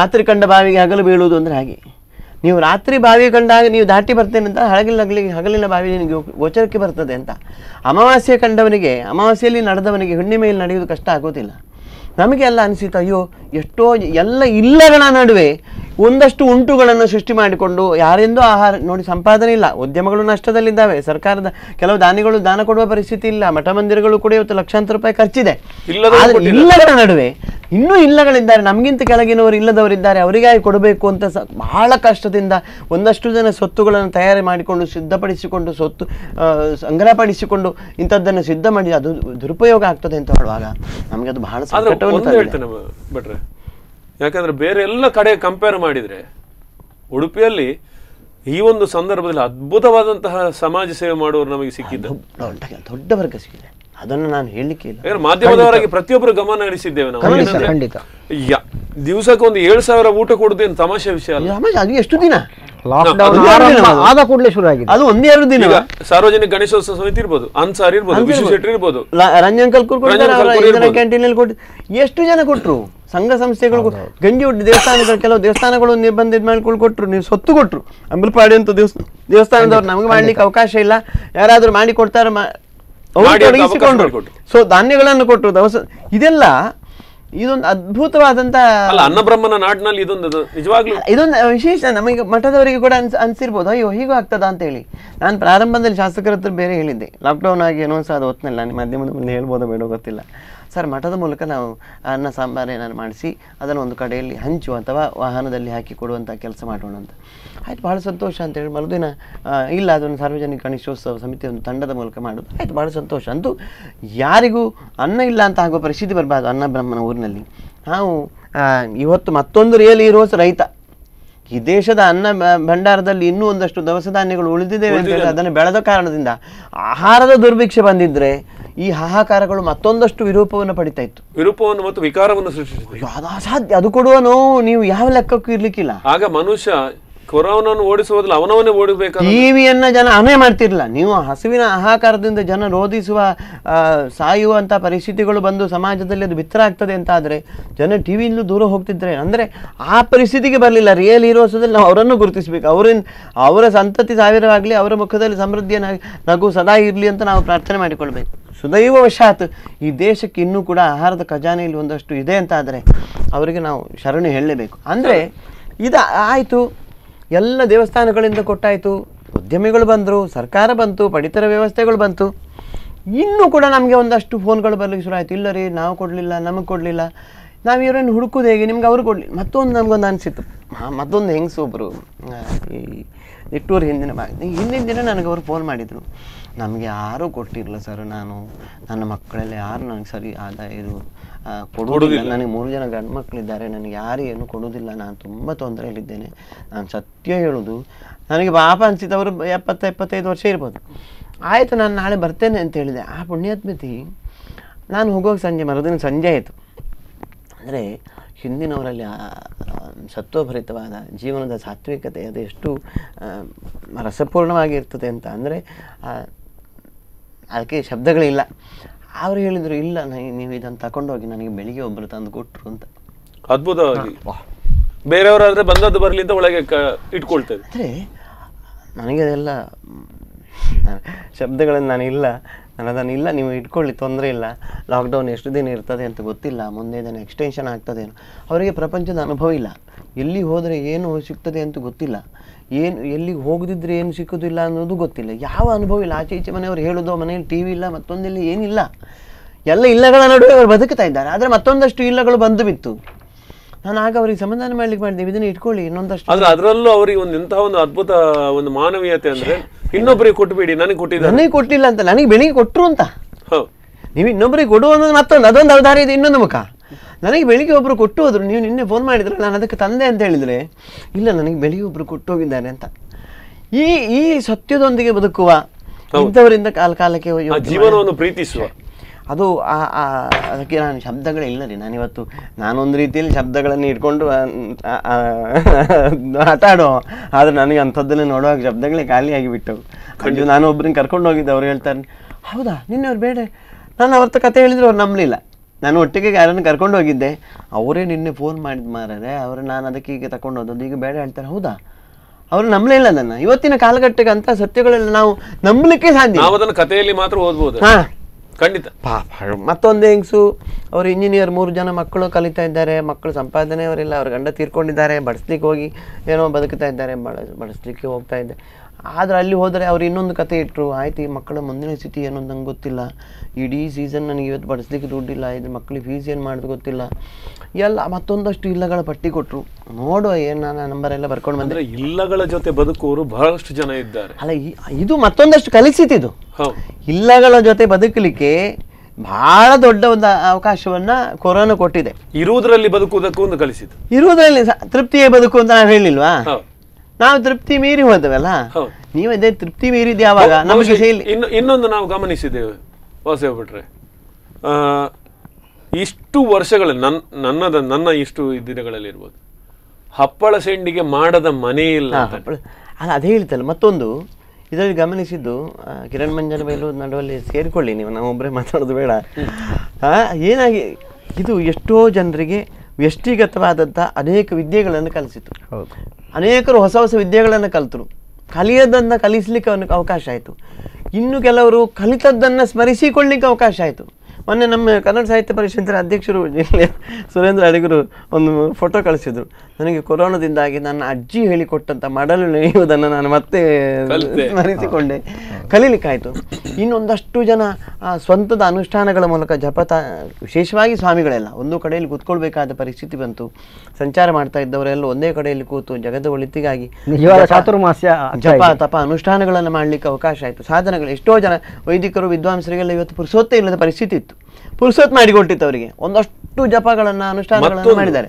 ರಾತ್ರಿ ಕಂಡ ಬಾವಿಗೆ ಹಗಲು ಬೀಳುವುದು ಅಂದ್ರೆ ಹಾಗೆ. ನೀವು ರಾತ್ರಿ ಬಾವಿ ಕಂಡಾಗ ನೀವು ದಾಟಿ ಬರ್ತೇನೆ ಅಂತ ಹಗಲಿನ ಹಗಲಿಗೆ ಹಗಲಿನ ಬಾವಿ ನಿನಗೆ ಗೋಚರಕ್ಕೆ ಬರ್ತದೆ ಅಂತ. ಅಮಾವಾಸ್ಯೆ ಕಂಡವನಿಗೆ, ಅಮಾವಾಸ್ಯೆಯಲ್ಲಿ ನಡೆದವನಿಗೆ ಹುಣ್ಣಿಮೆಯಲ್ಲಿ ನಡೆಯುವುದು ಕಷ್ಟ ಆಗೋದಿಲ್ಲ. ನಮಗೆ ಎಲ್ಲ ಅನಿಸಿತು, ಅಯ್ಯೋ, ಎಷ್ಟೋ ಎಲ್ಲ ಇಲ್ಲಗಳ ನಡುವೆ ಒಂದಷ್ಟು ಉಂಟುಗಳನ್ನು ಸೃಷ್ಟಿ ಮಾಡಿಕೊಂಡು ಯಾರಿಂದೂ ಆಹಾರ ನೋಡಿ ಸಂಪಾದನೆ ಇಲ್ಲ ಉದ್ಯಮಗಳು ನಷ್ಟದಲ್ಲಿದ್ದಾವೆ ಸರ್ಕಾರದ ಕೆಲವು ದಾನಿಗಳು ದಾನ ಕೊಡುವ ಪರಿಸ್ಥಿತಿ ಇಲ್ಲ ಮಠ ಮಂದಿರಗಳು ಕೂಡ ಇವತ್ತು ಲಕ್ಷಾಂತರ ರೂಪಾಯಿ ಖರ್ಚಿದೆ. ಇಲ್ಲಗಳ ನಡುವೆ ಇನ್ನೂ ಇಲ್ಲಗಳಿದ್ದಾರೆ ನಮಗಿಂತ ಕೆಳಗಿನವರು ಇಲ್ಲದವರಿದ್ದಾರೆ ಅವರಿಗಾಗಿ ಕೊಡಬೇಕು ಅಂತ ಸ ಬಹಳ ಕಷ್ಟದಿಂದ ಒಂದಷ್ಟು ಜನ ಸ್ವತ್ತುಗಳನ್ನು ತಯಾರಿ ಮಾಡಿಕೊಂಡು ಸಿದ್ಧಪಡಿಸಿಕೊಂಡು ಸ್ವತ್ತು ಸಂಗ್ರಹಪಡಿಸಿಕೊಂಡು ಇಂಥದ್ದನ್ನು ಸಿದ್ಧ ಮಾಡಿ ಅದು ದುರುಪಯೋಗ ಆಗ್ತದೆ ಅಂತ ಹೇಳುವಾಗ ನಮಗೆ ಅದು ಬಹಳ ಸಂಕಟವನ್ನು
ಒಂದು
ತಂದಿದೆ.
ಹೇಳ್ತೇನೆ ಭಟ್ರೆ ಯಾಕಂದ್ರೆ ಬೇರೆ ಎಲ್ಲ ಕಡೆ ಕಂಪೇರ್ ಮಾಡಿದ್ರೆ ಉಡುಪಿಯಲ್ಲಿ ಈ ಒಂದು ಸಂದರ್ಭದಲ್ಲಿ ಅದ್ಭುತವಾದಂತಹ ಸಮಾಜ ಸೇವೆ ಮಾಡುವವರು ನಮಗೆ ಸಿಕ್ಕಿದ್ದು.
ದೊಡ್ಡ ವರ್ಗ ಸಿಕ್ಕಿದೆ. ಅದನ್ನು ನಾನು ಹೇಳಲಿಕ್ಕೆ ಇಲ್ಲ.
ಯಾಕಂದ್ರೆ ಮಾಧ್ಯಮದವರಾಗಿ ಪ್ರತಿಯೊಬ್ಬರು ಗಮನ ಹರಿಸಿದ್ದೇವೆ ನಾವು.
ಖಂಡಿತ
ಯಾ- ದಿವಸಕ್ಕೆ ಒಂದು ಏಳು ಸಾವಿರ ಊಟ ಕೊಡುದೇನು ತಮಾಷೆ ವಿಷಯ ಅಲ್ಲ.
ಅದು ಎಷ್ಟು ದಿನ?
ಆದ ಕೂಡಲೇ ಶುರು ಆಗಿದೆ.
ಅದು ಒಂದೇ ಎರಡು ದಿನ.
ಸಾರ್ವಜನಿಕ ಗಣೇಶೋತ್ಸವ ಸಮಿತಿ ಇರ್ಬೋದು ಅನ್ಸಾರ್ ಇರ್ಬೋದು ವಿಶ್ವ ಶೆಟ್ಟಿ ಇರ್ಬೋದು.
ರಂಜನ್ ಕಲ್ಕೂರ್ ಕ್ಯಾಂಟೀನ್ ಎಷ್ಟು ಜನ ಕೊಟ್ರು? ಸಂಘ ಸಂಸ್ಥೆಗಳು ಕೊ- ಗಂಜಿ ಒಡ್ಡಿ ದೇವಸ್ಥಾನಗಳು ಕೆಲವು ದೇವಸ್ಥಾನಗಳು ನಿರ್ಬಂಧ ಇದ್ ಕೊಟ್ಟರು ನೀವು ಸೊತ್ತು ಕೊಟ್ರು. ಅಂಬಲ್ಪಾಡಿ ಅಂತ ದೇವಸ್ಥಾನ ದೇವಸ್ಥಾನದವ್ರು ನಮಗೆ ಮಾಡ್ಲಿಕ್ಕೆ ಅವಕಾಶ ಇಲ್ಲ. ಯಾರಾದರೂ ಮಾಡಿ ಕೊಡ್ತಾರೆ ತೊಡಗಿಸಿಕೊಂಡ್ರು. ಸೊ ಧಾನ್ಯಗಳನ್ನು ಕೊಟ್ಟರು ದವಸ ಇದೆಲ್ಲ ಇದೊಂದು ಅದ್ಭುತವಾದಂತ
ಅಲ್ಲ ಅನ್ನಬ್ರಹ್ಮನ ನಾಡಿನಲ್ಲಿ ಇದೊಂದು ನಿಜವಾಗ್ಲೂ.
ಇದೊಂದು ವಿಶೇಷ. ನಮಗೆ ಮಠದವರಿಗೆ ಕೂಡ ಅನ್ಸ್ ಅನ್ಸಿರ್ಬೋದು. ಅಯ್ಯೋ ಹೀಗೂ ಆಗ್ತದ ಅಂತ ಹೇಳಿ. ನಾನು ಪ್ರಾರಂಭದಲ್ಲಿ ಶಾಸಕರ ಹತ್ರ ಬೇರೆ ಹೇಳಿದ್ದೆ. ಲಾಕ್ಡೌನ್ ಆಗಿ ಏನೋ ಸಹ ಅದು ನಿಮ್ಮ ಮಾಧ್ಯಮದ ಮುಂದೆ ಹೇಳ್ಬೋದೋ ಬೇಡೋ ಗೊತ್ತಿಲ್ಲ. ಸರ್ ಮಠದ ಮೂಲಕ ನಾವು ಅನ್ನ ಸಾಂಬಾರು ಏನಾದ್ರು ಮಾಡಿಸಿ ಅದನ್ನು ಒಂದು ಕಡೆಯಲ್ಲಿ ಹಂಚು ಅಥವಾ ವಾಹನದಲ್ಲಿ ಹಾಕಿ ಕೊಡುವಂಥ ಕೆಲಸ ಮಾಡೋಣ ಅಂತ. ಆಯ್ತು ಭಾಳ ಸಂತೋಷ ಅಂತೇಳಿ ಮರುದಿನ ಆ, ಇಲ್ಲ ಅದನ್ನು ಸಾರ್ವಜನಿಕ ಗಣೇಶೋತ್ಸವ ಸಮಿತಿ ಒಂದು ತಂಡದ ಮೂಲಕ ಮಾಡೋದು. ಆಯ್ತು ಭಾಳ ಸಂತೋಷ. ಅಂತೂ ಯಾರಿಗೂ ಅನ್ನ ಇಲ್ಲ ಅಂತ ಆಗುವ ಪರಿಸ್ಥಿತಿ ಬರಬಾರ್ದು ಅನ್ನ ಬ್ರಹ್ಮನ ಊರಿನಲ್ಲಿ. ನಾವು ಇವತ್ತು ಮತ್ತೊಂದು ರಿಯಲ್ ಹೀರೋಸ್ ರೈತ. ಈ ದೇಶದ ಅನ್ನ ಭಂಡಾರದಲ್ಲಿ ಇನ್ನೂ ಒಂದಷ್ಟು ದವಸ ಧಾನ್ಯಗಳು ಉಳಿದಿದೆ. ಅದನ್ನು ಬೆಳೆದ ಕಾರಣದಿಂದ ಆಹಾರದ ದುರ್ಭಿಕ್ಷೆ ಬಂದಿದ್ರೆ ಈ ಹಾಹಾಕಾರಗಳು ಮತ್ತೊಂದಷ್ಟು ವಿರೂಪವನ್ನು ಪಡಿತಾ ಇತ್ತು.
ವಿರೂಪವನ್ನು ಮತ್ತು ವಿಕಾರವನ್ನು ಸೃಷ್ಟಿಸಿದೆ.
ಅಸಾಧ್ಯ. ಅದು ಕೊಡುವ ನೋವು ನೀವು ಯಾವ ಲೆಕ್ಕಕ್ಕೂ ಇರ್ಲಿಕ್ಕಿಲ್ಲ.
ಆಗ ಮನುಷ್ಯ ಕೊರೋನಾವನ್ನು ಓಡಿಸುವುದಿಲ್ಲ ಅವನವನ್ನೇ ಓಡಿಸಬೇಕು
ಟಿವಿಯನ್ನ ಜನ ಅನೇ ಮಾಡ್ತಿರ್ಲಿಲ್ಲ. ನೀವು ಹಸುವಿನ ಆಹಾಕಾರದಿಂದ ಜನ ರೋಧಿಸುವ ಸಾಯುವಂತ ಸಾಯುವಂಥ ಪರಿಸ್ಥಿತಿಗಳು ಬಂದು ಸಮಾಜದಲ್ಲಿ ಅದು ಬಿತ್ತರ ಆಗ್ತದೆ ಅಂತ ಆದರೆ ಜನ ಟಿವಿಯಿಂದ ದೂರ ಹೋಗ್ತಿದ್ರೆ ಅಂದರೆ ಆ ಪರಿಸ್ಥಿತಿಗೆ ಬರಲಿಲ್ಲ. ರಿಯಲ್ ಹೀರೋಸದಲ್ಲಿ ನಾವು ಅವರನ್ನು ಗುರುತಿಸಬೇಕು. ಅವರಿಂದ ಅವರ ಸಂತತಿ ಸಾವಿರವಾಗಲಿ ಅವರ ಮುಖದಲ್ಲಿ ಸಮೃದ್ಧಿಯ ನಗು- ನಗು ಸದಾ ಇರಲಿ ಅಂತ ನಾವು ಪ್ರಾರ್ಥನೆ ಮಾಡಿಕೊಳ್ಬೇಕು. ಸುದೈವ ವಶಾತ್ ಈ ದೇಶಕ್ಕೆ ಇನ್ನೂ ಕೂಡ ಆಹಾರದ ಖಜಾನೆಯಲ್ಲಿ ಒಂದಷ್ಟು ಇದೆ ಅಂತ ಆದರೆ ಅವರಿಗೆ ನಾವು ಶರಣು ಹೇಳಲೇಬೇಕು. ಅಂದರೆ ಇದು ಆಯಿತು. ಎಲ್ಲ ದೇವಸ್ಥಾನಗಳಿಂದ ಕೊಟ್ಟಾಯಿತು. ಉದ್ಯಮಿಗಳು ಬಂದರು, ಸರ್ಕಾರ ಬಂತು, ಪಡಿತರ ವ್ಯವಸ್ಥೆಗಳು ಬಂತು. ಇನ್ನೂ ಕೂಡ ನಮಗೆ ಒಂದಷ್ಟು ಫೋನ್ಗಳು ಬರಲಿಕ್ಕೆ ಶುರು ಆಯಿತು. ಇಲ್ಲ ರೀ, ನಾವು ಕೊಡಲಿಲ್ಲ, ನಮಗೆ ಕೊಡಲಿಲ್ಲ. ನಾವು ಇವರನ್ನು ಹುಡುಕೋದು ಹೇಗೆ? ನಿಮ್ಗೆ ಅವರು ಕೊಡಲಿ, ಮತ್ತೊಂದು ನಮಗೊಂದು ಅನಿಸಿತು ಮತ್ತೊಂದು ಹೆಂಗಸು ಒಬ್ಬರು ಈ ನಿಟ್ಟೂರು ಹಿಂದಿನ ಭಾಗ ಹಿಂದಿನ ದಿನ ನನಗೆ ಅವರು ಫೋನ್ ಮಾಡಿದರು. ನಮಗೆ ಯಾರೂ ಕೊಟ್ಟಿರಲಿಲ್ಲ ಸರ್ ನಾನು. ನನ್ನ ಮಕ್ಕಳಲ್ಲಿ ಯಾರು ನನಗೆ ಸರಿ ಆದಾಯ ಇದು ಕೊಡುವುದಿಲ್ಲ. ನನಗೆ ಮೂರು ಜನ ಗಂಡು ಮಕ್ಕಳಿದ್ದಾರೆ ನನಗೆ ಯಾರು ಏನು ಕೊಡುವುದಿಲ್ಲ. ನಾನು ತುಂಬ ತೊಂದರೆಯಲ್ಲಿದ್ದೇನೆ. ನಾನು ಸತ್ಯ ಹೇಳೋದು ನನಗೆ ಪಾಪ ಅನಿಸಿದವರು ಎಪ್ಪತ್ತ ಎಪ್ಪತ್ತು ಎಪ್ಪತ್ತೈದು ವರ್ಷ ಇರ್ಬೋದು. ಆಯಿತು ನಾನು ನಾಳೆ ಬರ್ತೇನೆ ಅಂತ ಹೇಳಿದೆ. ಆ ಪುಣ್ಯಾತ್ಮತಿ ನಾನು ಹೋಗೋಕೆ ಸಂಜೆ ಮರುದಿನ ಸಂಜೆ ಆಯಿತು. ಅಂದರೆ ಹಿಂದಿನವರಲ್ಲಿ ಆ ಸತ್ವಭರಿತವಾದ ಜೀವನದ ಸಾತ್ವಿಕತೆ ಅದು ಎಷ್ಟು ರಸಪೂರ್ಣವಾಗಿರ್ತದೆ ಅಂತ ಅಂದರೆ ಅದಕ್ಕೆ ಶಬ್ದಗಳಿಲ್ಲ. ಅವರು ಹೇಳಿದ್ರು ಇಲ್ಲ ನೀವು ಇದನ್ನು ಹೋಗಿ ನನಗೆ ಬೆಳಿಗ್ಗೆ ಒಬ್ಬರು ತಂದು ಕೊಟ್ರು ಅಂತ.
ಅದ್ಭುತವಾಗಿ. ಬೇರೆಯವರಾದ್ರೆ ಬಂದದ್ದು ಬರ್ಲಿ ಅಂತ ಒಳಗೆ ಇಟ್ಕೊಳ್ತೇವೆ.
ಅಂದರೆ ನನಗೆ ಅದೆಲ್ಲ ಶಬ್ದಗಳನ್ನು ನಾನು ಇಲ್ಲ ನಾನು ಇಲ್ಲ, ನೀವು ಇಟ್ಕೊಳ್ಳಿ, ತೊಂದರೆ ಇಲ್ಲ. ಲಾಕ್ಡೌನ್ ಎಷ್ಟು ದಿನ ಇರ್ತದೆ ಅಂತ ಗೊತ್ತಿಲ್ಲ. ಮುಂದೆ ಇದನ್ನು ಎಕ್ಸ್ಟೆನ್ಷನ್ ಆಗ್ತದೇನೋ. ಅವರಿಗೆ ಪ್ರಪಂಚದ ಅನುಭವ ಇಲ್ಲ. ಎಲ್ಲಿ ಹೋದರೆ ಏನು ಸಿಗ್ತದೆ ಅಂತ ಗೊತ್ತಿಲ್ಲ. ಏನು, ಎಲ್ಲಿಗೆ ಹೋಗದಿದ್ರೆ ಏನು ಸಿಕ್ಕೋದಿಲ್ಲ ಅನ್ನೋದು ಗೊತ್ತಿಲ್ಲ. ಯಾವ ಅನುಭವ ಇಲ್ಲ. ಆಚೆ ಈಚೆ ಮನೆಯವರು ಹೇಳೋದು, ಮನೆಯಲ್ಲಿ ಟಿ ವಿ ಇಲ್ಲ, ಮತ್ತೊಂದಿಲ್ಲ ಏನಿಲ್ಲ. ಎಲ್ಲ ಇಲ್ಲಗಳ ನಡುವೆ ಅವರು ಬದುಕ್ತಾ ಇದ್ದಾರೆ. ಆದರೆ ಮತ್ತೊಂದಷ್ಟು ಇಲ್ಲಗಳು ಬಂದು ಬಿತ್ತು. ನಾನು ಆಗ ಅವರಿಗೆ ಸಮಾಧಾನ ಮಾಡ್ಲಿಕ್ಕೆ ಮಾಡಿದೆ. ಇದನ್ನ ಇಟ್ಕೊಳ್ಳಿ ಇನ್ನೊಂದಷ್ಟು.
ಆದ್ರೆ ಅದರಲ್ಲೂ ಅವರಿಗೆ ಒಂದು ಇಂತಹ ಒಂದು ಅದ್ಭುತ ಒಂದು ಮಾನವೀಯತೆ ಅಂದ್ರೆ ಇನ್ನೊಬ್ಬರಿಗೆ ಕೊಟ್ಟುಬಿಡಿ ನನಗೆ ಕೊಟ್ಟಿದ್ದೆ
ನನಗೆ ಕೊಟ್ಟಿಲ್ಲ ಅಂತ ನನಗೆ ಬೆಳಿಗ್ಗೆ ಕೊಟ್ಟರು ಅಂತ. ನೀವು ಇನ್ನೊಬ್ಬರಿಗೆ ಕೊಡು ಅನ್ನೋದು ಮತ್ತೊಂದು ಅದೊಂದು ಅವಧಾರ ಇದೆ ಇನ್ನೊಂದು ಮುಖ. ನನಗೆ ಬೆಳಿಗ್ಗೆ ಒಬ್ರು ಕೊಟ್ಟು ಹೋದ್ರು. ನೀವು ನಿನ್ನೆ ಫೋನ್ ಮಾಡಿದ್ರೆ ನಾನು ಅದಕ್ಕೆ ತಂದೆ ಅಂತ ಹೇಳಿದ್ರೆ ಇಲ್ಲ ನನಗೆ ಬೆಳಿಗ್ಗೆ ಒಬ್ರು ಕೊಟ್ಟು ಹೋಗಿದ್ದಾರೆ ಅಂತ. ಈ ಈ ಸತ್ಯದೊಂದಿಗೆ ಬದುಕುವ ಇಂಥವರಿಂದ ಕಾಲ ಕಾಲಕ್ಕೆ
ಜೀವನವನ್ನು ಪ್ರೀತಿಸುವ.
ಅದು ಆ- ಆ- ಅದಕ್ಕೆ ನಾನು ಶಬ್ದಗಳಿಲ್ಲ ರೀ ನಾನಿವತ್ತು ನಾನೊಂದು ರೀತಿಯಲ್ಲಿ ಶಬ್ದಗಳನ್ನು ಇಟ್ಕೊಂಡು ಆಟ ಆಡೋ ಆದರೆ ನನಗೆ ಅಂಥದ್ದನ್ನು ನೋಡುವಾಗ ಶಬ್ದಗಳೇ ಖಾಲಿಯಾಗಿ ಆಗಿಬಿಟ್ಟವು ಕಂಡು ನಾನು ಒಬ್ಬರನ್ನ ಕರ್ಕೊಂಡು ಹೋಗಿದ್ದೆ ಅವ್ರು ಹೇಳ್ತಾರೆ ಹೌದಾ? ನಿನ್ನೆ ಅವ್ರು ಬೇಡ. ನಾನು ಅವ್ರ ಕತೆ ಹೇಳಿದ್ರು ಅವ್ರು ನಂಬಲಿಲ್ಲ. ನಾನು ಒಟ್ಟಿಗೆ ಯಾರನ್ನು ಕರ್ಕೊಂಡು ಹೋಗಿದ್ದೆ. ಅವರೇ ನಿನ್ನೆ ಫೋನ್ ಮಾಡಿದ್ದು ಮಾರರೆ ಅವರು ನಾನು ಅದಕ್ಕೆ ಈಗ ತಗೊಂಡು ಹೋದದ್ದು ಈಗ ಬೇಡ ಹೇಳ್ತಾರೆ. ಹೌದಾ? ಅವರು ನಂಬಲೇ ಇಲ್ಲ ನನ್ನ. ಇವತ್ತಿನ ಕಾಲಘಟ್ಟಕ್ಕೆ ಅಂತ ಸತ್ಯಗಳೆಲ್ಲ ನಾವು ನಂಬಲಿಕ್ಕೆ ಸಾಧ್ಯ
ಕಥೆಯಲ್ಲಿ ಮಾತ್ರ ಓದ್ಬೋದು.
ಹಾ.
ಖಂಡಿತ.
ಪಾಪ ಮತ್ತೊಂದು ಹೆಂಗ್ಸು, ಅವರು ಇಂಜಿನಿಯರ್ ಮೂರು ಜನ ಮಕ್ಕಳು ಕಲಿತಾ ಇದ್ದಾರೆ, ಮಕ್ಕಳು ಸಂಪಾದನೆ ಅವರಿಲ್ಲ ಅವ್ರ ಗಂಡ ತೀರ್ಕೊಂಡಿದ್ದಾರೆ, ಬಡಿಸ್ಲಿಕ್ಕೆ ಹೋಗಿ ಏನೋ ಬದುಕ್ತಾ ಇದ್ದಾರೆ, ಬಡ, ಬಡಿಸ್ಲಿಕ್ಕೆ ಹೋಗ್ತಾ ಇದ್ದೆ ಆದ್ರೆ ಅಲ್ಲಿ ಹೋದರೆ ಅವ್ರು ಇನ್ನೊಂದು ಕತೆ ಇಟ್ಟರು ಆಯ್ತು ಈ ಮಕ್ಕಳ ಮುಂದಿನ ಸ್ಥಿತಿ ಏನೋ ನಂಗೆ ಗೊತ್ತಿಲ್ಲ. ಇಡೀ ಸೀಸನ್ ನನಗೆ ಇವತ್ತು ಬಡಿಸ್ಲಿಕ್ಕೆ ದುಡ್ಡಿಲ್ಲ ಇದು ಮಕ್ಕಳಿಗೆ ಫೀಸ್ ಏನು ಮಾಡೋದು ಗೊತ್ತಿಲ್ಲ. ಎಲ್ಲ ಮತ್ತೊಂದಷ್ಟು ಇಲ್ಲಗಳ ಪಟ್ಟಿ ಕೊಟ್ಟರು ನೋಡುವ ಏನು ನಾನು ನಂಬರ್ ಎಲ್ಲ ಬರ್ಕೊಂಡು ಬಂದರೆ.
ಇಲ್ಲಗಳ ಜೊತೆ ಬದುಕುವರು ಬಹಳಷ್ಟು ಜನ ಇದ್ದಾರೆ.
ಅಲ್ಲ ಇದು ಮತ್ತೊಂದಷ್ಟು ಕಲಿಸಿತಿದು ಇಲ್ಲಗಳ ಜೊತೆ ಬದುಕಲಿಕ್ಕೆ ಬಹಳ ದೊಡ್ಡ ಒಂದು ಅವಕಾಶವನ್ನ ಕೊರೋನಾ ಕೊಟ್ಟಿದೆ.
ಇರುವುದರಲ್ಲಿ ಬದುಕುವುದಕ್ಕೂ ಒಂದು ಕಲಿಸಿತು.
ಇರುವುದರಲ್ಲಿ ತೃಪ್ತಿಯೇ ಬದುಕು ಅಂತ ನಾನು ಹೇಳಿಲ್ವಾ? ನಾವು ತೃಪ್ತಿ ಮೀರಿ ಹೋದವಲ್ಲ?
ಹೌದು.
ನೀವು ಇದೇ ತೃಪ್ತಿ ಮೀರಿದ ಯಾವಾಗ? ನಮಗೆ
ಇನ್ನು ಇನ್ನೊಂದು ನಾವು ಗಮನಿಸಿದ್ದೇವೆ ವಾಸವ ಬಿಟ್ರೆ ಆ, ಇಷ್ಟು ವರ್ಷಗಳ ನನ್ನ ನನ್ನದ ನನ್ನ ಇಷ್ಟು ದಿನಗಳಲ್ಲಿ ಇರ್ಬೋದು. ಹಪ್ಪಳ ಸೆಂಡಿಗೆ ಮಾಡದ ಮನೆ ಇಲ್ಲ
ಅಲ್ಲ ಅದೇ ಹೇಳ್ತಲ್ಲ ಮತ್ತೊಂದು ಇದರಲ್ಲಿ ಗಮನಿಸಿದ್ದು ಕಿರಣ್ ಮಂಜನ ಬೈಲು ನಡುವಲ್ಲಿ ಸೇರಿಕೊಳ್ಳಿ ನೀವು ನಾವು ಒಬ್ಬರೇ ಮಾತಾಡೋದು ಬೇಡ. ಆ, ಏನಾಗಿ ಇದು ಎಷ್ಟೋ ಜನರಿಗೆ ವ್ಯಷ್ಟಿಗತವಾದಂಥ ಅನೇಕ ವಿದ್ಯೆಗಳನ್ನು ಕಲಿಸಿತು.
ಹೌದು.
ಅನೇಕರು ಹೊಸ ಹೊಸ ವಿದ್ಯೆಗಳನ್ನು ಕಲಿತರು. ಕಲಿಯದನ್ನು ಕಲಿಸಲಿಕ್ಕೆ ಅವನಿಗೆ ಅವಕಾಶ ಆಯಿತು. ಇನ್ನು ಕೆಲವರು ಕಲಿತದ್ದನ್ನು ಸ್ಮರಿಸಿಕೊಳ್ಳಿಕ್ಕೆ ಅವಕಾಶ ಆಯಿತು. ಮೊನ್ನೆ ನಮ್ಮ ಕನ್ನಡ ಸಾಹಿತ್ಯ ಪರಿಷತ್ತಿನ ಅಧ್ಯಕ್ಷರು ಜಿಲ್ಲೆ ಸುರೇಂದ್ರ ಅಡಿಗರು ಒಂದು ಫೋಟೋ ಕಳಿಸಿದ್ರು. ನನಗೆ ಕೊರೋನಾದಿಂದಾಗಿ ನನ್ನ ಅಜ್ಜಿ ಹೇಳಿಕೊಟ್ಟಂತ ಮಡಲು ನೆನೆಯುವುದನ್ನು ನಾನು ಮತ್ತೆ. ಸ್ಮರಿಸಿಕೊಂಡೆ. ಕಲೀಲಿಕ್ಕಾಯಿತು. ಇನ್ನೊಂದಷ್ಟು ಜನ ಆ, ಸ್ವಂತದ ಅನುಷ್ಠಾನಗಳ ಮೂಲಕ ಜಪತ ವಿಶೇಷವಾಗಿ ಸ್ವಾಮಿಗಳೆಲ್ಲ ಒಂದು ಕಡೆಯಲ್ಲಿ ಕೂತ್ಕೊಳ್ಬೇಕಾದ ಪರಿಸ್ಥಿತಿ ಬಂತು. ಸಂಚಾರ ಮಾಡ್ತಾ ಇದ್ದವರೆಲ್ಲ ಒಂದೇ ಕಡೆಯಲ್ಲಿ ಕೂತು ಜಗದ ಒಳಿತಿಗಾಗಿ
ಚಾತುರ್ಮಾಸ್ಯ
ಜಪ ತಪ ಅನುಷ್ಠಾನಗಳನ್ನು ಮಾಡಲಿಕ್ಕೆ ಅವಕಾಶ ಆಯಿತು. ಸಾಧನಗಳು ಎಷ್ಟೋ ಜನ ವೈದಿಕರು ವಿದ್ವಾಂಸರಿಗೆಲ್ಲ ಇವತ್ತು ಪುರುಸೋತ್ತೇ ಇಲ್ಲದ ಪರಿಸ್ಥಿತಿ ಇತ್ತು. ಪುರುಸೊತ್ತು ಮಾಡಿಕೊಟ್ಟಿತ್ತು ಅವರಿಗೆ ಒಂದಷ್ಟು ಜಪಗಳನ್ನು ಅನುಷ್ಠಾನಗಳನ್ನು ಮಾಡಿದ್ದಾರೆ.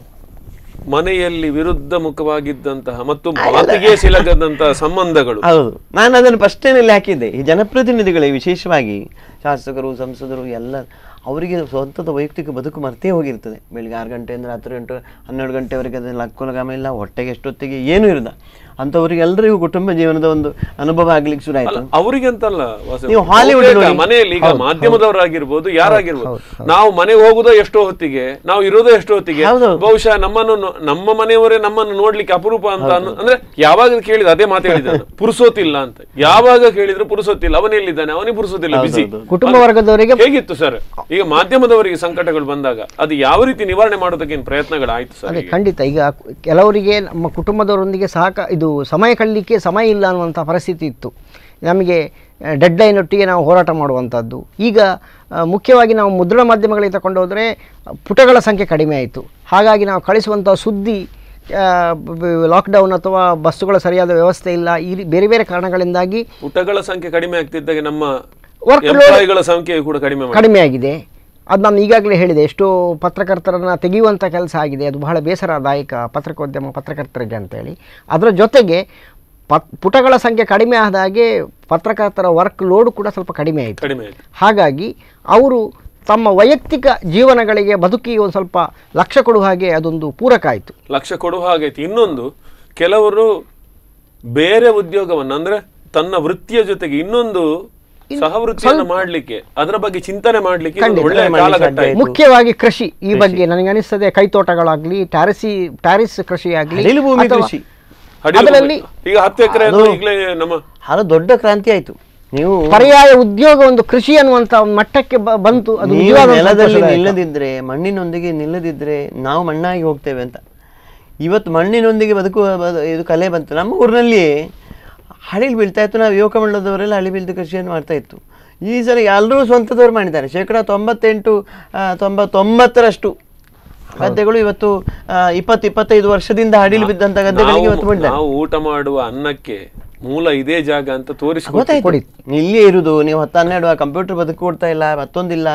ಮನೆಯಲ್ಲಿ ವಿರುದ್ಧ ಮುಖವಾಗಿದ್ದಂತಹ ಮತ್ತು ಮಾತಿಗೆ ಸಿಲಗದಂತಹ ಸಂಬಂಧಗಳು.
ಹೌದು. ನಾನು ಅದನ್ನು ಫಸ್ಟೇನಲ್ಲಿ ಹಾಕಿದ್ದೆ ಈ ಜನಪ್ರತಿನಿಧಿಗಳೇ ವಿಶೇಷವಾಗಿ ಶಾಸಕರು ಸಂಸದರು ಎಲ್ಲ ಅವರಿಗೆ ಸ್ವಂತದ ವೈಯಕ್ತಿಕ ಬದುಕು ಮರ್ತೇ ಹೋಗಿರ್ತದೆ. ಬೆಳಿಗ್ಗೆ ಆರು ಗಂಟೆಯಿಂದ ರಾತ್ರಿ ಗಂಟೆ ಹನ್ನೆರಡು ಗಂಟೆವರೆಗೆ ಅದನ್ನು ಲಕ್ಕೊಲಗಾಮ ಇಲ್ಲ ಹೊಟ್ಟೆಗೆ ಎಷ್ಟೊತ್ತಿಗೆ ಏನೂ ಇರದ ಅಂಥವ್ರಿಗೆ ಎಲ್ಲರಿಗೂ ಕುಟುಂಬ ಜೀವನದ ಒಂದು ಅನುಭವ ಆಗ್ಲಿಕ್ಕೆ ಶುರು ಆಯ್ತು.
ಅವರಿಗೆ ಅಂತಲ್ಲ ವಾಸವ.
ನೀವು ಹಾಲಿವುಡ್.
ಮನೆಯಲ್ಲಿ ಈಗ ಮಾಧ್ಯಮದವರಾಗಿರ್ಬೋದು ಯಾರಾಗಿರ್ಬೋದು ನಾವು ಮನೆಗೆ ಹೋಗುದೋ ಎಷ್ಟೋ ಹೊತ್ತಿಗೆ ನಾವು ಇರೋದೋ ಎಷ್ಟೋ ಹೊತ್ತಿಗೆ ಬಹುಶಃ ನಮ್ಮನ್ನು ನಮ್ಮ ಮನೆಯವರೇ ನಮ್ಮನ್ನು ನೋಡ್ಲಿಕ್ಕೆ ಅಪರೂಪ ಅಂತ ಅಂದ್ರೆ ಯಾವಾಗ ಕೇಳಿದ ಅದೇ ಮಾತು ಹೇಳಿದ್ರು ಪುರುಸೋತಿಲ್ಲ ಅಂತ. ಯಾವಾಗ ಕೇಳಿದ್ರು ಪುರುಸೋತಿಲ್ಲ ಅವನೆಲ್ಲಿದ್ದಾನೆ ಅವನೇ ಪುರುಸೋತಿಲ್ಲ ಬಿಸಿ
ಕುಟುಂಬ ವರ್ಗದವರಿಗೆ
ಹೇಗಿತ್ತು ಸರ್ ಈಗ ಮಾಧ್ಯಮದವರಿಗೆ ಸಂಕಟಗಳು ಬಂದಾಗ ಅದು ಯಾವ ರೀತಿ ನಿವಾರಣೆ ಮಾಡೋದಕ್ಕೆ ಪ್ರಯತ್ನಗಳಾಯ್ತು ಸರ್
ಖಂಡಿತ ಈಗ ಕೆಲವರಿಗೆ ನಮ್ಮ ಕುಟುಂಬದವರೊಂದಿಗೆ ಸಹಕ ಇದು ಸಮಯ ಕಳಲಿಕ್ಕೆ ಸಮಯ ಇಲ್ಲ ಅನ್ನುವಂಥ ಪರಿಸ್ಥಿತಿ ಇತ್ತು. ನಮಗೆ ಡೆಡ್ ಲೈನ್ ಒಟ್ಟಿಗೆ ನಾವು ಹೋರಾಟ ಮಾಡುವಂಥದ್ದು. ಈಗ ಮುಖ್ಯವಾಗಿ ನಾವು ಮುದ್ರಣ ಮಾಧ್ಯಮಗಳಿಗೆ ತಗೊಂಡು ಹೋದರೆ ಪುಟಗಳ ಸಂಖ್ಯೆ ಕಡಿಮೆ ಆಯಿತು. ಹಾಗಾಗಿ ನಾವು ಕಳಿಸುವಂಥ ಸುದ್ದಿ ಲಾಕ್ಡೌನ್ ಅಥವಾ ಬಸ್ಸುಗಳ ಸರಿಯಾದ ವ್ಯವಸ್ಥೆ ಇಲ್ಲ. ಈ ಬೇರೆ ಬೇರೆ ಕಾರಣಗಳಿಂದಾಗಿ
ಪುಟಗಳ ಸಂಖ್ಯೆ ಕಡಿಮೆ ಆಗ್ತಿದ್ದಾಗ ನಮ್ಮ ವರ್ಕ್ ಸಂಖ್ಯೆ ಕೂಡ ಕಡಿಮೆ
ಕಡಿಮೆ ಆಗಿದೆ. ಅದು ನಾನು ಈಗಾಗಲೇ ಹೇಳಿದೆ ಎಷ್ಟೋ ಪತ್ರಕರ್ತರನ್ನು ತೆಗೆಯುವಂಥ ಕೆಲಸ ಆಗಿದೆ ಅದು ಬಹಳ ಬೇಸರದಾಯಕ ಪತ್ರಿಕೋದ್ಯಮ ಪತ್ರಕರ್ತರಿಗೆ ಅಂತೇಳಿ. ಅದರ ಜೊತೆಗೆ ಪತ್ ಪುಟಗಳ ಸಂಖ್ಯೆ ಕಡಿಮೆ ಆದ ಹಾಗೆ ಪತ್ರಕರ್ತರ ವರ್ಕ್ ಲೋಡ್ ಕೂಡ ಸ್ವಲ್ಪ ಕಡಿಮೆ ಆಯಿತು.
ಕಡಿಮೆ ಆಯ್ತು.
ಹಾಗಾಗಿ ಅವರು ತಮ್ಮ ವೈಯಕ್ತಿಕ ಜೀವನಗಳಿಗೆ ಬದುಕಿಗೆ ಒಂದು ಸ್ವಲ್ಪ ಲಕ್ಷ್ಯ ಕೊಡುವ ಹಾಗೆ ಅದೊಂದು ಪೂರಕ ಆಯಿತು.
ಲಕ್ಷ ಕೊಡುವ ಹಾಗೈತಿ ಇನ್ನೊಂದು ಕೆಲವರು ಬೇರೆ ಉದ್ಯೋಗವನ್ನು ಅಂದರೆ ತನ್ನ ವೃತ್ತಿಯ ಜೊತೆಗೆ ಇನ್ನೊಂದು ಸಹವೃತ್ತಿಯನ್ನು ಮಾಡ್ಲಿಕ್ಕೆ ಅದರ ಬಗ್ಗೆ ಚಿಂತನೆ ಮಾಡ್ಲಿಕ್ಕೆ.
ಮುಖ್ಯವಾಗಿ ಕೃಷಿ ಈ ಬಗ್ಗೆ ನನಗೆ ಅನಿಸ್ತದೆ ಕೈತೋಟಗಳಾಗ್ಲಿ ಟ್ಯಾರಿಸಿ ಟ್ಯಾರಿಸ್ ಕೃಷಿ ಆಗಲಿ
ಭೂಮಿ ಕೃಷಿ.
ಅದರಲ್ಲಿ.
ಈಗ ಹತ್ತು ಎಕರೆ ನಮ್ಮ
ಅದು ದೊಡ್ಡ ಕ್ರಾಂತಿ ಆಯ್ತು. ನೀವು
ಪರ್ಯಾಯ ಉದ್ಯೋಗ ಒಂದು ಕೃಷಿ ಅನ್ನುವಂತ ಒಂದು ಮಟ್ಟಕ್ಕೆ ಬ- ಬಂತು ಅದು
ನೆಲದಲ್ಲಿ ನಿಲ್ಲದಿದ್ರೆ ಮಣ್ಣಿನೊಂದಿಗೆ ನಿಲ್ಲದಿದ್ರೆ ನಾವು ಮಣ್ಣಾಗಿ ಹೋಗ್ತೇವೆ ಅಂತ. ಇವತ್ತು ಮಣ್ಣಿನೊಂದಿಗೆ ಬದುಕುವ ಬದು- ಇದು ಕಲೆ ಬಂತು. ನಮ್ಮ ಊರಿನಲ್ಲಿ ಹಳಿಲ್ ಬೀಳ್ತಾ ಇತ್ತು ನಾವು ಯುವಕ ಮಂಡಲದವರೆಲ್ಲ ಹಳಿ ಬೀಳ್ದ ಕೃಷಿಯನ್ನು ಮಾಡ್ತಾ ಇತ್ತು. ಈ ಸಲ ಎಲ್ಲರೂ ಸ್ವಂತದವರು ಮಾಡಿದ್ದಾರೆ. ಶೇಕಡ ತೊಂಬತ್ತೆಂಟು ತೊಂಬತ್ತೊಂಬತ್ತರಷ್ಟು ಗದ್ದೆಗಳು ಇವತ್ತು ಇಪ್ಪತ್ತು ಇಪ್ಪತ್ತೈದು ವರ್ಷದಿಂದ ಹಡಿಲು ಬಿದ್ದಂಥ ಗದ್ದೆಗಳಿಗೆ ಇವತ್ತು
ನಾವು
ಮಾಡಿದ್ದಾರೆ
ಊಟ ಮಾಡುವ ಅನ್ನಕ್ಕೆ ಮೂಲ ಇದೇ ಜಾಗ ಅಂತ ತೋರಿಸಿ
ಗೊತ್ತಾಯ್ತು. ಇಲ್ಲಿ ಇರುದು. ನೀವು ಹತ್ತು ಹನ್ನೆರಡು ಕಂಪ್ಯೂಟರ್ ಬದುಕು ಕೊಡ್ತಾ ಇಲ್ಲ ಮತ್ತೊಂದಿಲ್ಲ.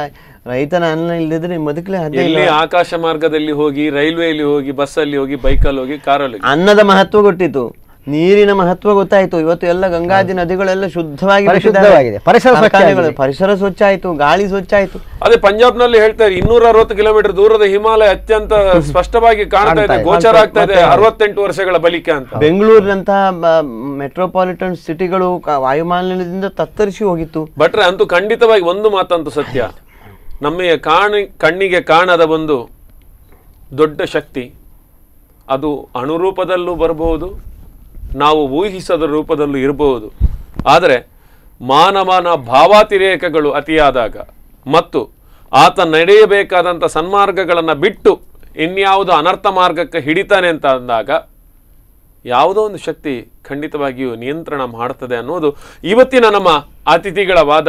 ರೈತನ ಅನ್ನ ಇಲ್ಲದಿದ್ರೆ ನಿಮ್ಮ ಬದುಕಲೇ ಇಲ್ಲಿ.
ಆಕಾಶ ಮಾರ್ಗದಲ್ಲಿ ಹೋಗಿ ರೈಲ್ವೆಯಲ್ಲಿ ಹೋಗಿ ಬಸ್ಸಲ್ಲಿ ಹೋಗಿ ಬೈಕಲ್ಲಿ ಹೋಗಿ ಕಾರಲ್ಲಿ ಹೋಗಿ.
ಅನ್ನದ ಮಹತ್ವ ಗೊತ್ತಿತ್ತು. ನೀರಿನ ಮಹತ್ವ ಗೊತ್ತಾಯ್ತು. ಇವತ್ತು ಎಲ್ಲ ಗಂಗಾದಿ ನದಿಗಳೆಲ್ಲ ಶುದ್ಧವಾಗಿ
ಪರಿಶುದ್ಧವಾಗಿದೆ. ಪರಿಸರ ಸ್ವಚ್ಛ
ಪರಿಸರ ಸ್ವಚ್ಛ ಆಯ್ತು ಗಾಳಿ ಸ್ವಚ್ಛ ಆಯ್ತು.
ಅದೇ ಪಂಜಾಬ್ ಪಂಜಾಬ್ನಲ್ಲಿ ಹೇಳ್ತಾರೆ ಇನ್ನೂರ ಅರವತ್ತು ಕಿಲೋಮೀಟರ್ ದೂರದ ಹಿಮಾಲಯ ಅತ್ಯಂತ ಸ್ಪಷ್ಟವಾಗಿ ಕಾಣ್ತಾ ಇದೆ ಗೋಚರ ಆಗ್ತಾ ಇದೆ ಅರವತ್ತೆಂಟು ವರ್ಷಗಳ ಬಳಿಕ ಅಂತ.
ಬೆಂಗಳೂರಿನಂತಹ ಮೆಟ್ರೋಪಾಲಿಟನ್ ಸಿಟಿಗಳು ವಾಯುಮಾಲಿನ್ಯದಿಂದ ತತ್ತರಿಸಿ ಹೋಗಿತ್ತು.
ಬಟ್ರೆ ಅಂತೂ ಖಂಡಿತವಾಗಿ ಒಂದು ಮಾತಂತೂ ಸತ್ಯ. ನಮ್ಮ ಕಾಣ ಕಣ್ಣಿಗೆ ಕಾಣದ ಒಂದು ದೊಡ್ಡ ಶಕ್ತಿ ಅದು ಅಣುರೂಪದಲ್ಲೂ ಬರಬಹುದು ನಾವು ಊಹಿಸದ ರೂಪದಲ್ಲೂ ಇರಬಹುದು. ಆದರೆ ಮಾನವನ ಭಾವಾತಿರೇಕಗಳು ಅತಿಯಾದಾಗ ಮತ್ತು ಆತ ನಡೆಯಬೇಕಾದಂಥ ಸನ್ಮಾರ್ಗಗಳನ್ನು ಬಿಟ್ಟು ಇನ್ಯಾವುದೋ ಅನರ್ಥ ಮಾರ್ಗಕ್ಕೆ ಹಿಡಿತಾನೆ ಅಂತ ಅಂದಾಗ ಯಾವುದೋ ಒಂದು ಶಕ್ತಿ ಖಂಡಿತವಾಗಿಯೂ ನಿಯಂತ್ರಣ ಮಾಡ್ತದೆ ಅನ್ನೋದು ಇವತ್ತಿನ ನಮ್ಮ ಅತಿಥಿಗಳ ವಾದ.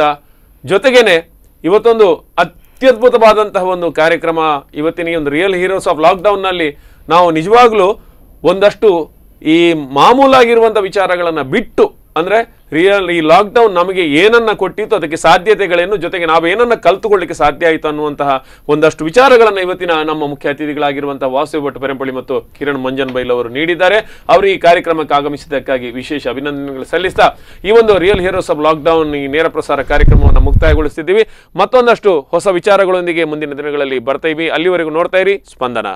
ಜೊತೆಗೇನೆ ಇವತ್ತೊಂದು ಅತ್ಯದ್ಭುತವಾದಂತಹ ಒಂದು ಕಾರ್ಯಕ್ರಮ, ಇವತ್ತಿನ ಒಂದು ರಿಯಲ್ ಹೀರೋಸ್ ಆಫ್ ಲಾಕ್ಡೌನ್ನಲ್ಲಿ ನಾವು ನಿಜವಾಗ್ಲೂ ಒಂದಷ್ಟು ಈ ಮಾಮೂಲಾಗಿರುವಂಥ ವಿಚಾರಗಳನ್ನು ಬಿಟ್ಟು, ಅಂದರೆ ರಿಯಲ್ ಈ ಲಾಕ್ಡೌನ್ ನಮಗೆ ಏನನ್ನ ಕೊಟ್ಟಿತ್ತು, ಅದಕ್ಕೆ ಸಾಧ್ಯತೆಗಳೇನು, ಜೊತೆಗೆ ನಾವು ಏನನ್ನ ಕಲ್ತುಕೊಳ್ಳಿಕ್ಕೆ ಸಾಧ್ಯ ಆಯಿತು ಅನ್ನುವಂತಹ ಒಂದಷ್ಟು ವಿಚಾರಗಳನ್ನು ಇವತ್ತಿನ ನಮ್ಮ ಮುಖ್ಯ ಅತಿಥಿಗಳಾಗಿರುವಂತಹ ವಾಸು ಭಟ್ ಪೆರಂಪಳ್ಳಿ ಮತ್ತು ಕಿರಣ್ ಮಂಜನ್ ಬೈಲ್ ಅವರು ನೀಡಿದ್ದಾರೆ. ಅವರು ಈ ಕಾರ್ಯಕ್ರಮಕ್ಕೆ ಆಗಮಿಸಿದ್ದಕ್ಕಾಗಿ ವಿಶೇಷ ಅಭಿನಂದನೆಗಳು ಸಲ್ಲಿಸ್ತಾ, ಈ ಒಂದು ರಿಯಲ್ ಹೀರೋಸ್ ಆಫ್ ಲಾಕ್ಡೌನ್ ಈ ನೇರ ಪ್ರಸಾರ ಕಾರ್ಯಕ್ರಮವನ್ನು ಮುಕ್ತಾಯಗೊಳಿಸ್ತಿದ್ದೀವಿ. ಮತ್ತೊಂದಷ್ಟು ಹೊಸ ವಿಚಾರಗಳೊಂದಿಗೆ ಮುಂದಿನ ದಿನಗಳಲ್ಲಿ ಬರ್ತಾ ಅಲ್ಲಿವರೆಗೂ ನೋಡ್ತಾ ಇರಿ, ಸ್ಪಂದನ.